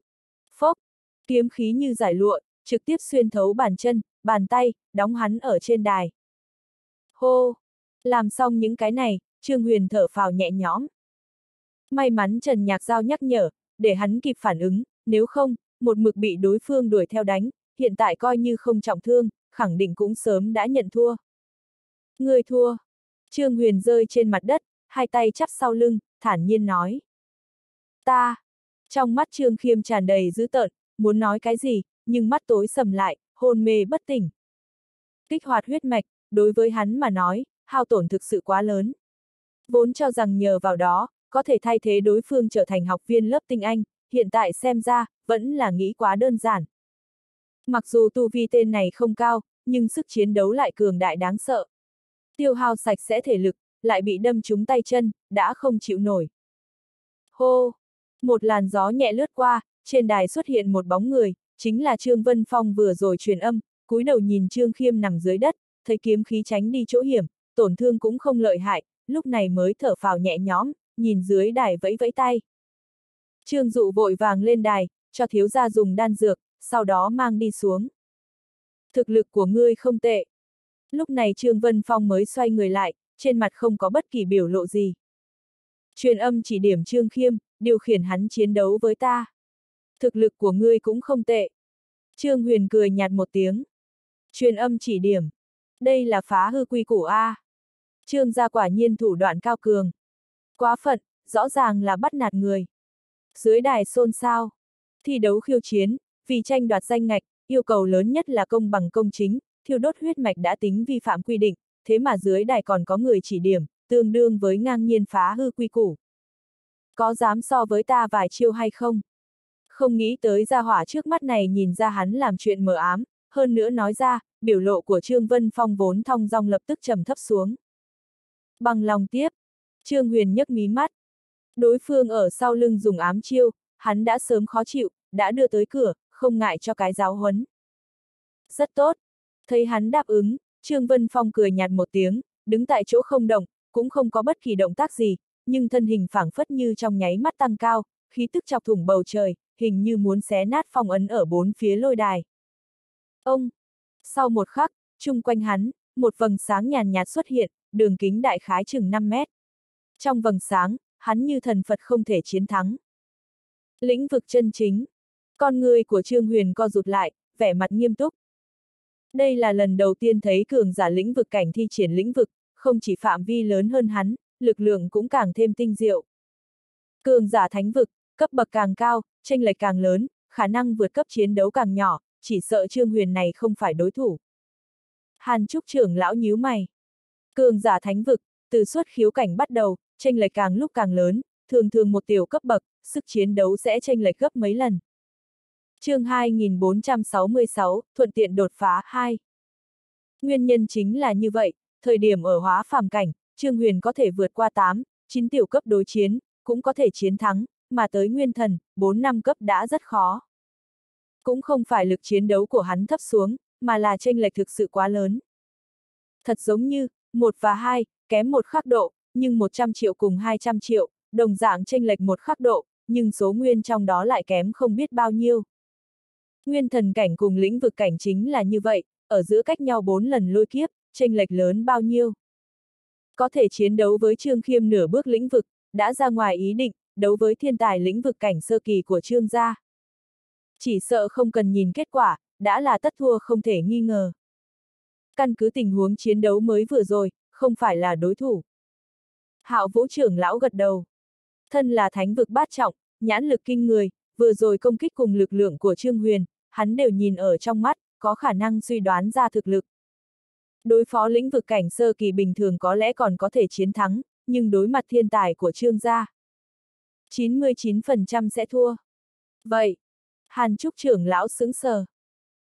phốc, kiếm khí như giải lụa, trực tiếp xuyên thấu bàn chân, bàn tay, đóng hắn ở trên đài. Hô! Làm xong những cái này, Trương Huyền thở phào nhẹ nhõm. May mắn Trần Nhạc Giao nhắc nhở, để hắn kịp phản ứng, nếu không, một mực bị đối phương đuổi theo đánh, hiện tại coi như không trọng thương, khẳng định cũng sớm đã nhận thua. Người thua. Trương Huyền rơi trên mặt đất, hai tay chắp sau lưng, thản nhiên nói. Ta. Trong mắt Trương Khiêm tràn đầy dữ tợn, muốn nói cái gì, nhưng mắt tối sầm lại, hôn mê bất tỉnh. Kích hoạt huyết mạch, đối với hắn mà nói, hao tổn thực sự quá lớn. Vốn cho rằng nhờ vào đó, có thể thay thế đối phương trở thành học viên lớp tinh anh, hiện tại xem ra, vẫn là nghĩ quá đơn giản. Mặc dù tu vi tên này không cao, nhưng sức chiến đấu lại cường đại đáng sợ. Tiêu hao sạch sẽ thể lực, lại bị đâm trúng tay chân, đã không chịu nổi. Hô! Một làn gió nhẹ lướt qua, trên đài xuất hiện một bóng người, chính là Trương Vân Phong vừa rồi truyền âm, cúi đầu nhìn Trương Khiêm nằm dưới đất, thấy kiếm khí tránh đi chỗ hiểm, tổn thương cũng không lợi hại, lúc này mới thở phào nhẹ nhõm, nhìn dưới đài vẫy vẫy tay. Trương Dụ vội vàng lên đài, cho thiếu gia dùng đan dược, sau đó mang đi xuống. Thực lực của ngươi không tệ. Lúc này Trương Vân Phong mới xoay người lại, trên mặt không có bất kỳ biểu lộ gì. Truyền âm chỉ điểm Trương Khiêm, điều khiển hắn chiến đấu với ta. Thực lực của ngươi cũng không tệ. Trương Huyền cười nhạt một tiếng. Truyền âm chỉ điểm. Đây là phá hư quy củ A. Trương gia quả nhiên thủ đoạn cao cường. Quá phận, rõ ràng là bắt nạt người. Dưới đài xôn xao. Thi đấu khiêu chiến, vì tranh đoạt danh ngạch, yêu cầu lớn nhất là công bằng công chính, thiêu đốt huyết mạch đã tính vi phạm quy định, thế mà dưới đài còn có người chỉ điểm, tương đương với ngang nhiên phá hư quy củ. Có dám so với ta vài chiêu hay không? Không nghĩ tới gia hỏa trước mắt này nhìn ra hắn làm chuyện mờ ám, hơn nữa nói ra, biểu lộ của Trương Vân Phong vốn thong dong lập tức trầm thấp xuống. Bằng lòng tiếp, Trương Huyền nhấc mí mắt. Đối phương ở sau lưng dùng ám chiêu, hắn đã sớm khó chịu, đã đưa tới cửa, không ngại cho cái giáo huấn. Rất tốt. Thấy hắn đáp ứng, Trương Vân Phong cười nhạt một tiếng, đứng tại chỗ không động, cũng không có bất kỳ động tác gì, nhưng thân hình phảng phất như trong nháy mắt tăng cao, khí tức chọc thủng bầu trời, hình như muốn xé nát phong ấn ở bốn phía lôi đài. Ông! Sau một khắc, chung quanh hắn, một vầng sáng nhàn nhạt xuất hiện, đường kính đại khái chừng 5 mét. Trong vầng sáng, hắn như thần Phật không thể chiến thắng. Lĩnh vực chân chính. Con người của Trương Huyền co rụt lại, vẻ mặt nghiêm túc. Đây là lần đầu tiên thấy cường giả lĩnh vực cảnh thi triển lĩnh vực, không chỉ phạm vi lớn hơn hắn, lực lượng cũng càng thêm tinh diệu. Cường giả thánh vực, cấp bậc càng cao, tranh lệch càng lớn, khả năng vượt cấp chiến đấu càng nhỏ, chỉ sợ Trương Huyền này không phải đối thủ. Hàn Trúc trưởng lão nhíu mày. Cường giả thánh vực, từ xuất khiếu cảnh bắt đầu, tranh lệch càng lúc càng lớn, thường thường một tiểu cấp bậc, sức chiến đấu sẽ tranh lệch gấp mấy lần chương 2466, thuận tiện đột phá 2. Nguyên nhân chính là như vậy, thời điểm ở hóa phàm cảnh, Trương Huyền có thể vượt qua 8, 9 tiểu cấp đối chiến, cũng có thể chiến thắng, mà tới nguyên thần, 4 năm cấp đã rất khó. Cũng không phải lực chiến đấu của hắn thấp xuống, mà là tranh lệch thực sự quá lớn. Thật giống như, 1 và 2, kém một khắc độ, nhưng 100 triệu cùng 200 triệu, đồng dạng tranh lệch một khắc độ, nhưng số nguyên trong đó lại kém không biết bao nhiêu. Nguyên thần cảnh cùng lĩnh vực cảnh chính là như vậy, ở giữa cách nhau bốn lần lôi kiếp, tranh lệch lớn bao nhiêu. Có thể chiến đấu với Trương Khiêm nửa bước lĩnh vực, đã ra ngoài ý định, đấu với thiên tài lĩnh vực cảnh sơ kỳ của Trương gia. Chỉ sợ không cần nhìn kết quả, đã là tất thua không thể nghi ngờ. Căn cứ tình huống chiến đấu mới vừa rồi, không phải là đối thủ. Hạo vũ trưởng lão gật đầu. Thân là thánh vực bát trọng, nhãn lực kinh người, vừa rồi công kích cùng lực lượng của Trương Huyền, hắn đều nhìn ở trong mắt, có khả năng suy đoán ra thực lực. Đối phó lĩnh vực cảnh sơ kỳ bình thường có lẽ còn có thể chiến thắng, nhưng đối mặt thiên tài của Trương gia. 99% sẽ thua. Vậy, Hàn Trúc trưởng lão sững sờ.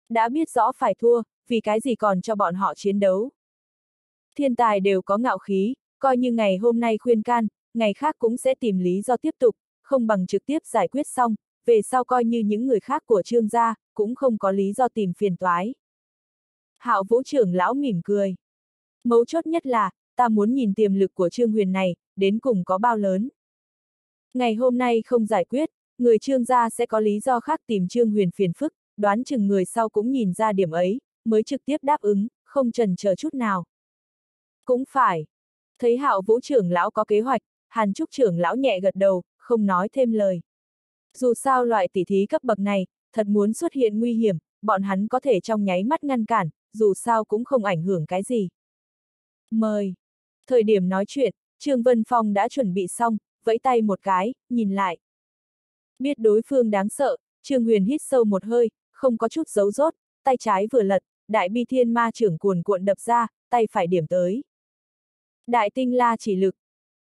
Đã biết rõ phải thua, vì cái gì còn cho bọn họ chiến đấu. Thiên tài đều có ngạo khí, coi như ngày hôm nay khuyên can, ngày khác cũng sẽ tìm lý do tiếp tục, không bằng trực tiếp giải quyết xong, về sau coi như những người khác của trương gia, cũng không có lý do tìm phiền toái. Hạo vũ trưởng lão mỉm cười. Mấu chốt nhất là, ta muốn nhìn tiềm lực của trương huyền này, đến cùng có bao lớn. Ngày hôm nay không giải quyết, người trương gia sẽ có lý do khác tìm trương huyền phiền phức, đoán chừng người sau cũng nhìn ra điểm ấy, mới trực tiếp đáp ứng, không trần chờ chút nào. Cũng phải. Thấy hạo vũ trưởng lão có kế hoạch, hàn trúc trưởng lão nhẹ gật đầu, không nói thêm lời. Dù sao loại tỉ thí cấp bậc này, thật muốn xuất hiện nguy hiểm, bọn hắn có thể trong nháy mắt ngăn cản, dù sao cũng không ảnh hưởng cái gì. Mời. Thời điểm nói chuyện, Trương Vân Phong đã chuẩn bị xong, vẫy tay một cái, nhìn lại. Biết đối phương đáng sợ, Trương Huyền hít sâu một hơi, không có chút dấu rốt, tay trái vừa lật, đại bi thiên ma trưởng cuồn cuộn đập ra, tay phải điểm tới. Đại tinh la chỉ lực.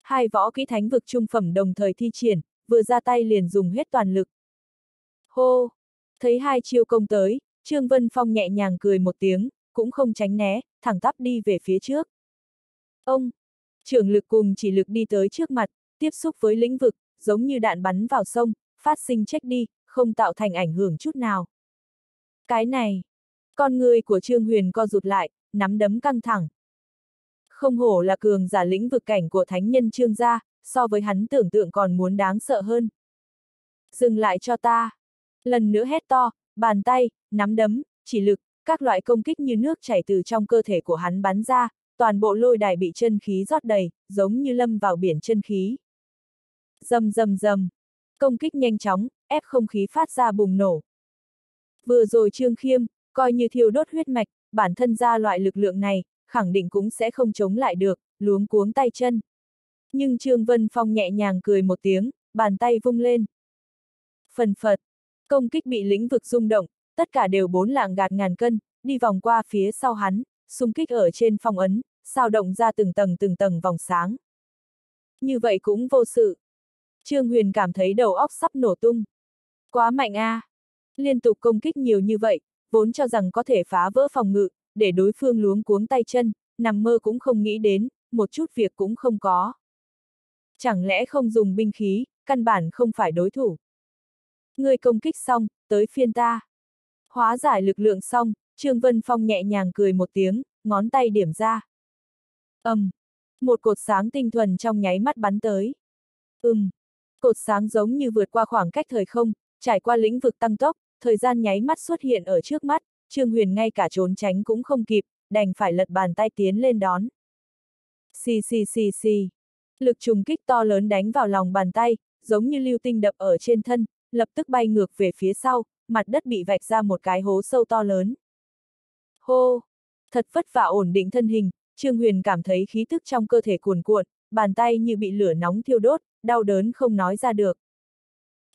Hai võ kỹ thánh vực trung phẩm đồng thời thi triển, vừa ra tay liền dùng hết toàn lực. Hô! Thấy hai chiêu công tới, Trương Vân Phong nhẹ nhàng cười một tiếng, cũng không tránh né, thẳng tắp đi về phía trước. Ông! trường lực cùng chỉ lực đi tới trước mặt, tiếp xúc với lĩnh vực, giống như đạn bắn vào sông, phát sinh trách đi, không tạo thành ảnh hưởng chút nào. Cái này! Con người của Trương Huyền co rụt lại, nắm đấm căng thẳng. Không hổ là cường giả lĩnh vực cảnh của thánh nhân Trương gia, so với hắn tưởng tượng còn muốn đáng sợ hơn. Dừng lại cho ta! Lần nữa hét to, bàn tay, nắm đấm, chỉ lực, các loại công kích như nước chảy từ trong cơ thể của hắn bắn ra, toàn bộ lôi đài bị chân khí rót đầy, giống như lâm vào biển chân khí. Dầm dầm dầm. Công kích nhanh chóng, ép không khí phát ra bùng nổ. Vừa rồi Trương Khiêm, coi như thiêu đốt huyết mạch, bản thân ra loại lực lượng này, khẳng định cũng sẽ không chống lại được, luống cuống tay chân. Nhưng Trương Vân Phong nhẹ nhàng cười một tiếng, bàn tay vung lên. Phần phật, công kích bị lĩnh vực rung động, tất cả đều bốn lạng gạt ngàn cân, đi vòng qua phía sau hắn, xung kích ở trên phong ấn, sao động ra từng tầng từng tầng vòng sáng. Như vậy cũng vô sự. Trương Huyền cảm thấy đầu óc sắp nổ tung. Quá mạnh a! À. Liên tục công kích nhiều như vậy, vốn cho rằng có thể phá vỡ phòng ngự, để đối phương luống cuống tay chân, nằm mơ cũng không nghĩ đến, một chút việc cũng không có. Chẳng lẽ không dùng binh khí, căn bản không phải đối thủ. Người công kích xong, tới phiên ta. Hóa giải lực lượng xong, Trương Vân Phong nhẹ nhàng cười một tiếng, ngón tay điểm ra. ầm, um, một cột sáng tinh thuần trong nháy mắt bắn tới. Ừm, um, cột sáng giống như vượt qua khoảng cách thời không, trải qua lĩnh vực tăng tốc, thời gian nháy mắt xuất hiện ở trước mắt, Trương Huyền ngay cả trốn tránh cũng không kịp, đành phải lật bàn tay tiến lên đón. Xì xì xì xì. Lực trùng kích to lớn đánh vào lòng bàn tay, giống như lưu tinh đập ở trên thân, lập tức bay ngược về phía sau, mặt đất bị vạch ra một cái hố sâu to lớn. Hô! Thật vất vả ổn định thân hình, Trương Huyền cảm thấy khí tức trong cơ thể cuồn cuộn, bàn tay như bị lửa nóng thiêu đốt, đau đớn không nói ra được.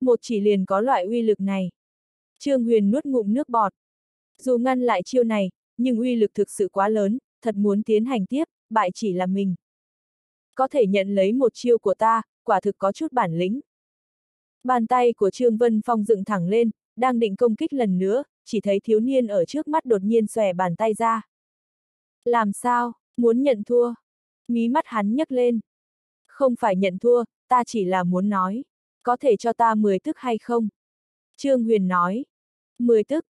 Một chỉ liền có loại uy lực này. Trương Huyền nuốt ngụm nước bọt. Dù ngăn lại chiêu này, nhưng uy lực thực sự quá lớn, thật muốn tiến hành tiếp, bại chỉ là mình. Có thể nhận lấy một chiêu của ta, quả thực có chút bản lĩnh. Bàn tay của Trương Vân Phong dựng thẳng lên, đang định công kích lần nữa, chỉ thấy thiếu niên ở trước mắt đột nhiên xòe bàn tay ra. Làm sao, muốn nhận thua? Mí mắt hắn nhấc lên. Không phải nhận thua, ta chỉ là muốn nói. Có thể cho ta 10 tức hay không? Trương Huyền nói. 10 tức.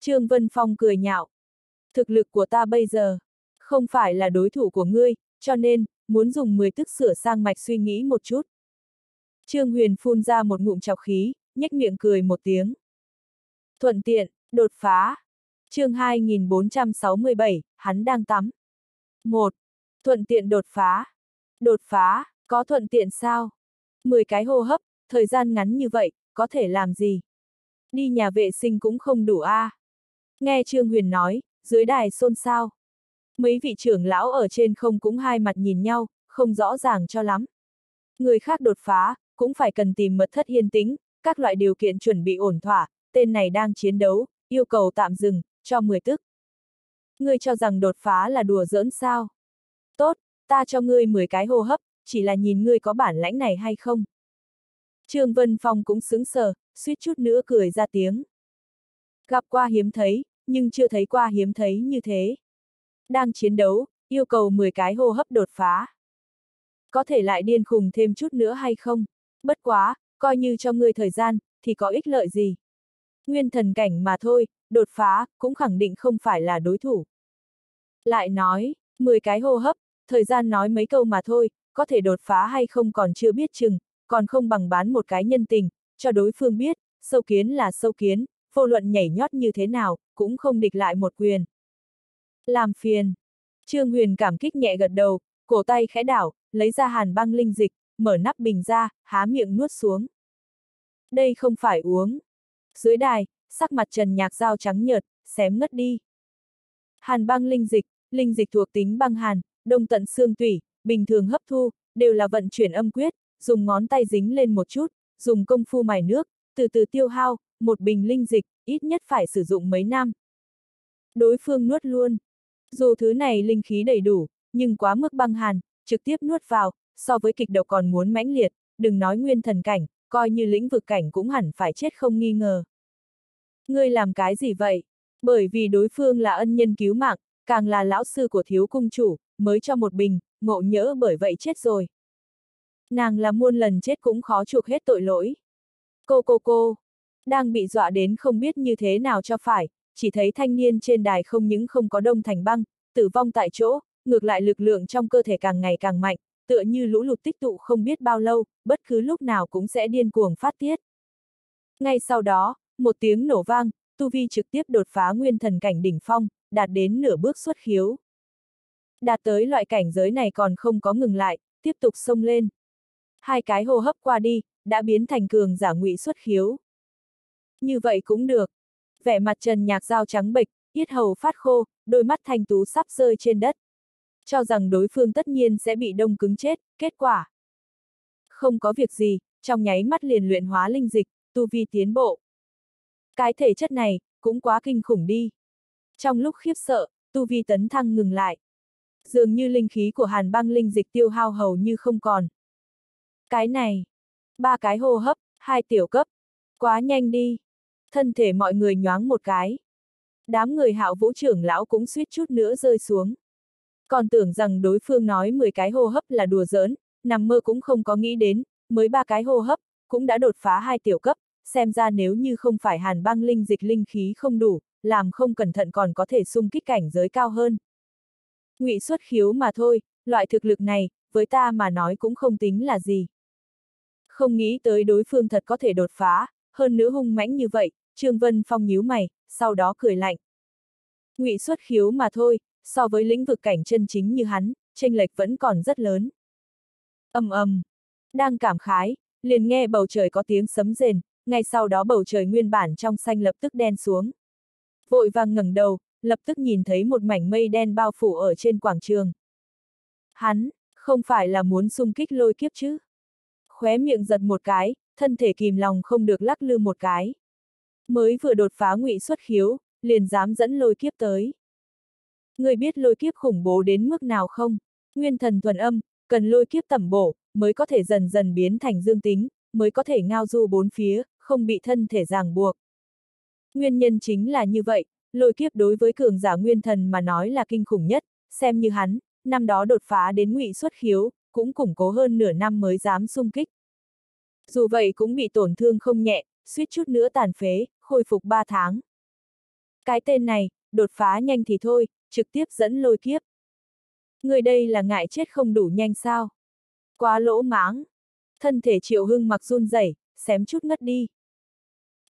Trương Vân Phong cười nhạo. Thực lực của ta bây giờ, không phải là đối thủ của ngươi, cho nên, muốn dùng 10 tức sửa sang mạch suy nghĩ một chút. Trương Huyền phun ra một ngụm chọc khí, nhếch miệng cười một tiếng. Thuận tiện, đột phá. chương 2467, hắn đang tắm. 1. Thuận tiện đột phá. Đột phá, có thuận tiện sao? 10 cái hô hấp, thời gian ngắn như vậy, có thể làm gì? Đi nhà vệ sinh cũng không đủ a. À. Nghe Trương Huyền nói, dưới đài xôn xao. Mấy vị trưởng lão ở trên không cũng hai mặt nhìn nhau, không rõ ràng cho lắm. Người khác đột phá, cũng phải cần tìm mật thất yên tĩnh, các loại điều kiện chuẩn bị ổn thỏa, tên này đang chiến đấu, yêu cầu tạm dừng, cho 10 tức. Ngươi cho rằng đột phá là đùa giỡn sao? Tốt, ta cho ngươi 10 cái hô hấp, chỉ là nhìn ngươi có bản lãnh này hay không. Trương Vân Phong cũng sững sờ, suýt chút nữa cười ra tiếng. Gặp qua hiếm thấy, nhưng chưa thấy qua hiếm thấy như thế. Đang chiến đấu, yêu cầu 10 cái hô hấp đột phá. Có thể lại điên khùng thêm chút nữa hay không? Bất quá, coi như cho ngươi thời gian, thì có ích lợi gì? Nguyên thần cảnh mà thôi, đột phá, cũng khẳng định không phải là đối thủ. Lại nói, 10 cái hô hấp, thời gian nói mấy câu mà thôi, có thể đột phá hay không còn chưa biết chừng, còn không bằng bán một cái nhân tình, cho đối phương biết, sâu kiến là sâu kiến, vô luận nhảy nhót như thế nào, cũng không địch lại một quyền. Làm phiền. Trương Huyền cảm kích nhẹ gật đầu, cổ tay khẽ đảo, lấy ra hàn băng linh dịch, mở nắp bình ra, há miệng nuốt xuống. Đây không phải uống. Dưới đài, sắc mặt trần nhạc dao trắng nhợt, xém ngất đi. Hàn băng linh dịch, linh dịch thuộc tính băng hàn, đông tận xương tủy, bình thường hấp thu, đều là vận chuyển âm quyết, dùng ngón tay dính lên một chút, dùng công phu mài nước, từ từ tiêu hao, một bình linh dịch, ít nhất phải sử dụng mấy năm. Đối phương nuốt luôn. Dù thứ này linh khí đầy đủ, nhưng quá mức băng hàn, trực tiếp nuốt vào, so với kịch độc còn muốn mãnh liệt, đừng nói nguyên thần cảnh, coi như lĩnh vực cảnh cũng hẳn phải chết không nghi ngờ. Ngươi làm cái gì vậy? Bởi vì đối phương là ân nhân cứu mạng, càng là lão sư của thiếu cung chủ, mới cho một bình, ngộ nhỡ bởi vậy chết rồi. Nàng là muôn lần chết cũng khó chuộc hết tội lỗi. Cô cô cô, đang bị dọa đến không biết như thế nào cho phải, chỉ thấy thanh niên trên đài không những không có đông thành băng, tử vong tại chỗ, ngược lại lực lượng trong cơ thể càng ngày càng mạnh, tựa như lũ lụt tích tụ không biết bao lâu, bất cứ lúc nào cũng sẽ điên cuồng phát tiết. Ngay sau đó, một tiếng nổ vang, Tu Vi trực tiếp đột phá nguyên thần cảnh đỉnh phong, đạt đến nửa bước xuất khiếu. Đạt tới loại cảnh giới này còn không có ngừng lại, tiếp tục xông lên. Hai cái hô hấp qua đi, đã biến thành cường giả ngụy xuất khiếu. Như vậy cũng được. Vẻ mặt trần nhạc giao trắng bệch, yết hầu phát khô, đôi mắt thanh tú sắp rơi trên đất. Cho rằng đối phương tất nhiên sẽ bị đông cứng chết, kết quả. Không có việc gì, trong nháy mắt liền luyện hóa linh dịch, tu vi tiến bộ. Cái thể chất này, cũng quá kinh khủng đi. Trong lúc khiếp sợ, tu vi tấn thăng ngừng lại. Dường như linh khí của hàn băng linh dịch tiêu hao hầu như không còn. Cái này, ba cái hô hấp, hai tiểu cấp, quá nhanh đi. Thân thể mọi người nhoáng một cái. Đám người hạo vũ trưởng lão cũng suýt chút nữa rơi xuống. Còn tưởng rằng đối phương nói 10 cái hô hấp là đùa giỡn, nằm mơ cũng không có nghĩ đến, mới ba cái hô hấp, cũng đã đột phá hai tiểu cấp, xem ra nếu như không phải hàn băng linh dịch linh khí không đủ, làm không cẩn thận còn có thể xung kích cảnh giới cao hơn. Ngụy xuất khiếu mà thôi, loại thực lực này, với ta mà nói cũng không tính là gì. Không nghĩ tới đối phương thật có thể đột phá, hơn nữa hung mãnh như vậy, Trương Vân Phong nhíu mày, sau đó cười lạnh. Ngụy xuất khiếu mà thôi, so với lĩnh vực cảnh chân chính như hắn, tranh lệch vẫn còn rất lớn. ầm ầm, đang cảm khái, liền nghe bầu trời có tiếng sấm rền, ngay sau đó bầu trời nguyên bản trong xanh lập tức đen xuống. Vội vàng ngẩng đầu, lập tức nhìn thấy một mảnh mây đen bao phủ ở trên quảng trường. Hắn, không phải là muốn xung kích lôi kiếp chứ? Khóe miệng giật một cái, thân thể kìm lòng không được lắc lư một cái. Mới vừa đột phá ngụy xuất khiếu, liền dám dẫn lôi kiếp tới. Người biết lôi kiếp khủng bố đến mức nào không? Nguyên thần thuần âm, cần lôi kiếp tẩm bổ, mới có thể dần dần biến thành dương tính, mới có thể ngao du bốn phía, không bị thân thể ràng buộc. Nguyên nhân chính là như vậy, lôi kiếp đối với cường giả nguyên thần mà nói là kinh khủng nhất, xem như hắn, năm đó đột phá đến ngụy xuất khiếu, cũng củng cố hơn nửa năm mới dám xung kích. Dù vậy cũng bị tổn thương không nhẹ, suýt chút nữa tàn phế, khôi phục 3 tháng. Cái tên này, đột phá nhanh thì thôi, trực tiếp dẫn lôi kiếp. Người đây là ngại chết không đủ nhanh sao? Quá lỗ máng. Thân thể triệu hưng mặc run rẩy, xém chút ngất đi.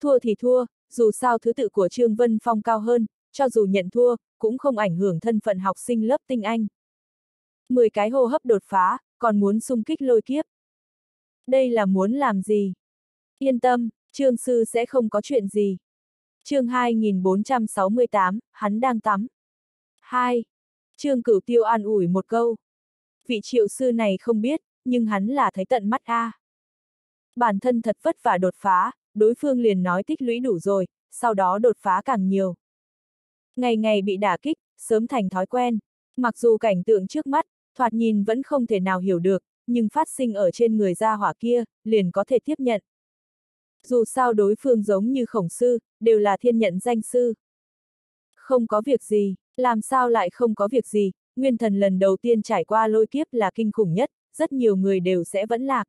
Thua thì thua, dù sao thứ tự của Trương Vân Phong cao hơn, cho dù nhận thua, cũng không ảnh hưởng thân phận học sinh lớp tinh anh. 10 cái hô hấp đột phá, còn muốn xung kích lôi kiếp. Đây là muốn làm gì? Yên tâm, Trương Sư sẽ không có chuyện gì. chương 2468, hắn đang tắm. 2. Trương Cửu Tiêu an ủi một câu. Vị triệu sư này không biết, nhưng hắn là thấy tận mắt a. À. Bản thân thật vất vả đột phá, đối phương liền nói tích lũy đủ rồi, sau đó đột phá càng nhiều. Ngày ngày bị đả kích, sớm thành thói quen. Mặc dù cảnh tượng trước mắt, thoạt nhìn vẫn không thể nào hiểu được, nhưng phát sinh ở trên người gia hỏa kia, liền có thể tiếp nhận. Dù sao đối phương giống như khổng sư, đều là thiên nhận danh sư. Không có việc gì, làm sao lại không có việc gì, nguyên thần lần đầu tiên trải qua lôi kiếp là kinh khủng nhất, rất nhiều người đều sẽ vẫn lạc.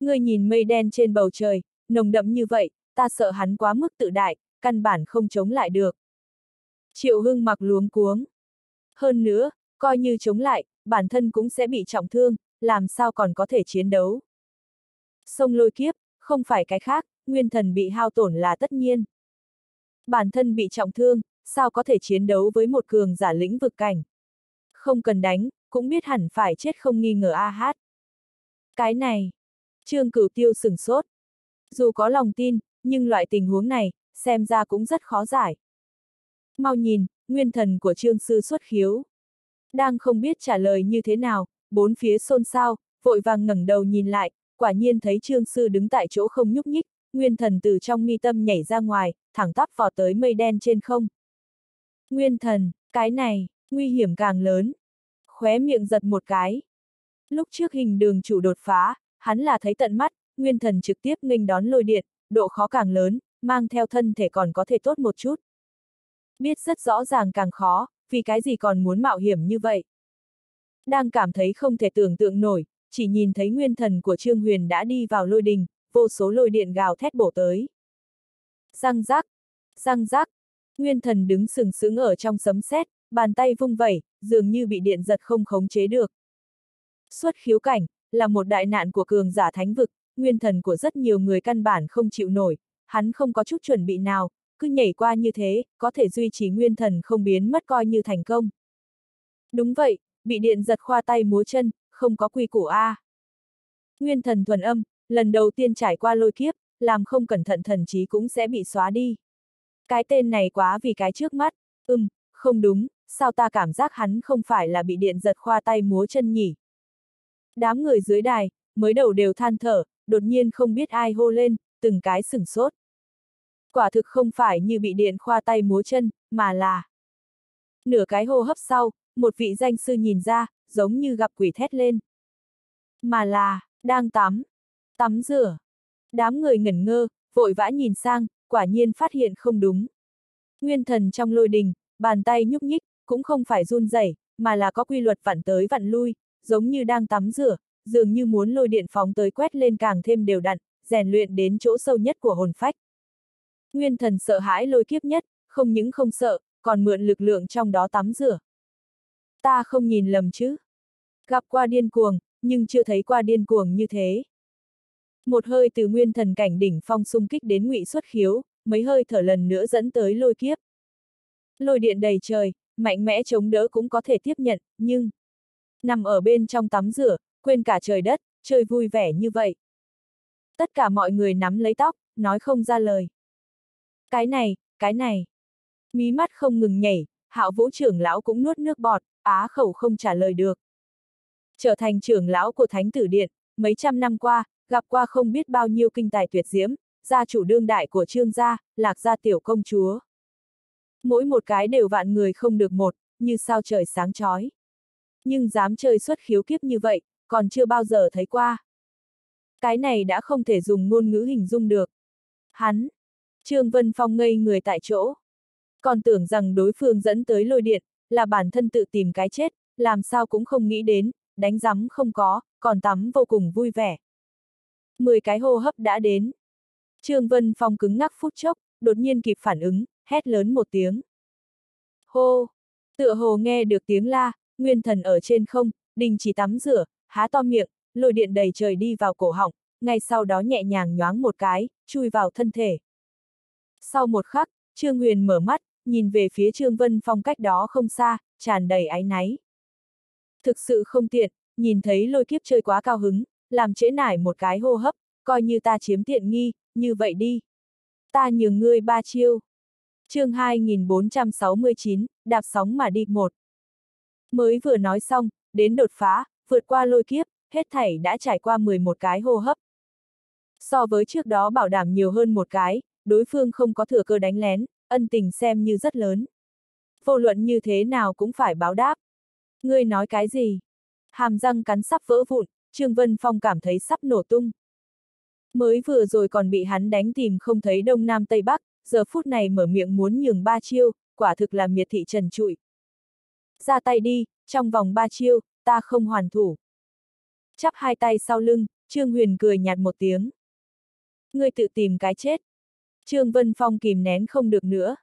Người nhìn mây đen trên bầu trời, nồng đậm như vậy, ta sợ hắn quá mức tự đại, căn bản không chống lại được. Triệu Hưng mặc luống cuống. Hơn nữa, coi như chống lại, bản thân cũng sẽ bị trọng thương, làm sao còn có thể chiến đấu. Sông lôi kiếp, không phải cái khác, nguyên thần bị hao tổn là tất nhiên. Bản thân bị trọng thương, sao có thể chiến đấu với một cường giả lĩnh vực cảnh. Không cần đánh, cũng biết hẳn phải chết không nghi ngờ a hát. Cái này, Trương Cửu Tiêu sừng sốt. Dù có lòng tin, nhưng loại tình huống này, xem ra cũng rất khó giải. Mau nhìn, nguyên thần của Trương Sư xuất khiếu. Đang không biết trả lời như thế nào, bốn phía xôn xao, vội vàng ngẩng đầu nhìn lại, quả nhiên thấy Trương Sư đứng tại chỗ không nhúc nhích, nguyên thần từ trong mi tâm nhảy ra ngoài, thẳng tắp vò tới mây đen trên không. Nguyên thần, cái này, nguy hiểm càng lớn. Khóe miệng giật một cái. Lúc trước hình đường chủ đột phá, hắn là thấy tận mắt, nguyên thần trực tiếp nghênh đón lôi điện, độ khó càng lớn, mang theo thân thể còn có thể tốt một chút. Biết rất rõ ràng càng khó, vì cái gì còn muốn mạo hiểm như vậy. Đang cảm thấy không thể tưởng tượng nổi, chỉ nhìn thấy nguyên thần của Trương Huyền đã đi vào lôi đình, vô số lôi điện gào thét bổ tới. Răng rác, răng rác, nguyên thần đứng sừng sững ở trong sấm sét, bàn tay vung vẩy, dường như bị điện giật không khống chế được. Xuất khiếu cảnh, là một đại nạn của cường giả thánh vực, nguyên thần của rất nhiều người căn bản không chịu nổi, hắn không có chút chuẩn bị nào, cứ nhảy qua như thế, có thể duy trì nguyên thần không biến mất coi như thành công. Đúng vậy, bị điện giật khoa tay múa chân, không có quy củ A. Nguyên thần thuần âm, lần đầu tiên trải qua lôi kiếp, làm không cẩn thận thần trí cũng sẽ bị xóa đi. Cái tên này quá vì cái trước mắt, ừm, không đúng, sao ta cảm giác hắn không phải là bị điện giật khoa tay múa chân nhỉ? Đám người dưới đài, mới đầu đều than thở, đột nhiên không biết ai hô lên, từng cái sửng sốt. Quả thực không phải như bị điện khoa tay múa chân, mà là... Nửa cái hô hấp sau, một vị danh sư nhìn ra, giống như gặp quỷ thét lên. Mà là, đang tắm, tắm rửa. Đám người ngẩn ngơ, vội vã nhìn sang, quả nhiên phát hiện không đúng. Nguyên thần trong lôi đình, bàn tay nhúc nhích, cũng không phải run rẩy, mà là có quy luật vặn tới vặn lui, giống như đang tắm rửa, dường như muốn lôi điện phóng tới quét lên càng thêm đều đặn, rèn luyện đến chỗ sâu nhất của hồn phách. Nguyên thần sợ hãi lôi kiếp nhất, không những không sợ, còn mượn lực lượng trong đó tắm rửa. Ta không nhìn lầm chứ. Gặp qua điên cuồng, nhưng chưa thấy qua điên cuồng như thế. Một hơi từ nguyên thần cảnh đỉnh phong xung kích đến ngụy xuất khiếu, mấy hơi thở lần nữa dẫn tới lôi kiếp. Lôi điện đầy trời, mạnh mẽ chống đỡ cũng có thể tiếp nhận, nhưng... Nằm ở bên trong tắm rửa, quên cả trời đất, chơi vui vẻ như vậy. Tất cả mọi người nắm lấy tóc, nói không ra lời. Cái này, cái này. Mí mắt không ngừng nhảy, hạo vũ trưởng lão cũng nuốt nước bọt, á khẩu không trả lời được. Trở thành trưởng lão của Thánh Tử Điện, mấy trăm năm qua, gặp qua không biết bao nhiêu kinh tài tuyệt diễm, gia chủ đương đại của trương gia, lạc gia tiểu công chúa. Mỗi một cái đều vạn người không được một, như sao trời sáng chói. Nhưng dám chơi xuất khiếu kiếp như vậy, còn chưa bao giờ thấy qua. Cái này đã không thể dùng ngôn ngữ hình dung được. Hắn! Trương Vân Phong ngây người tại chỗ. Còn tưởng rằng đối phương dẫn tới lôi điện, là bản thân tự tìm cái chết, làm sao cũng không nghĩ đến, đánh rắm không có, còn tắm vô cùng vui vẻ. Mười cái hô hấp đã đến. Trương Vân Phong cứng ngắc phút chốc, đột nhiên kịp phản ứng, hét lớn một tiếng. Hô! Tựa hồ nghe được tiếng la, nguyên thần ở trên không, đình chỉ tắm rửa, há to miệng, lôi điện đầy trời đi vào cổ họng, ngay sau đó nhẹ nhàng nhoáng một cái, chui vào thân thể. Sau một khắc, Trương Huyền mở mắt, nhìn về phía Trương Vân Phong cách đó không xa, tràn đầy áy náy. Thực sự không tiện, nhìn thấy lôi kiếp chơi quá cao hứng, làm trễ nải một cái hô hấp, coi như ta chiếm tiện nghi, như vậy đi. Ta nhường ngươi ba chiêu. chương 2469, đạp sóng mà đi một. Mới vừa nói xong, đến đột phá, vượt qua lôi kiếp, hết thảy đã trải qua 11 cái hô hấp. So với trước đó bảo đảm nhiều hơn một cái, đối phương không có thừa cơ đánh lén, ân tình xem như rất lớn. Vô luận như thế nào cũng phải báo đáp. Ngươi nói cái gì? Hàm răng cắn sắp vỡ vụn, Trương Vân Phong cảm thấy sắp nổ tung. Mới vừa rồi còn bị hắn đánh tìm không thấy đông nam tây bắc, giờ phút này mở miệng muốn nhường ba chiêu, quả thực là miệt thị trần trụi. Ra tay đi, trong vòng ba chiêu, ta không hoàn thủ. Chắp hai tay sau lưng, Trương Huyền cười nhạt một tiếng. Ngươi tự tìm cái chết. Trương Vân Phong kìm nén không được nữa.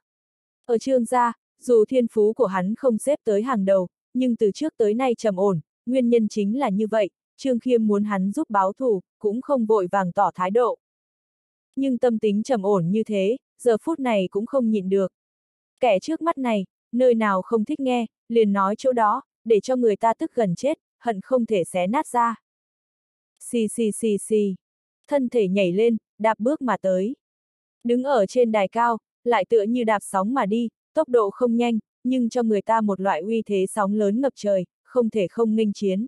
Ở Trương gia, dù thiên phú của hắn không xếp tới hàng đầu, nhưng từ trước tới nay trầm ổn, nguyên nhân chính là như vậy, Trương Khiêm muốn hắn giúp báo thù, cũng không vội vàng tỏ thái độ. Nhưng tâm tính trầm ổn như thế, giờ phút này cũng không nhịn được. Kẻ trước mắt này, nơi nào không thích nghe, liền nói chỗ đó, để cho người ta tức gần chết, hận không thể xé nát ra. Xì xì xì xì. Thân thể nhảy lên, đạp bước mà tới. Đứng ở trên đài cao, lại tựa như đạp sóng mà đi, tốc độ không nhanh, nhưng cho người ta một loại uy thế sóng lớn ngập trời, không thể không nghênh chiến.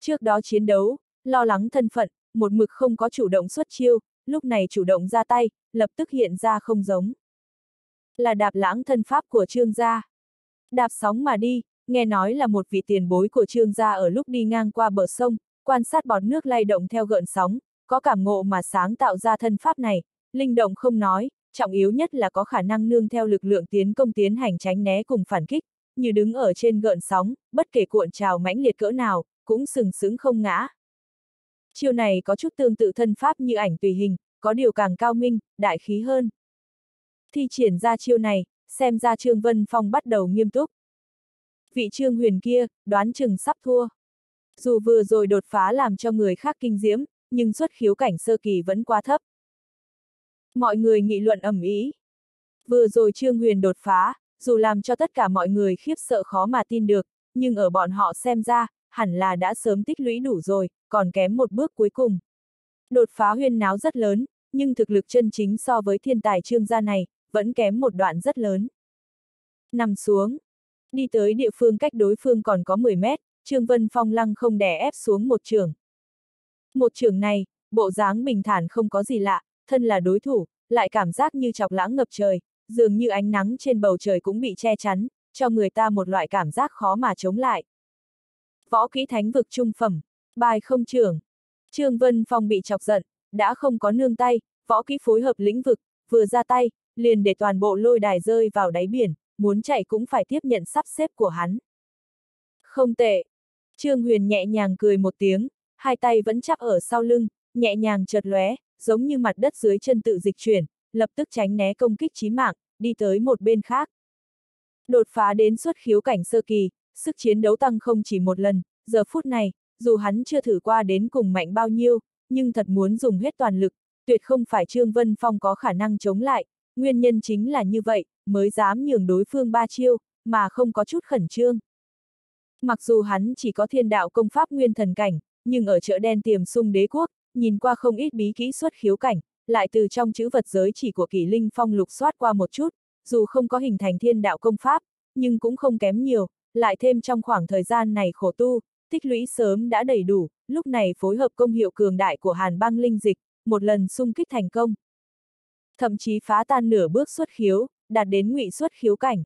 Trước đó chiến đấu, lo lắng thân phận, một mực không có chủ động xuất chiêu, lúc này chủ động ra tay, lập tức hiện ra không giống. Là đạp lãng thân pháp của trương gia. Đạp sóng mà đi, nghe nói là một vị tiền bối của trương gia ở lúc đi ngang qua bờ sông, quan sát bọt nước lay động theo gợn sóng, có cảm ngộ mà sáng tạo ra thân pháp này, linh động không nói, trọng yếu nhất là có khả năng nương theo lực lượng tiến công tiến hành tránh né cùng phản kích, như đứng ở trên gợn sóng, bất kể cuộn trào mãnh liệt cỡ nào, cũng sừng sững không ngã. Chiêu này có chút tương tự thân pháp như ảnh tùy hình, có điều càng cao minh, đại khí hơn. Thi triển ra chiêu này, xem ra Trương Vân Phong bắt đầu nghiêm túc. Vị Trương Huyền kia, đoán chừng sắp thua. Dù vừa rồi đột phá làm cho người khác kinh diễm, nhưng xuất khiếu cảnh sơ kỳ vẫn quá thấp. Mọi người nghị luận ầm ĩ. Vừa rồi Trương Huyền đột phá, dù làm cho tất cả mọi người khiếp sợ khó mà tin được, nhưng ở bọn họ xem ra, hẳn là đã sớm tích lũy đủ rồi, còn kém một bước cuối cùng. Đột phá huyên náo rất lớn, nhưng thực lực chân chính so với thiên tài trương gia này, vẫn kém một đoạn rất lớn. Nằm xuống. Đi tới địa phương cách đối phương còn có 10 mét, Trương Vân Phong lăng không đè ép xuống một trường. Một trường này, bộ dáng bình thản không có gì lạ, thân là đối thủ, lại cảm giác như chọc lãng ngập trời, dường như ánh nắng trên bầu trời cũng bị che chắn, cho người ta một loại cảm giác khó mà chống lại. Võ kỹ thánh vực trung phẩm, bài không trưởng. Trương Vân Phong bị chọc giận, đã không có nương tay, võ kỹ phối hợp lĩnh vực, vừa ra tay, liền để toàn bộ lôi đài rơi vào đáy biển, muốn chạy cũng phải tiếp nhận sắp xếp của hắn. Không tệ. Trương Huyền nhẹ nhàng cười một tiếng, hai tay vẫn chắp ở sau lưng, nhẹ nhàng chợt lóe, giống như mặt đất dưới chân tự dịch chuyển, lập tức tránh né công kích chí mạng, đi tới một bên khác. Đột phá đến xuất khiếu cảnh sơ kỳ, sức chiến đấu tăng không chỉ một lần, giờ phút này, dù hắn chưa thử qua đến cùng mạnh bao nhiêu, nhưng thật muốn dùng hết toàn lực, tuyệt không phải Trương Vân Phong có khả năng chống lại, nguyên nhân chính là như vậy, mới dám nhường đối phương ba chiêu, mà không có chút khẩn trương. Mặc dù hắn chỉ có thiên đạo công pháp nguyên thần cảnh, nhưng ở chợ đen tiềm sung đế quốc, nhìn qua không ít bí kỹ xuất khiếu cảnh, lại từ trong chữ vật giới chỉ của kỷ linh phong lục soát qua một chút, dù không có hình thành thiên đạo công pháp, nhưng cũng không kém nhiều, lại thêm trong khoảng thời gian này khổ tu, tích lũy sớm đã đầy đủ, lúc này phối hợp công hiệu cường đại của hàn băng linh dịch, một lần xung kích thành công. Thậm chí phá tan nửa bước xuất khiếu, đạt đến ngụy xuất khiếu cảnh.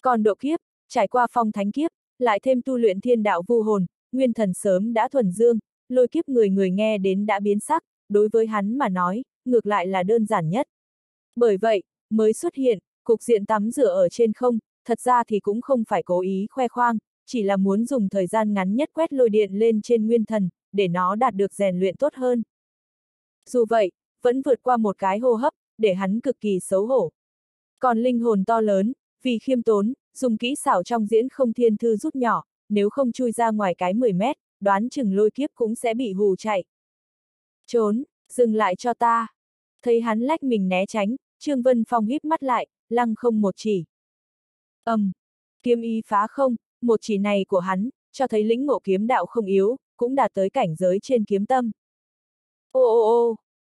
Còn độ kiếp, trải qua phong thánh kiếp, lại thêm tu luyện thiên đạo vu hồn, nguyên thần sớm đã thuần dương, lôi kiếp người người nghe đến đã biến sắc, đối với hắn mà nói, ngược lại là đơn giản nhất. Bởi vậy, mới xuất hiện, cục diện tắm rửa ở trên không, thật ra thì cũng không phải cố ý khoe khoang, chỉ là muốn dùng thời gian ngắn nhất quét lôi điện lên trên nguyên thần, để nó đạt được rèn luyện tốt hơn. Dù vậy, vẫn vượt qua một cái hô hấp, để hắn cực kỳ xấu hổ. Còn linh hồn to lớn, vì khiêm tốn, dùng kỹ xảo trong diễn không thiên thư rút nhỏ, nếu không chui ra ngoài cái 10 mét, đoán chừng lôi kiếp cũng sẽ bị hù chạy. Trốn, dừng lại cho ta. Thấy hắn lách mình né tránh, Trương Vân Phong híp mắt lại, lăng không một chỉ. ầm, um, kiếm y phá không, một chỉ này của hắn, cho thấy lĩnh ngộ kiếm đạo không yếu, cũng đạt tới cảnh giới trên kiếm tâm. Ô ô ô,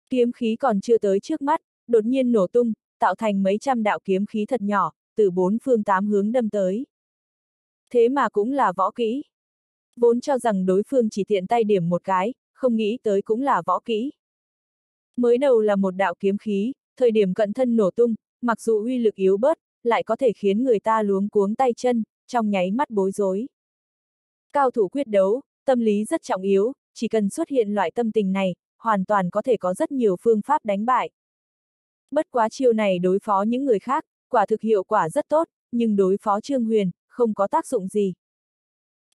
kiếm khí còn chưa tới trước mắt, đột nhiên nổ tung, tạo thành mấy trăm đạo kiếm khí thật nhỏ, từ bốn phương tám hướng đâm tới. Thế mà cũng là võ kỹ. Vốn cho rằng đối phương chỉ tiện tay điểm một cái, không nghĩ tới cũng là võ kỹ. Mới đầu là một đạo kiếm khí, thời điểm cận thân nổ tung, mặc dù uy lực yếu bớt, lại có thể khiến người ta luống cuống tay chân, trong nháy mắt bối rối. Cao thủ quyết đấu, tâm lý rất trọng yếu, chỉ cần xuất hiện loại tâm tình này, hoàn toàn có thể có rất nhiều phương pháp đánh bại. Bất quá chiêu này đối phó những người khác, quả thực hiệu quả rất tốt, nhưng đối phó Trương Huyền, không có tác dụng gì.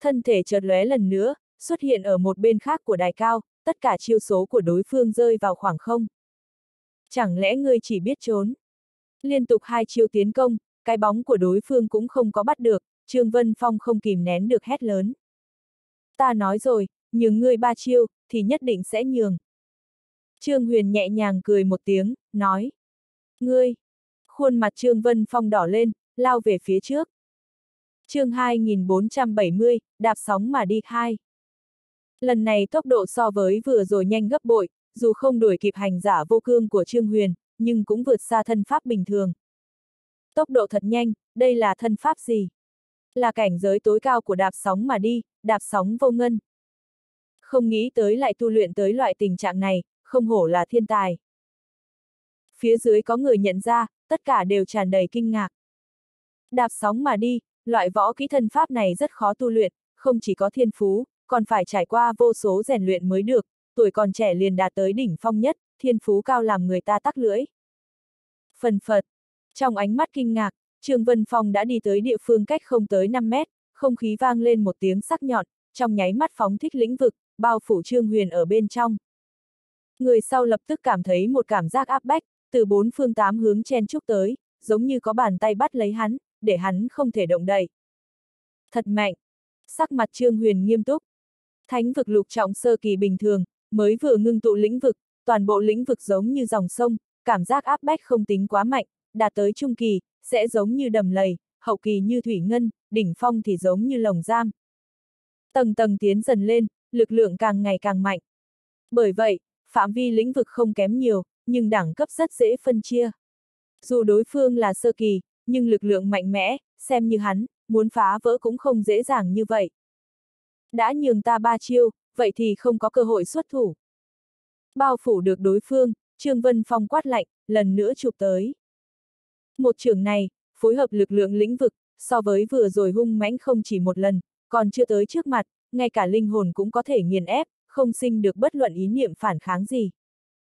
Thân thể chợt lóe lần nữa, xuất hiện ở một bên khác của đài cao, tất cả chiêu số của đối phương rơi vào khoảng không. Chẳng lẽ ngươi chỉ biết trốn? Liên tục hai chiêu tiến công, cái bóng của đối phương cũng không có bắt được, Trương Vân Phong không kìm nén được hét lớn. Ta nói rồi, nhường ngươi ba chiêu, thì nhất định sẽ nhường. Trương Huyền nhẹ nhàng cười một tiếng, nói. Ngươi! Khuôn mặt Trương Vân Phong đỏ lên, lao về phía trước chương 2470, đạp sóng mà đi 2. Lần này tốc độ so với vừa rồi nhanh gấp bội, dù không đuổi kịp hành giả vô cương của Trương Huyền, nhưng cũng vượt xa thân pháp bình thường. Tốc độ thật nhanh, đây là thân pháp gì? Là cảnh giới tối cao của đạp sóng mà đi, đạp sóng vô ngân. Không nghĩ tới lại tu luyện tới loại tình trạng này, không hổ là thiên tài. Phía dưới có người nhận ra, tất cả đều tràn đầy kinh ngạc. Đạp sóng mà đi, loại võ kỹ thân pháp này rất khó tu luyện, không chỉ có thiên phú, còn phải trải qua vô số rèn luyện mới được, tuổi còn trẻ liền đạt tới đỉnh phong nhất, thiên phú cao làm người ta tắc lưỡi. Phần phật, trong ánh mắt kinh ngạc, Trương Vân Phong đã đi tới địa phương cách không tới 5 mét, không khí vang lên một tiếng sắc nhọn, trong nháy mắt phóng thích lĩnh vực, bao phủ Trương Huyền ở bên trong. Người sau lập tức cảm thấy một cảm giác áp bách, từ bốn phương tám hướng chen chúc tới, giống như có bàn tay bắt lấy hắn, để hắn không thể động đậy. Thật mạnh! Sắc mặt Trương Huyền nghiêm túc. Thánh vực lục trọng sơ kỳ bình thường, mới vừa ngưng tụ lĩnh vực, toàn bộ lĩnh vực giống như dòng sông, cảm giác áp bách không tính quá mạnh, đạt tới trung kỳ, sẽ giống như đầm lầy, hậu kỳ như thủy ngân, đỉnh phong thì giống như lồng giam. Tầng tầng tiến dần lên, lực lượng càng ngày càng mạnh. Bởi vậy, phạm vi lĩnh vực không kém nhiều, nhưng đẳng cấp rất dễ phân chia. Dù đối phương là sơ kỳ, nhưng lực lượng mạnh mẽ, xem như hắn, muốn phá vỡ cũng không dễ dàng như vậy. Đã nhường ta ba chiêu, vậy thì không có cơ hội xuất thủ. Bao phủ được đối phương, Trương Vân Phong quát lạnh, lần nữa chụp tới. Một trường này, phối hợp lực lượng lĩnh vực, so với vừa rồi hung mãnh không chỉ một lần, còn chưa tới trước mặt, ngay cả linh hồn cũng có thể nghiền ép, không sinh được bất luận ý niệm phản kháng gì.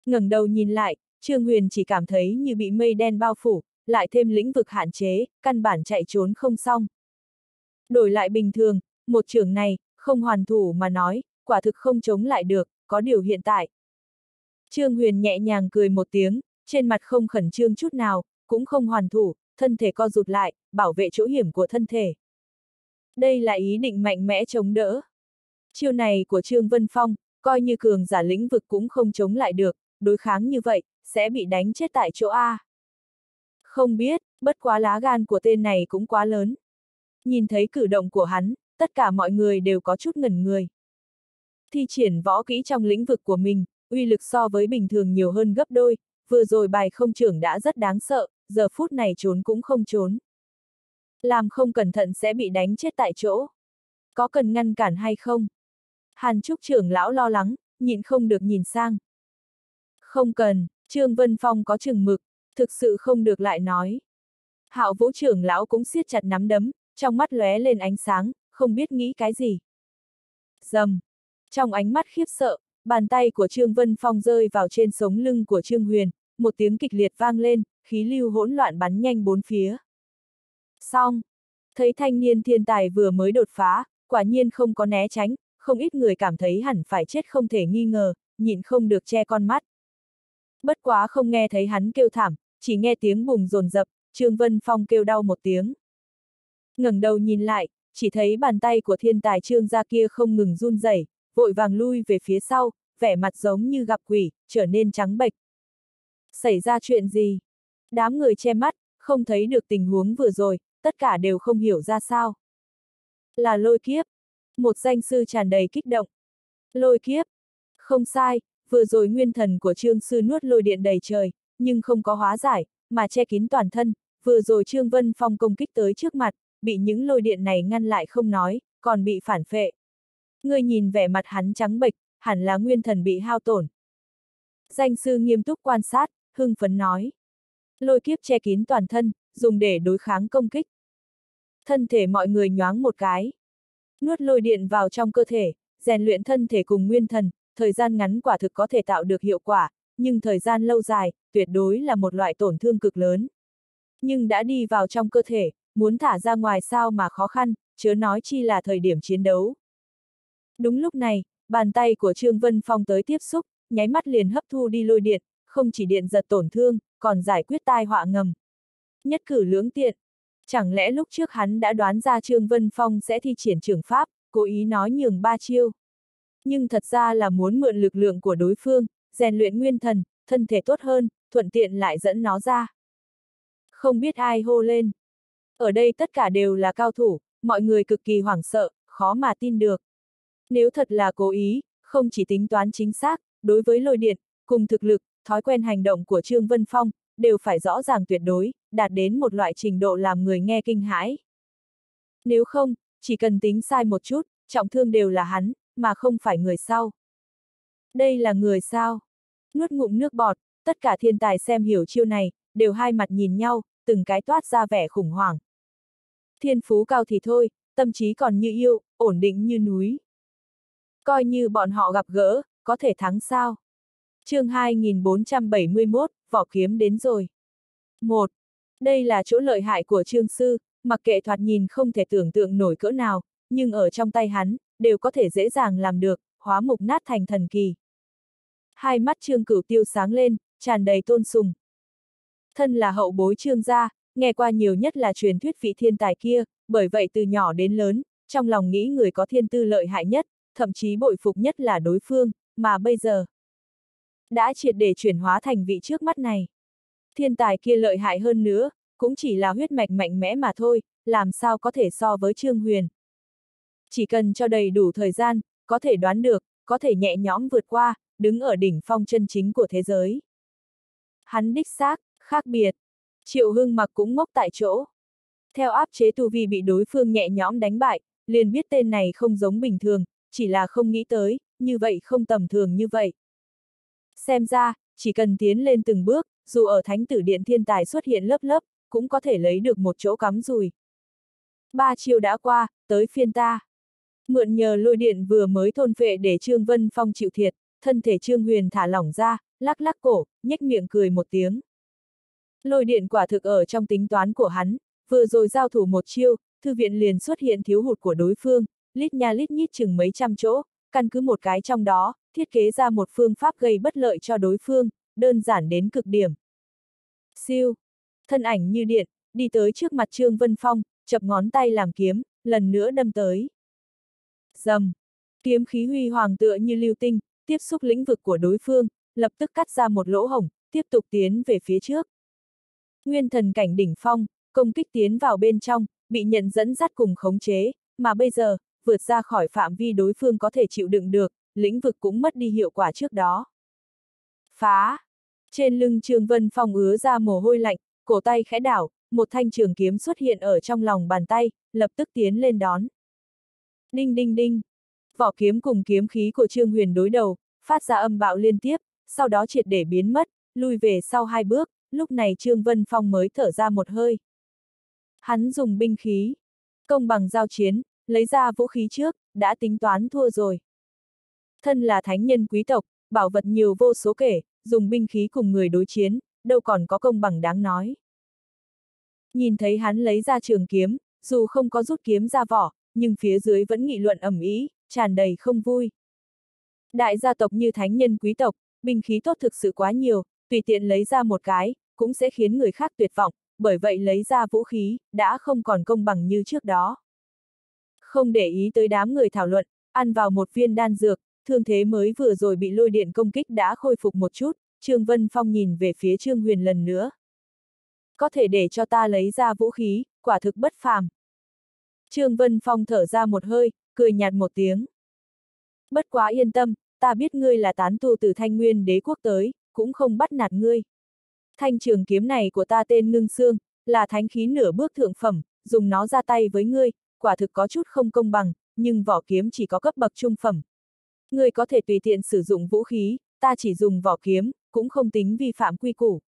ngẩng đầu nhìn lại, Trương Huyền chỉ cảm thấy như bị mây đen bao phủ, lại thêm lĩnh vực hạn chế, căn bản chạy trốn không xong. Đổi lại bình thường, một trường này, không hoàn thủ mà nói, quả thực không chống lại được, có điều hiện tại. Trương Huyền nhẹ nhàng cười một tiếng, trên mặt không khẩn trương chút nào, cũng không hoàn thủ, thân thể co rụt lại, bảo vệ chỗ hiểm của thân thể. Đây là ý định mạnh mẽ chống đỡ. Chiêu này của Trương Vân Phong, coi như cường giả lĩnh vực cũng không chống lại được, đối kháng như vậy, sẽ bị đánh chết tại chỗ A. Không biết, bất quá lá gan của tên này cũng quá lớn. Nhìn thấy cử động của hắn, tất cả mọi người đều có chút ngẩn người. Thi triển võ kỹ trong lĩnh vực của mình, uy lực so với bình thường nhiều hơn gấp đôi, vừa rồi bài không trưởng đã rất đáng sợ, giờ phút này trốn cũng không trốn. Làm không cẩn thận sẽ bị đánh chết tại chỗ. Có cần ngăn cản hay không? Hàn Trúc trưởng lão lo lắng, nhịn không được nhìn sang. Không cần, Trương Vân Phong có chừng mực, thực sự không được lại nói. Hạo vũ trưởng lão cũng siết chặt nắm đấm, trong mắt lóe lên ánh sáng, không biết nghĩ cái gì. Dầm! Trong ánh mắt khiếp sợ, bàn tay của Trương Vân Phong rơi vào trên sống lưng của Trương Huyền, một tiếng kịch liệt vang lên, khí lưu hỗn loạn bắn nhanh bốn phía. Xong! Thấy thanh niên thiên tài vừa mới đột phá, quả nhiên không có né tránh, không ít người cảm thấy hẳn phải chết không thể nghi ngờ, nhịn không được che con mắt. Bất quá không nghe thấy hắn kêu thảm, chỉ nghe tiếng bùng rồn rập, Trương Vân Phong kêu đau một tiếng. ngẩng đầu nhìn lại, chỉ thấy bàn tay của thiên tài trương gia kia không ngừng run rẩy, vội vàng lui về phía sau, vẻ mặt giống như gặp quỷ, trở nên trắng bệch. Xảy ra chuyện gì? Đám người che mắt, không thấy được tình huống vừa rồi, tất cả đều không hiểu ra sao. Là lôi kiếp. Một danh sư tràn đầy kích động. Lôi kiếp. Không sai, vừa rồi nguyên thần của trương sư nuốt lôi điện đầy trời, nhưng không có hóa giải, mà che kín toàn thân, vừa rồi Trương Vân Phong công kích tới trước mặt, bị những lôi điện này ngăn lại không nói, còn bị phản phệ. Người nhìn vẻ mặt hắn trắng bệch, hẳn là nguyên thần bị hao tổn. Danh sư nghiêm túc quan sát, hưng phấn nói. Lôi kiếp che kín toàn thân, dùng để đối kháng công kích. Thân thể mọi người nhoáng một cái. Nuốt lôi điện vào trong cơ thể, rèn luyện thân thể cùng nguyên thần, thời gian ngắn quả thực có thể tạo được hiệu quả, nhưng thời gian lâu dài, tuyệt đối là một loại tổn thương cực lớn. Nhưng đã đi vào trong cơ thể, muốn thả ra ngoài sao mà khó khăn, chớ nói chi là thời điểm chiến đấu. Đúng lúc này, bàn tay của Trương Vân Phong tới tiếp xúc, nháy mắt liền hấp thu đi lôi điện, không chỉ điện giật tổn thương, còn giải quyết tai họa ngầm. Nhất cử lưỡng tiện. Chẳng lẽ lúc trước hắn đã đoán ra Trương Vân Phong sẽ thi triển trường pháp, cố ý nói nhường ba chiêu. Nhưng thật ra là muốn mượn lực lượng của đối phương, rèn luyện nguyên thần, thân thể tốt hơn, thuận tiện lại dẫn nó ra. Không biết ai hô lên. Ở đây tất cả đều là cao thủ, mọi người cực kỳ hoảng sợ, khó mà tin được. Nếu thật là cố ý, không chỉ tính toán chính xác, đối với lôi điện, cùng thực lực, thói quen hành động của Trương Vân Phong, đều phải rõ ràng tuyệt đối, đạt đến một loại trình độ làm người nghe kinh hãi. Nếu không, chỉ cần tính sai một chút, trọng thương đều là hắn, mà không phải người sau. Đây là người sao? Nuốt ngụm nước bọt, tất cả thiên tài xem hiểu chiêu này, đều hai mặt nhìn nhau, từng cái toát ra vẻ khủng hoảng. Thiên phú cao thì thôi, tâm trí còn như yêu, ổn định như núi. Coi như bọn họ gặp gỡ, có thể thắng sao? chương 2471, vỏ kiếm đến rồi. 1. Đây là chỗ lợi hại của trương sư, mặc kệ thoạt nhìn không thể tưởng tượng nổi cỡ nào, nhưng ở trong tay hắn, đều có thể dễ dàng làm được, hóa mục nát thành thần kỳ. Hai mắt trương cửu tiêu sáng lên, tràn đầy tôn sùng. Thân là hậu bối trương gia, nghe qua nhiều nhất là truyền thuyết vị thiên tài kia, bởi vậy từ nhỏ đến lớn, trong lòng nghĩ người có thiên tư lợi hại nhất, thậm chí bội phục nhất là đối phương, mà bây giờ đã triệt để chuyển hóa thành vị trước mắt này. Thiên tài kia lợi hại hơn nữa, cũng chỉ là huyết mạch mạnh mẽ mà thôi, làm sao có thể so với Trương Huyền. Chỉ cần cho đầy đủ thời gian, có thể đoán được, có thể nhẹ nhõm vượt qua, đứng ở đỉnh phong chân chính của thế giới. Hắn đích xác, khác biệt. Triệu Hưng mặc cũng ngốc tại chỗ. Theo áp chế tu vi bị đối phương nhẹ nhõm đánh bại, liền biết tên này không giống bình thường, chỉ là không nghĩ tới, như vậy không tầm thường như vậy. Xem ra, chỉ cần tiến lên từng bước, dù ở thánh tử điện thiên tài xuất hiện lớp lớp, cũng có thể lấy được một chỗ cắm rùi. Ba chiều đã qua, tới phiên ta. Mượn nhờ lôi điện vừa mới thôn phệ để Trương Vân Phong chịu thiệt, thân thể Trương Huyền thả lỏng ra, lắc lắc cổ, nhếch miệng cười một tiếng. Lôi điện quả thực ở trong tính toán của hắn, vừa rồi giao thủ một chiêu, thư viện liền xuất hiện thiếu hụt của đối phương, lít nha lít nhít chừng mấy trăm chỗ, căn cứ một cái trong đó, thiết kế ra một phương pháp gây bất lợi cho đối phương, đơn giản đến cực điểm. Siêu, thân ảnh như điện, đi tới trước mặt Trương Vân Phong, chập ngón tay làm kiếm, lần nữa đâm tới. Dầm, kiếm khí huy hoàng tựa như lưu tinh, tiếp xúc lĩnh vực của đối phương, lập tức cắt ra một lỗ hổng, tiếp tục tiến về phía trước. Nguyên thần cảnh đỉnh phong, công kích tiến vào bên trong, bị nhận dẫn dắt cùng khống chế, mà bây giờ, vượt ra khỏi phạm vi đối phương có thể chịu đựng được, lĩnh vực cũng mất đi hiệu quả trước đó. Phá! Trên lưng Trương Vân Phong ứa ra mồ hôi lạnh, cổ tay khẽ đảo, một thanh trường kiếm xuất hiện ở trong lòng bàn tay, lập tức tiến lên đón. Đinh đinh đinh! Vỏ kiếm cùng kiếm khí của Trương Huyền đối đầu, phát ra âm bạo liên tiếp, sau đó triệt để biến mất, lui về sau hai bước, lúc này Trương Vân Phong mới thở ra một hơi. Hắn dùng binh khí, công bằng giao chiến, lấy ra vũ khí trước, đã tính toán thua rồi. Thân là thánh nhân quý tộc, bảo vật nhiều vô số kể, dùng binh khí cùng người đối chiến, đâu còn có công bằng đáng nói. Nhìn thấy hắn lấy ra trường kiếm, dù không có rút kiếm ra vỏ, nhưng phía dưới vẫn nghị luận ẩm ý, tràn đầy không vui. Đại gia tộc như thánh nhân quý tộc, binh khí tốt thực sự quá nhiều, tùy tiện lấy ra một cái, cũng sẽ khiến người khác tuyệt vọng, bởi vậy lấy ra vũ khí, đã không còn công bằng như trước đó. Không để ý tới đám người thảo luận, ăn vào một viên đan dược, thương thế mới vừa rồi bị lôi điện công kích đã khôi phục một chút, Trương Vân Phong nhìn về phía Trương Huyền lần nữa. Có thể để cho ta lấy ra vũ khí, quả thực bất phàm. Trương Vân Phong thở ra một hơi, cười nhạt một tiếng. Bất quá yên tâm, ta biết ngươi là tán tu từ thanh nguyên đế quốc tới, cũng không bắt nạt ngươi. Thanh trường kiếm này của ta tên Ngưng Sương, là thánh khí nửa bước thượng phẩm, dùng nó ra tay với ngươi, quả thực có chút không công bằng, nhưng vỏ kiếm chỉ có cấp bậc trung phẩm. Ngươi có thể tùy tiện sử dụng vũ khí, ta chỉ dùng vỏ kiếm, cũng không tính vi phạm quy củ.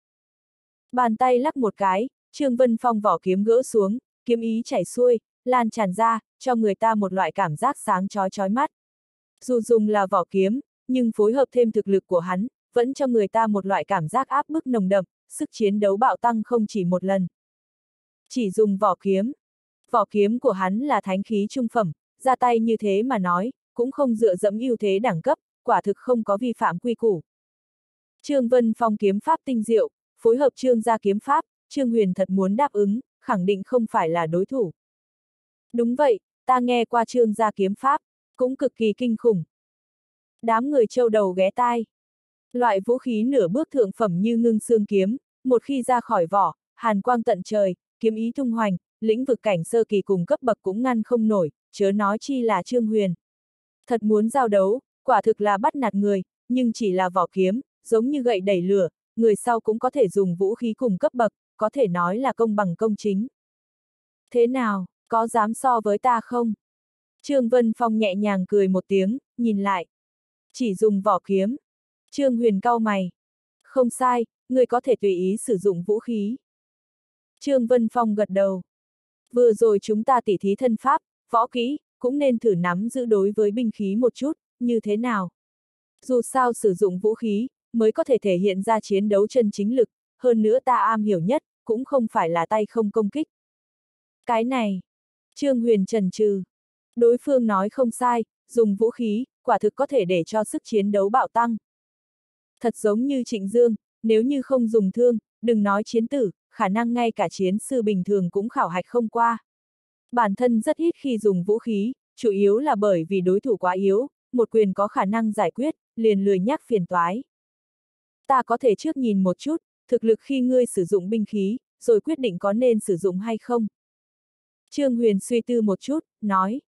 Bàn tay lắc một cái, Trương Vân Phong vỏ kiếm gỡ xuống, kiếm ý chảy xuôi, lan tràn ra, cho người ta một loại cảm giác sáng chói chói mắt. Dù dùng là vỏ kiếm, nhưng phối hợp thêm thực lực của hắn, vẫn cho người ta một loại cảm giác áp bức nồng đậm, sức chiến đấu bạo tăng không chỉ một lần. Chỉ dùng vỏ kiếm. Vỏ kiếm của hắn là thánh khí trung phẩm, ra tay như thế mà nói, cũng không dựa dẫm ưu thế đẳng cấp, quả thực không có vi phạm quy củ. Trương Vân Phong kiếm pháp tinh diệu, phối hợp Trương gia kiếm pháp, Trương Huyền thật muốn đáp ứng, khẳng định không phải là đối thủ. Đúng vậy, ta nghe qua Trương gia kiếm pháp, cũng cực kỳ kinh khủng. Đám người châu đầu ghé tai. Loại vũ khí nửa bước thượng phẩm như ngưng xương kiếm, một khi ra khỏi vỏ, hàn quang tận trời, kiếm ý tung hoành, lĩnh vực cảnh sơ kỳ cùng cấp bậc cũng ngăn không nổi, chớ nói chi là Trương Huyền. Thật muốn giao đấu, quả thực là bắt nạt người, nhưng chỉ là vỏ kiếm, giống như gậy đẩy lửa, người sau cũng có thể dùng vũ khí cùng cấp bậc, có thể nói là công bằng công chính. Thế nào, có dám so với ta không? Trương Vân Phong nhẹ nhàng cười một tiếng, nhìn lại. Chỉ dùng vỏ kiếm. Trương Huyền cau mày. Không sai, người có thể tùy ý sử dụng vũ khí. Trương Vân Phong gật đầu. Vừa rồi chúng ta tỉ thí thân pháp, võ kỹ, cũng nên thử nắm giữ đối với binh khí một chút, như thế nào. Dù sao sử dụng vũ khí, mới có thể thể hiện ra chiến đấu chân chính lực, hơn nữa ta am hiểu nhất, cũng không phải là tay không công kích. Cái này, Trương Huyền trần trừ. Đối phương nói không sai, dùng vũ khí, quả thực có thể để cho sức chiến đấu bạo tăng. Thật giống như Trịnh Dương, nếu như không dùng thương, đừng nói chiến tử, khả năng ngay cả chiến sư bình thường cũng khảo hạch không qua. Bản thân rất ít khi dùng vũ khí, chủ yếu là bởi vì đối thủ quá yếu, một quyền có khả năng giải quyết, liền lười nhắc phiền toái. Ta có thể trước nhìn một chút, thực lực khi ngươi sử dụng binh khí, rồi quyết định có nên sử dụng hay không. Trương Huyền suy tư một chút, nói.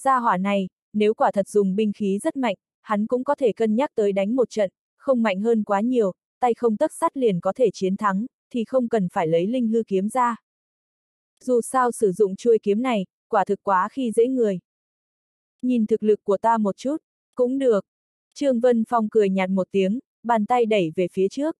Gia hỏa này, nếu quả thật dùng binh khí rất mạnh, hắn cũng có thể cân nhắc tới đánh một trận, không mạnh hơn quá nhiều, tay không tấc sắt liền có thể chiến thắng, thì không cần phải lấy linh hư kiếm ra. Dù sao sử dụng chuôi kiếm này, quả thực quá khi dễ người. Nhìn thực lực của ta một chút, cũng được. Trương Vân Phong cười nhạt một tiếng, bàn tay đẩy về phía trước.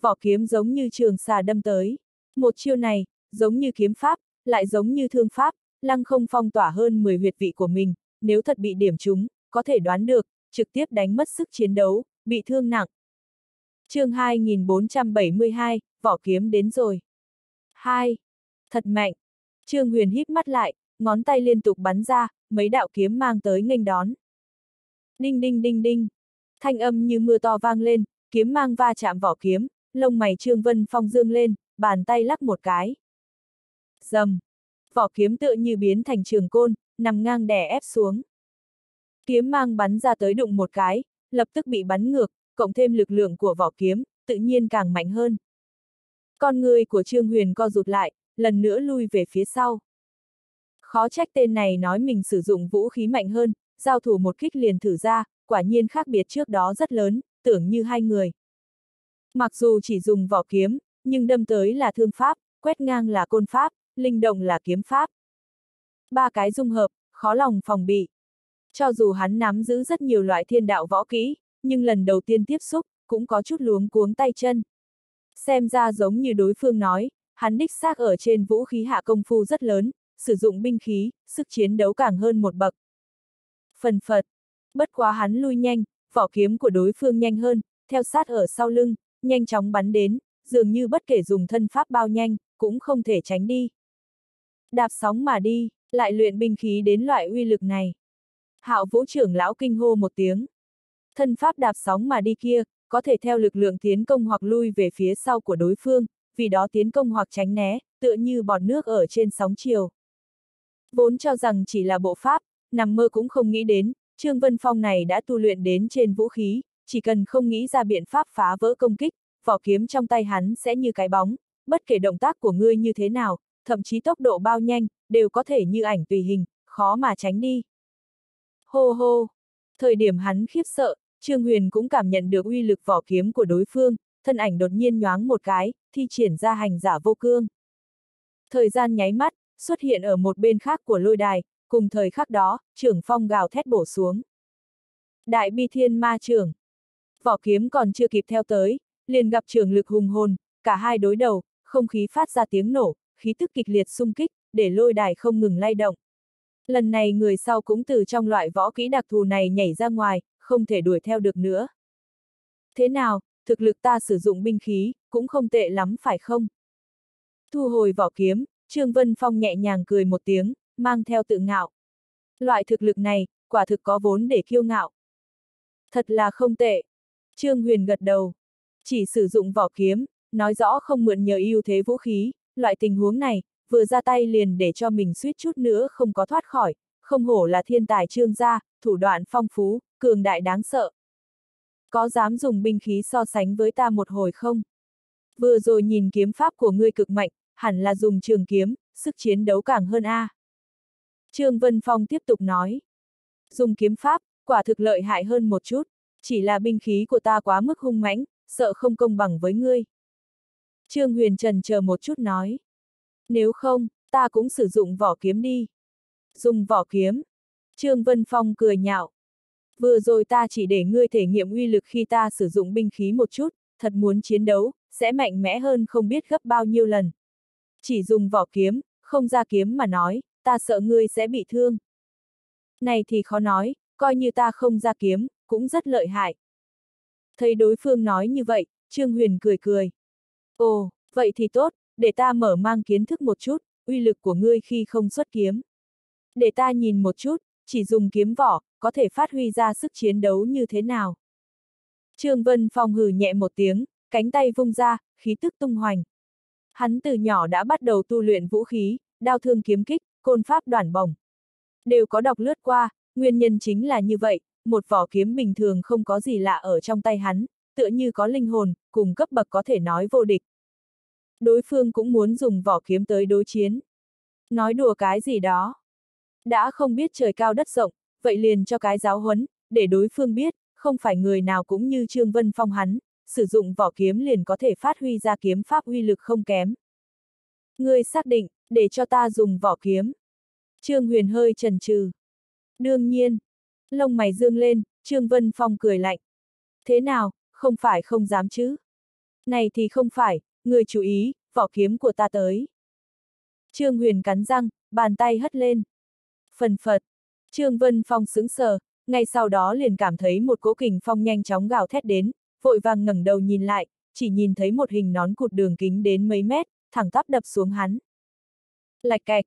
Vỏ kiếm giống như trường xà đâm tới. Một chiêu này, giống như kiếm pháp, lại giống như thương pháp, lăng không phong tỏa hơn 10 huyệt vị của mình, nếu thật bị điểm trúng, có thể đoán được, trực tiếp đánh mất sức chiến đấu, bị thương nặng. chương 2472, vỏ kiếm đến rồi. 2. Thật mạnh. Trương Huyền híp mắt lại, ngón tay liên tục bắn ra, mấy đạo kiếm mang tới nghênh đón. Đinh đinh đinh đinh. Thanh âm như mưa to vang lên, kiếm mang va chạm vỏ kiếm, lông mày Trương Vân Phong dương lên, bàn tay lắc một cái. Dầm. Vỏ kiếm tựa như biến thành trường côn, nằm ngang đè ép xuống. Kiếm mang bắn ra tới đụng một cái, lập tức bị bắn ngược, cộng thêm lực lượng của vỏ kiếm, tự nhiên càng mạnh hơn. Con người của Trương Huyền co rụt lại, lần nữa lui về phía sau. Khó trách tên này nói mình sử dụng vũ khí mạnh hơn, giao thủ một kích liền thử ra, quả nhiên khác biệt trước đó rất lớn, tưởng như hai người. Mặc dù chỉ dùng vỏ kiếm, nhưng đâm tới là thương pháp, quét ngang là côn pháp, linh động là kiếm pháp. Ba cái dung hợp, khó lòng phòng bị. Cho dù hắn nắm giữ rất nhiều loại thiên đạo võ kỹ, nhưng lần đầu tiên tiếp xúc, cũng có chút luống cuống tay chân. Xem ra giống như đối phương nói, hắn đích xác ở trên vũ khí hạ công phu rất lớn, sử dụng binh khí, sức chiến đấu càng hơn một bậc. Phần phật, bất quá hắn lui nhanh, vỏ kiếm của đối phương nhanh hơn, theo sát ở sau lưng, nhanh chóng bắn đến, dường như bất kể dùng thân pháp bao nhanh, cũng không thể tránh đi. Đạp sóng mà đi, lại luyện binh khí đến loại uy lực này. Hạo vũ trưởng lão kinh hô một tiếng. Thân pháp đạp sóng mà đi kia, có thể theo lực lượng tiến công hoặc lui về phía sau của đối phương, vì đó tiến công hoặc tránh né, tựa như bọt nước ở trên sóng chiều. Vốn cho rằng chỉ là bộ pháp, nằm mơ cũng không nghĩ đến, Trương Vân Phong này đã tu luyện đến trên vũ khí, chỉ cần không nghĩ ra biện pháp phá vỡ công kích, vỏ kiếm trong tay hắn sẽ như cái bóng, bất kể động tác của ngươi như thế nào, thậm chí tốc độ bao nhanh, đều có thể như ảnh tùy hình, khó mà tránh đi. Hô hô! Thời điểm hắn khiếp sợ, Trương Huyền cũng cảm nhận được uy lực vỏ kiếm của đối phương, thân ảnh đột nhiên nhoáng một cái, thi triển ra hành giả vô cương. Thời gian nháy mắt, xuất hiện ở một bên khác của lôi đài, cùng thời khắc đó, trưởng phong gào thét bổ xuống. Đại bi thiên ma trưởng. Vỏ kiếm còn chưa kịp theo tới, liền gặp trường lực hùng hồn, cả hai đối đầu, không khí phát ra tiếng nổ, khí tức kịch liệt xung kích, để lôi đài không ngừng lay động. Lần này người sau cũng từ trong loại võ kỹ đặc thù này nhảy ra ngoài, không thể đuổi theo được nữa. Thế nào, thực lực ta sử dụng binh khí, cũng không tệ lắm phải không? Thu hồi vỏ kiếm, Trương Vân Phong nhẹ nhàng cười một tiếng, mang theo tự ngạo. Loại thực lực này, quả thực có vốn để kiêu ngạo. Thật là không tệ. Trương Huyền gật đầu. Chỉ sử dụng vỏ kiếm, nói rõ không mượn nhờ ưu thế vũ khí, loại tình huống này, vừa ra tay liền để cho mình suýt chút nữa không có thoát khỏi, không hổ là thiên tài trương gia, thủ đoạn phong phú, cường đại đáng sợ. Có dám dùng binh khí so sánh với ta một hồi không? Vừa rồi nhìn kiếm pháp của ngươi cực mạnh, hẳn là dùng trường kiếm, sức chiến đấu càng hơn a. Trương Vân Phong tiếp tục nói. Dùng kiếm pháp, quả thực lợi hại hơn một chút, chỉ là binh khí của ta quá mức hung mãnh, sợ không công bằng với ngươi. Trương Huyền Trần chờ một chút nói. Nếu không, ta cũng sử dụng vỏ kiếm đi. Dùng vỏ kiếm. Trương Vân Phong cười nhạo. Vừa rồi ta chỉ để ngươi thể nghiệm uy lực khi ta sử dụng binh khí một chút, thật muốn chiến đấu, sẽ mạnh mẽ hơn không biết gấp bao nhiêu lần. Chỉ dùng vỏ kiếm, không ra kiếm mà nói, ta sợ ngươi sẽ bị thương. Này thì khó nói, coi như ta không ra kiếm, cũng rất lợi hại. Thấy đối phương nói như vậy, Trương Huyền cười cười. Ồ, vậy thì tốt, để ta mở mang kiến thức một chút, uy lực của ngươi khi không xuất kiếm. Để ta nhìn một chút, chỉ dùng kiếm vỏ, có thể phát huy ra sức chiến đấu như thế nào. Trương Vân Phong hừ nhẹ một tiếng, cánh tay vung ra, khí tức tung hoành. Hắn từ nhỏ đã bắt đầu tu luyện vũ khí, đao thương kiếm kích, côn pháp đoàn bổng. Đều có đọc lướt qua, nguyên nhân chính là như vậy, một vỏ kiếm bình thường không có gì lạ ở trong tay hắn, tựa như có linh hồn, cùng cấp bậc có thể nói vô địch. Đối phương cũng muốn dùng vỏ kiếm tới đối chiến. Nói đùa cái gì đó. Đã không biết trời cao đất rộng, vậy liền cho cái giáo huấn, để đối phương biết, không phải người nào cũng như Trương Vân Phong hắn, sử dụng vỏ kiếm liền có thể phát huy ra kiếm pháp uy lực không kém. Ngươi xác định, để cho ta dùng vỏ kiếm. Trương Huyền hơi trần trừ. Đương nhiên. Lông mày dương lên, Trương Vân Phong cười lạnh. Thế nào, không phải không dám chứ? Này thì không phải, người chú ý, vỏ kiếm của ta tới. Trương Huyền cắn răng, bàn tay hất lên. Phần phật. Trương Vân Phong sững sờ, ngay sau đó liền cảm thấy một cỗ kình phong nhanh chóng gào thét đến, vội vàng ngẩng đầu nhìn lại, chỉ nhìn thấy một hình nón cụt đường kính đến mấy mét, thẳng tắp đập xuống hắn. Lạch cạch,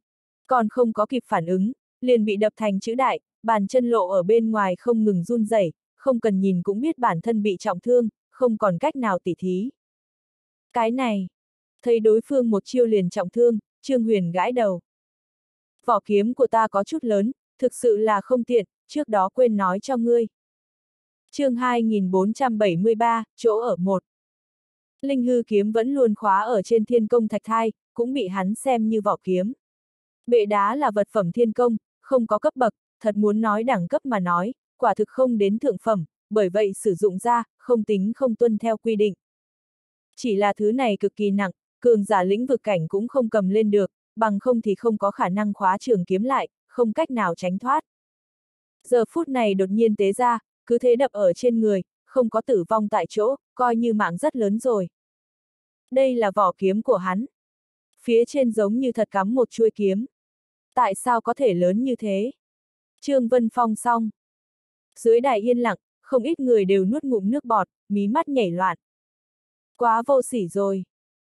còn không có kịp phản ứng, liền bị đập thành chữ đại, bàn chân lộ ở bên ngoài không ngừng run rẩy, không cần nhìn cũng biết bản thân bị trọng thương, không còn cách nào tỉ thí. Cái này, thấy đối phương một chiêu liền trọng thương, Trương Huyền gãi đầu. Vỏ kiếm của ta có chút lớn, thực sự là không tiện, trước đó quên nói cho ngươi. chương 2473, chỗ ở một. Linh hư kiếm vẫn luôn khóa ở trên thiên công thạch thai, cũng bị hắn xem như vỏ kiếm. Bệ đá là vật phẩm thiên công, không có cấp bậc, thật muốn nói đẳng cấp mà nói, quả thực không đến thượng phẩm, bởi vậy sử dụng ra, không tính không tuân theo quy định. Chỉ là thứ này cực kỳ nặng, cường giả lĩnh vực cảnh cũng không cầm lên được, bằng không thì không có khả năng khóa trường kiếm lại, không cách nào tránh thoát. Giờ phút này đột nhiên tế ra, cứ thế đập ở trên người, không có tử vong tại chỗ, coi như mạng rất lớn rồi. Đây là vỏ kiếm của hắn. Phía trên giống như thật cắm một chuôi kiếm. Tại sao có thể lớn như thế? Trương Vân Phong xong. Dưới đài yên lặng, không ít người đều nuốt ngụm nước bọt, mí mắt nhảy loạn. Quá vô sỉ rồi.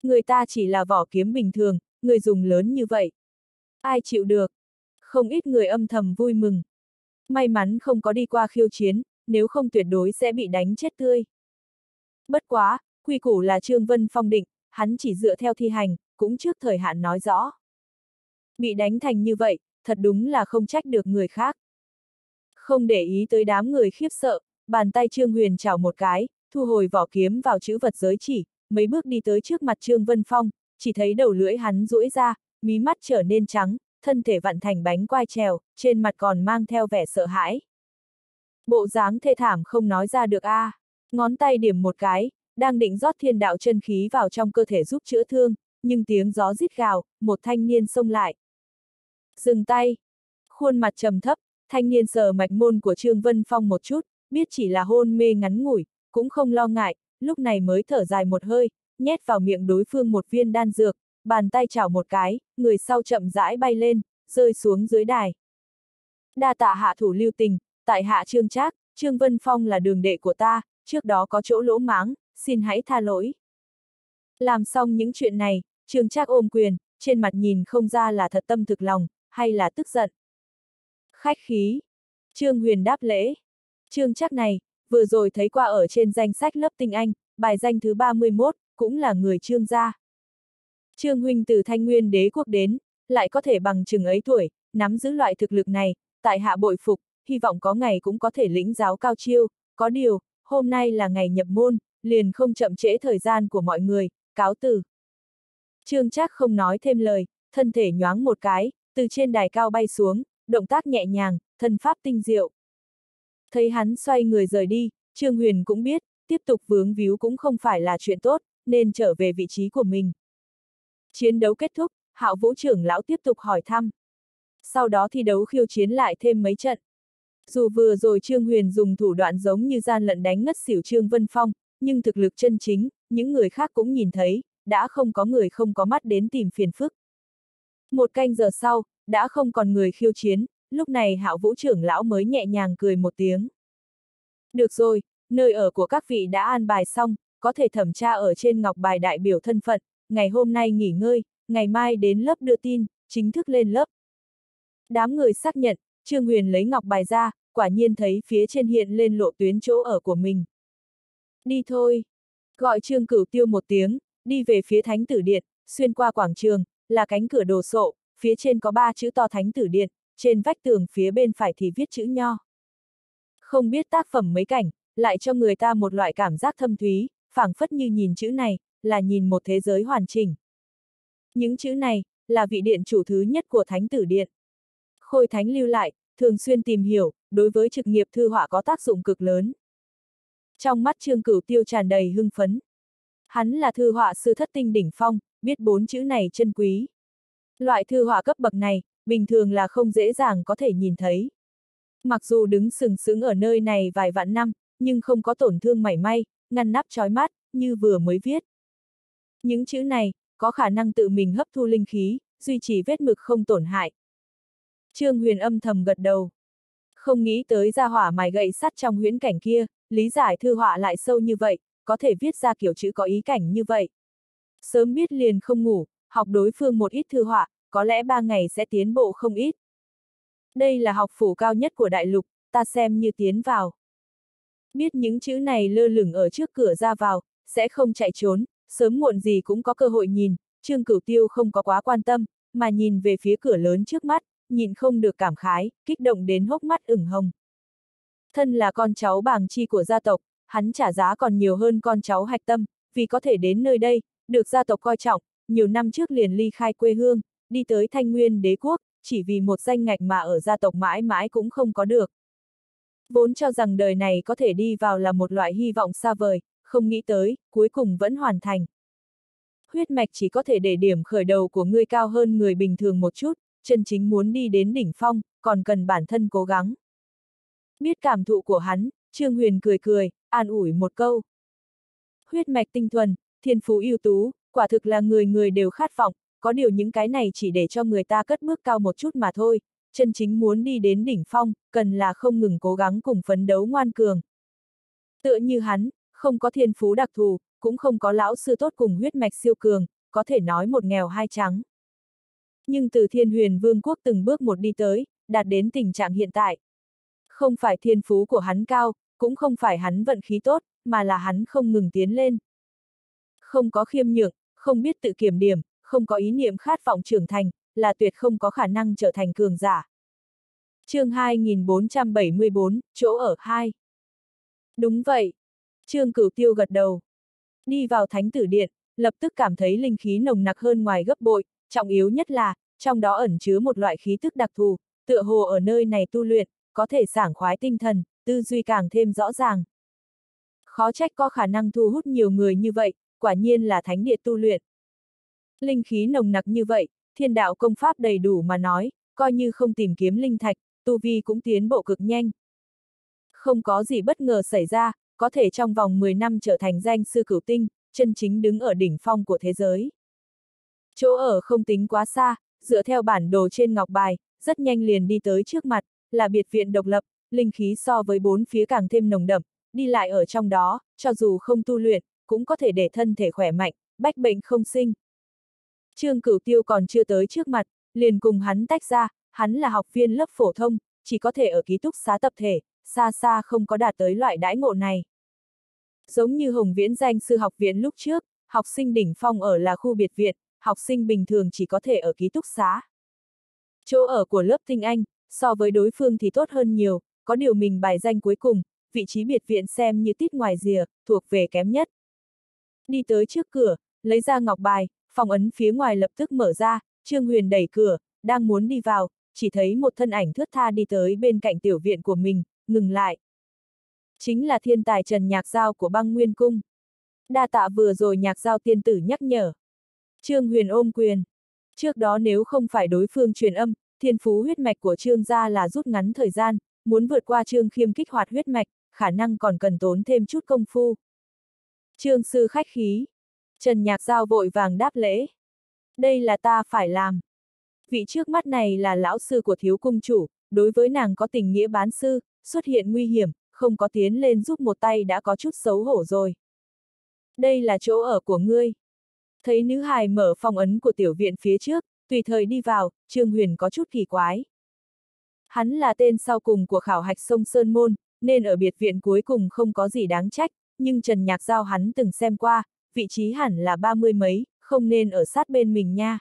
Người ta chỉ là vỏ kiếm bình thường, người dùng lớn như vậy. Ai chịu được? Không ít người âm thầm vui mừng. May mắn không có đi qua khiêu chiến, nếu không tuyệt đối sẽ bị đánh chết tươi. Bất quá, quy củ là Trương Vân Phong định, hắn chỉ dựa theo thi hành, cũng trước thời hạn nói rõ. Bị đánh thành như vậy, thật đúng là không trách được người khác. Không để ý tới đám người khiếp sợ, bàn tay Trương Huyền chảo một cái, thu hồi vỏ kiếm vào chữ vật giới chỉ, mấy bước đi tới trước mặt Trương Vân Phong, chỉ thấy đầu lưỡi hắn duỗi ra, mí mắt trở nên trắng, thân thể vặn thành bánh quai trèo, trên mặt còn mang theo vẻ sợ hãi. Bộ dáng thê thảm không nói ra được a. À. Ngón tay điểm một cái, đang định rót thiên đạo chân khí vào trong cơ thể giúp chữa thương, nhưng tiếng gió rít gào, một thanh niên xông lại. Dừng tay. Khuôn mặt trầm thấp, thanh niên sờ mạch môn của Trương Vân Phong một chút, biết chỉ là hôn mê ngắn ngủi, cũng không lo ngại, lúc này mới thở dài một hơi, nhét vào miệng đối phương một viên đan dược, bàn tay chảo một cái, người sau chậm rãi bay lên, rơi xuống dưới đài. Đa tạ hạ thủ lưu tình, tại hạ trương trác, trương Vân Phong là đường đệ của ta, trước đó có chỗ lỗ máng, xin hãy tha lỗi. Làm xong những chuyện này, trương trác ôm quyền, trên mặt nhìn không ra là thật tâm thực lòng, hay là tức giận. Khách khí. Trương Huyền đáp lễ. Trương chắc này, vừa rồi thấy qua ở trên danh sách lớp tinh anh, bài danh thứ 31, cũng là người trương gia. Trương huynh từ thanh nguyên đế quốc đến, lại có thể bằng chừng ấy tuổi, nắm giữ loại thực lực này, tại hạ bội phục, hy vọng có ngày cũng có thể lĩnh giáo cao chiêu, có điều, hôm nay là ngày nhập môn, liền không chậm trễ thời gian của mọi người, cáo từ. Trương chắc không nói thêm lời, thân thể nhoáng một cái, từ trên đài cao bay xuống, động tác nhẹ nhàng, thân pháp tinh diệu. Thấy hắn xoay người rời đi, Trương Huyền cũng biết, tiếp tục vướng víu cũng không phải là chuyện tốt, nên trở về vị trí của mình. Chiến đấu kết thúc, Hạo Vũ trưởng lão tiếp tục hỏi thăm. Sau đó thi đấu khiêu chiến lại thêm mấy trận. Dù vừa rồi Trương Huyền dùng thủ đoạn giống như gian lận đánh ngất xỉu Trương Vân Phong, nhưng thực lực chân chính, những người khác cũng nhìn thấy, đã không có người không có mắt đến tìm phiền phức. Một canh giờ sau, đã không còn người khiêu chiến, lúc này Hạo Vũ trưởng lão mới nhẹ nhàng cười một tiếng. Được rồi, nơi ở của các vị đã an bài xong, có thể thẩm tra ở trên ngọc bài đại biểu thân phận, ngày hôm nay nghỉ ngơi, ngày mai đến lớp đưa tin, chính thức lên lớp. Đám người xác nhận, Trương Huyền lấy ngọc bài ra, quả nhiên thấy phía trên hiện lên lộ tuyến chỗ ở của mình. Đi thôi. Gọi Trương Cửu Tiêu một tiếng, đi về phía Thánh Tử Điện, xuyên qua quảng trường, là cánh cửa đồ sộ, phía trên có ba chữ to Thánh Tử Điện, trên vách tường phía bên phải thì viết chữ nho. Không biết tác phẩm mấy cảnh, lại cho người ta một loại cảm giác thâm thúy, phảng phất như nhìn chữ này, là nhìn một thế giới hoàn chỉnh. Những chữ này, là vị điện chủ thứ nhất của Thánh Tử Điện. Khôi Thánh lưu lại, thường xuyên tìm hiểu, đối với trực nghiệp thư họa có tác dụng cực lớn. Trong mắt Trương Cửu Tiêu tràn đầy hưng phấn. Hắn là thư họa sư thất tinh đỉnh phong, biết bốn chữ này chân quý. Loại thư họa cấp bậc này, bình thường là không dễ dàng có thể nhìn thấy. Mặc dù đứng sừng sững ở nơi này vài vạn năm, nhưng không có tổn thương mảy may, ngăn nắp trói mắt, như vừa mới viết. Những chữ này, có khả năng tự mình hấp thu linh khí, duy trì vết mực không tổn hại. Trương Huyền âm thầm gật đầu. Không nghĩ tới ra hỏa mài gậy sắt trong huyễn cảnh kia, lý giải thư họa lại sâu như vậy, có thể viết ra kiểu chữ có ý cảnh như vậy. Sớm biết liền không ngủ, học đối phương một ít thư họa, có lẽ ba ngày sẽ tiến bộ không ít. Đây là học phủ cao nhất của đại lục, ta xem như tiến vào. Biết những chữ này lơ lửng ở trước cửa ra vào, sẽ không chạy trốn, sớm muộn gì cũng có cơ hội nhìn, Trương Cửu Tiêu không có quá quan tâm, mà nhìn về phía cửa lớn trước mắt, nhìn không được cảm khái, kích động đến hốc mắt ửng hồng. Thân là con cháu bàng chi của gia tộc, hắn trả giá còn nhiều hơn con cháu hạch tâm, vì có thể đến nơi đây, được gia tộc coi trọng, nhiều năm trước liền ly khai quê hương, đi tới thanh nguyên đế quốc, chỉ vì một danh ngạch mà ở gia tộc mãi mãi cũng không có được. Vốn cho rằng đời này có thể đi vào là một loại hy vọng xa vời, không nghĩ tới, cuối cùng vẫn hoàn thành. Huyết mạch chỉ có thể để điểm khởi đầu của ngươi cao hơn người bình thường một chút, chân chính muốn đi đến đỉnh phong, còn cần bản thân cố gắng. Biết cảm thụ của hắn, Trương Huyền cười cười, an ủi một câu. Huyết mạch tinh thuần, thiên phú ưu tú, quả thực là người người đều khát vọng, có điều những cái này chỉ để cho người ta cất bước cao một chút mà thôi, chân chính muốn đi đến đỉnh phong, cần là không ngừng cố gắng cùng phấn đấu ngoan cường. Tựa như hắn, không có thiên phú đặc thù, cũng không có lão sư tốt cùng huyết mạch siêu cường, có thể nói một nghèo hai trắng. Nhưng từ thiên huyền vương quốc từng bước một đi tới, đạt đến tình trạng hiện tại. Không phải thiên phú của hắn cao, cũng không phải hắn vận khí tốt, mà là hắn không ngừng tiến lên. Không có khiêm nhượng, không biết tự kiểm điểm, không có ý niệm khát vọng trưởng thành, là tuyệt không có khả năng trở thành cường giả. chương 2474, chỗ ở 2. Đúng vậy. Trương Cửu Tiêu gật đầu. Đi vào thánh tử điện, lập tức cảm thấy linh khí nồng nặc hơn ngoài gấp bội, trọng yếu nhất là, trong đó ẩn chứa một loại khí thức đặc thù, tựa hồ ở nơi này tu luyện, có thể sảng khoái tinh thần, tư duy càng thêm rõ ràng. Khó trách có khả năng thu hút nhiều người như vậy, quả nhiên là thánh địa tu luyện. Linh khí nồng nặc như vậy, thiên đạo công pháp đầy đủ mà nói, coi như không tìm kiếm linh thạch, tu vi cũng tiến bộ cực nhanh. Không có gì bất ngờ xảy ra, có thể trong vòng 10 năm trở thành danh sư cửu tinh, chân chính đứng ở đỉnh phong của thế giới. Chỗ ở không tính quá xa, dựa theo bản đồ trên ngọc bài, rất nhanh liền đi tới trước mặt, là biệt viện độc lập, linh khí so với bốn phía càng thêm nồng đậm, đi lại ở trong đó, cho dù không tu luyện, cũng có thể để thân thể khỏe mạnh, bách bệnh không sinh. Trương Cửu Tiêu còn chưa tới trước mặt, liền cùng hắn tách ra, hắn là học viên lớp phổ thông, chỉ có thể ở ký túc xá tập thể, xa xa không có đạt tới loại đãi ngộ này. Giống như Hồng Viễn danh sư học viện lúc trước, học sinh đỉnh phong ở là khu biệt viện, học sinh bình thường chỉ có thể ở ký túc xá. Chỗ ở của lớp tinh anh, so với đối phương thì tốt hơn nhiều, có điều mình bài danh cuối cùng, vị trí biệt viện xem như tít ngoài rìa, thuộc về kém nhất. Đi tới trước cửa, lấy ra ngọc bài, phòng ấn phía ngoài lập tức mở ra, Trương Huyền đẩy cửa, đang muốn đi vào, chỉ thấy một thân ảnh thướt tha đi tới bên cạnh tiểu viện của mình, ngừng lại. Chính là thiên tài Trần Nhạc Giao của băng Nguyên Cung. Đa tạ vừa rồi Nhạc Giao tiên tử nhắc nhở. Trương Huyền ôm quyền. Trước đó nếu không phải đối phương truyền âm, thiên phú huyết mạch của Trương gia là rút ngắn thời gian, muốn vượt qua Trương Khiêm kích hoạt huyết mạch, khả năng còn cần tốn thêm chút công phu. Trương sư khách khí. Trần Nhạc Giao vội vàng đáp lễ. Đây là ta phải làm. Vị trước mắt này là lão sư của thiếu cung chủ, đối với nàng có tình nghĩa bán sư, xuất hiện nguy hiểm, không có tiến lên giúp một tay đã có chút xấu hổ rồi. Đây là chỗ ở của ngươi. Thấy nữ hài mở phòng ấn của tiểu viện phía trước, tùy thời đi vào, Trương Huyền có chút kỳ quái. Hắn là tên sau cùng của khảo hạch sông Sơn Môn, nên ở biệt viện cuối cùng không có gì đáng trách, nhưng Trần Nhạc Giao hắn từng xem qua, vị trí hẳn là ba mươi mấy, không nên ở sát bên mình nha.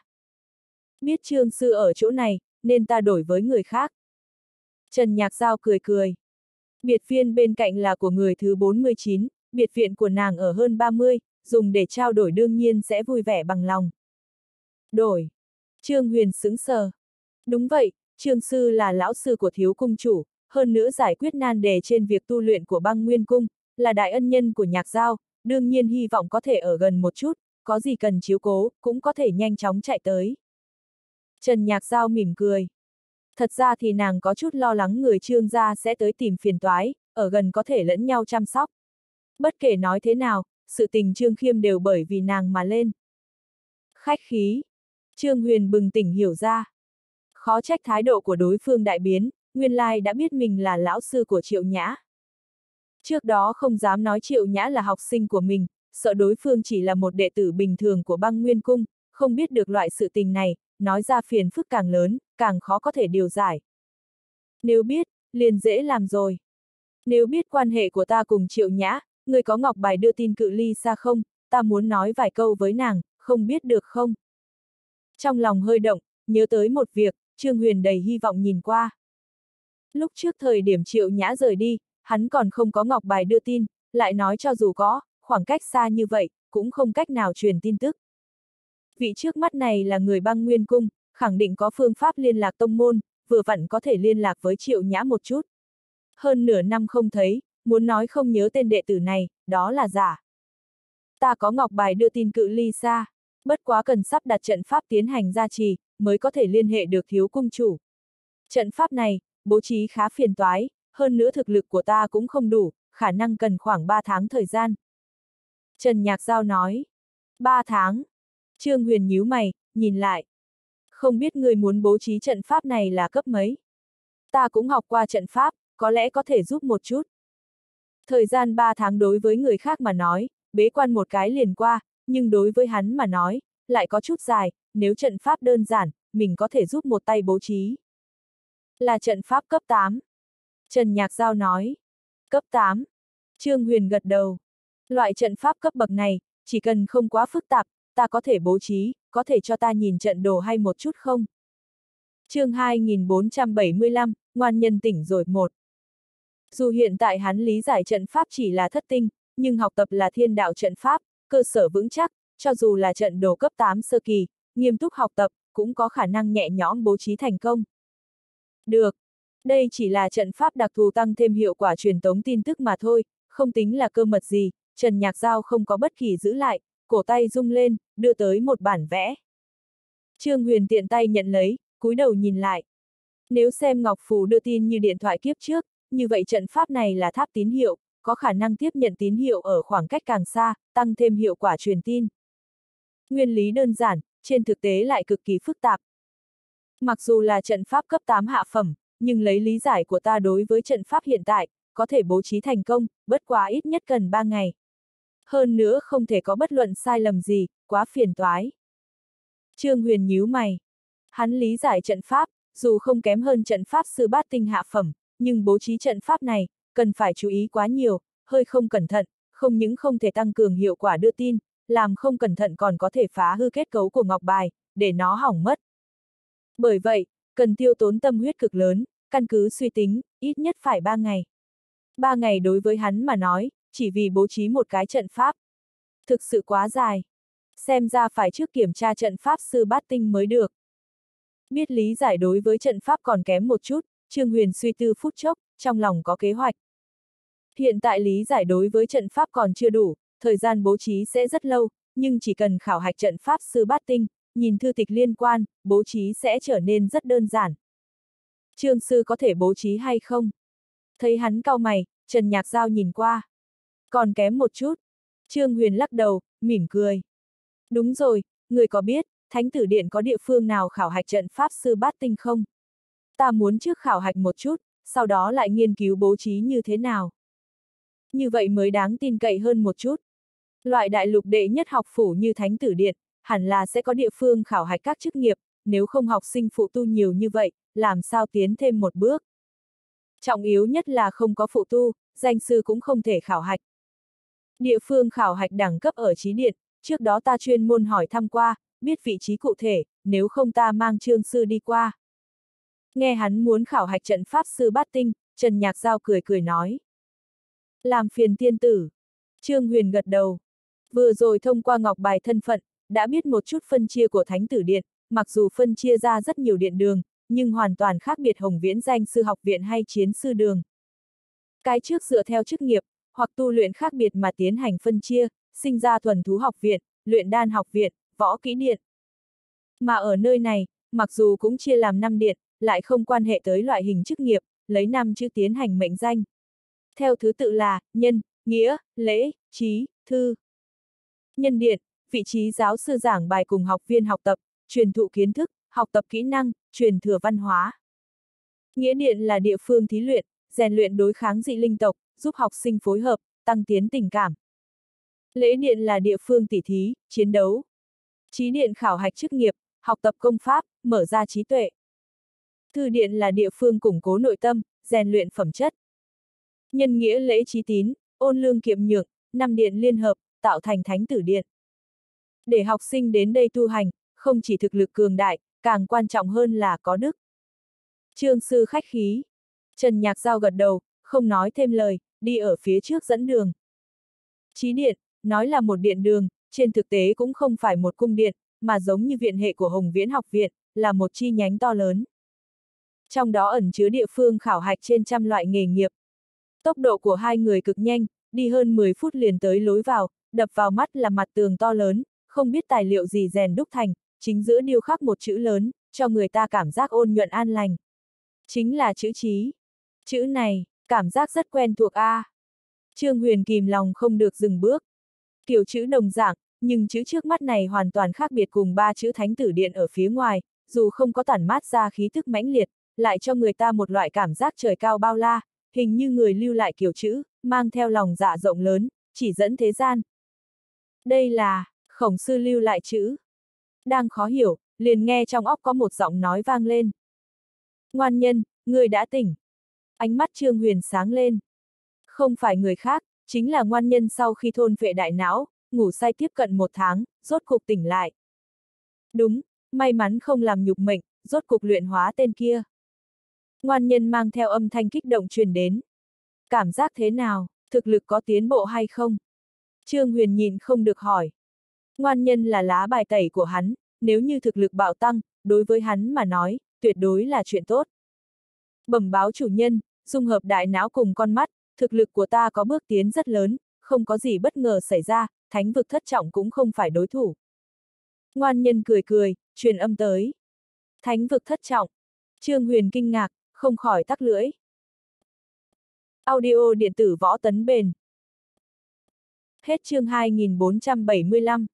Biết Trương Sư ở chỗ này, nên ta đổi với người khác. Trần Nhạc Giao cười cười. Biệt viên bên cạnh là của người thứ 49, biệt viện của nàng ở hơn 30, dùng để trao đổi đương nhiên sẽ vui vẻ bằng lòng. Đổi. Trương Huyền sững sờ. Đúng vậy, Trương Sư là lão sư của thiếu cung chủ, hơn nữa giải quyết nan đề trên việc tu luyện của băng nguyên cung, là đại ân nhân của nhạc giao, đương nhiên hy vọng có thể ở gần một chút, có gì cần chiếu cố, cũng có thể nhanh chóng chạy tới. Trần Nhạc Giao mỉm cười. Thật ra thì nàng có chút lo lắng người trương gia sẽ tới tìm phiền toái, ở gần có thể lẫn nhau chăm sóc. Bất kể nói thế nào, sự tình trương khiêm đều bởi vì nàng mà lên. Khách khí. Trương Huyền bừng tỉnh hiểu ra. Khó trách thái độ của đối phương đại biến, nguyên lai đã biết mình là lão sư của Triệu Nhã. Trước đó không dám nói Triệu Nhã là học sinh của mình, sợ đối phương chỉ là một đệ tử bình thường của băng nguyên cung, không biết được loại sự tình này, nói ra phiền phức càng lớn, càng khó có thể điều giải. Nếu biết, liền dễ làm rồi. Nếu biết quan hệ của ta cùng Triệu Nhã, người có ngọc bài đưa tin cự ly xa không, ta muốn nói vài câu với nàng, không biết được không? Trong lòng hơi động, nhớ tới một việc, Trương Huyền đầy hy vọng nhìn qua. Lúc trước thời điểm Triệu Nhã rời đi, hắn còn không có ngọc bài đưa tin, lại nói cho dù có, khoảng cách xa như vậy, cũng không cách nào truyền tin tức. Vị trước mắt này là người băng nguyên cung, khẳng định có phương pháp liên lạc tông môn, vừa vặn có thể liên lạc với triệu nhã một chút. Hơn nửa năm không thấy, muốn nói không nhớ tên đệ tử này, đó là giả. Ta có ngọc bài đưa tin cự ly xa, bất quá cần sắp đặt trận pháp tiến hành gia trì, mới có thể liên hệ được thiếu cung chủ. Trận pháp này, bố trí khá phiền toái, hơn nữa thực lực của ta cũng không đủ, khả năng cần khoảng 3 tháng thời gian. Trần Nhạc Giao nói. 3 tháng. Trương Huyền nhíu mày, nhìn lại. Không biết người muốn bố trí trận pháp này là cấp mấy? Ta cũng học qua trận pháp, có lẽ có thể giúp một chút. Thời gian 3 tháng đối với người khác mà nói, bế quan một cái liền qua, nhưng đối với hắn mà nói, lại có chút dài, nếu trận pháp đơn giản, mình có thể giúp một tay bố trí. Là trận pháp cấp 8. Trần Nhạc Giao nói. Cấp 8. Trương Huyền gật đầu. Loại trận pháp cấp bậc này, chỉ cần không quá phức tạp, ta có thể bố trí, có thể cho ta nhìn trận đồ hay một chút không? chương 2475, ngoan nhân tỉnh rồi một. Dù hiện tại hắn lý giải trận pháp chỉ là thất tinh, nhưng học tập là thiên đạo trận pháp, cơ sở vững chắc, cho dù là trận đồ cấp 8 sơ kỳ, nghiêm túc học tập, cũng có khả năng nhẹ nhõm bố trí thành công. Được. Đây chỉ là trận pháp đặc thù tăng thêm hiệu quả truyền tống tin tức mà thôi, không tính là cơ mật gì, Trần Nhạc Giao không có bất kỳ giữ lại, cổ tay rung lên, đưa tới một bản vẽ. Trương Huyền tiện tay nhận lấy, cúi đầu nhìn lại. Nếu xem Ngọc Phù đưa tin như điện thoại kiếp trước, như vậy trận pháp này là tháp tín hiệu, có khả năng tiếp nhận tín hiệu ở khoảng cách càng xa, tăng thêm hiệu quả truyền tin. Nguyên lý đơn giản, trên thực tế lại cực kỳ phức tạp. Mặc dù là trận pháp cấp 8 hạ phẩm, nhưng lấy lý giải của ta đối với trận pháp hiện tại, có thể bố trí thành công, bất quá ít nhất cần 3 ngày. Hơn nữa không thể có bất luận sai lầm gì, quá phiền toái. Trương Huyền nhíu mày. Hắn lý giải trận pháp, dù không kém hơn trận pháp sư bát tinh hạ phẩm, nhưng bố trí trận pháp này, cần phải chú ý quá nhiều, hơi không cẩn thận, không những không thể tăng cường hiệu quả đưa tin, làm không cẩn thận còn có thể phá hư kết cấu của ngọc bài, để nó hỏng mất. Bởi vậy, cần tiêu tốn tâm huyết cực lớn, căn cứ suy tính, ít nhất phải 3 ngày. 3 ngày đối với hắn mà nói, chỉ vì bố trí một cái trận pháp. Thực sự quá dài. Xem ra phải trước kiểm tra trận pháp sư bát tinh mới được. Biết lý giải đối với trận pháp còn kém một chút, Trương Huyền suy tư phút chốc, trong lòng có kế hoạch. Hiện tại lý giải đối với trận pháp còn chưa đủ, thời gian bố trí sẽ rất lâu, nhưng chỉ cần khảo hạch trận pháp sư bát tinh, nhìn thư tịch liên quan, bố trí sẽ trở nên rất đơn giản. Trương sư có thể bố trí hay không? Thấy hắn cau mày, Trần Nhạc Giao nhìn qua. Còn kém một chút. Trương Huyền lắc đầu, mỉm cười. Đúng rồi, người có biết, Thánh tử điện có địa phương nào khảo hạch trận pháp sư bát tinh không? Ta muốn trước khảo hạch một chút, sau đó lại nghiên cứu bố trí như thế nào. Như vậy mới đáng tin cậy hơn một chút. Loại đại lục đệ nhất học phủ như Thánh tử điện, hẳn là sẽ có địa phương khảo hạch các chức nghiệp, nếu không học sinh phụ tu nhiều như vậy, làm sao tiến thêm một bước. Trọng yếu nhất là không có phụ tu, danh sư cũng không thể khảo hạch. Địa phương khảo hạch đẳng cấp ở trí điện, trước đó ta chuyên môn hỏi thăm qua, biết vị trí cụ thể, nếu không ta mang trương sư đi qua. Nghe hắn muốn khảo hạch trận pháp sư bát tinh, Trần Nhạc Giao cười cười nói. Làm phiền tiên tử. Trương Huyền gật đầu. Vừa rồi thông qua ngọc bài thân phận, đã biết một chút phân chia của Thánh tử Điện, mặc dù phân chia ra rất nhiều điện đường, nhưng hoàn toàn khác biệt Hồng Viễn danh sư học viện hay chiến sư đường. Cái trước dựa theo chức nghiệp, hoặc tu luyện khác biệt mà tiến hành phân chia, sinh ra thuần thú học viện, luyện đan học viện, võ kỹ điện. Mà ở nơi này, mặc dù cũng chia làm năm điện, lại không quan hệ tới loại hình chức nghiệp, lấy năm chữ tiến hành mệnh danh. Theo thứ tự là, nhân, nghĩa, lễ, trí, thư. Nhân điện, vị trí giáo sư giảng bài cùng học viên học tập, truyền thụ kiến thức, học tập kỹ năng, truyền thừa văn hóa. Nghĩa điện là địa phương thí luyện, rèn luyện đối kháng dị linh tộc, giúp học sinh phối hợp, tăng tiến tình cảm. Lễ điện là địa phương tỉ thí, chiến đấu. Trí điện khảo hạch chức nghiệp, học tập công pháp, mở ra trí tuệ. Thư điện là địa phương củng cố nội tâm, rèn luyện phẩm chất. Nhân nghĩa lễ trí tín, ôn lương kiệm nhượng năm điện liên hợp, tạo thành thánh tử điện. Để học sinh đến đây tu hành, không chỉ thực lực cường đại, càng quan trọng hơn là có đức. Trương sư khách khí. Trần Nhạc Giao gật đầu, không nói thêm lời, đi ở phía trước dẫn đường. Chí điện, nói là một điện đường, trên thực tế cũng không phải một cung điện, mà giống như viện hệ của Hồng Viễn học viện, là một chi nhánh to lớn. Trong đó ẩn chứa địa phương khảo hạch trên trăm loại nghề nghiệp. Tốc độ của hai người cực nhanh, đi hơn 10 phút liền tới lối vào, đập vào mắt là mặt tường to lớn, không biết tài liệu gì rèn đúc thành, chính giữa điêu khắc một chữ lớn, cho người ta cảm giác ôn nhuận an lành. Chính là chữ trí. Chữ này, cảm giác rất quen thuộc A. Trương Huyền kìm lòng không được dừng bước. Kiểu chữ đồng dạng, nhưng chữ trước mắt này hoàn toàn khác biệt cùng ba chữ thánh tử điện ở phía ngoài, dù không có tản mát ra khí thức mãnh liệt, lại cho người ta một loại cảm giác trời cao bao la, hình như người lưu lại kiểu chữ, mang theo lòng dạ rộng lớn, chỉ dẫn thế gian. Đây là, khổng sư lưu lại chữ. Đang khó hiểu, liền nghe trong óc có một giọng nói vang lên. Ngoan nhân, người đã tỉnh. Ánh mắt Trương Huyền sáng lên. Không phải người khác, chính là ngoan nhân sau khi thôn vệ đại não, ngủ say tiếp cận một tháng, rốt cục tỉnh lại. Đúng, may mắn không làm nhục mệnh, rốt cục luyện hóa tên kia. Ngoan nhân mang theo âm thanh kích động truyền đến. Cảm giác thế nào, thực lực có tiến bộ hay không? Trương Huyền nhìn không được hỏi. Ngoan nhân là lá bài tẩy của hắn, nếu như thực lực bạo tăng, đối với hắn mà nói, tuyệt đối là chuyện tốt. Bẩm báo chủ nhân, dung hợp đại não cùng con mắt, thực lực của ta có bước tiến rất lớn, không có gì bất ngờ xảy ra, thánh vực thất trọng cũng không phải đối thủ. Ngoan nhân cười cười, truyền âm tới. Thánh vực thất trọng. Trương Huyền kinh ngạc, không khỏi tắc lưỡi. Audio điện tử võ tấn bền. Hết chương 2475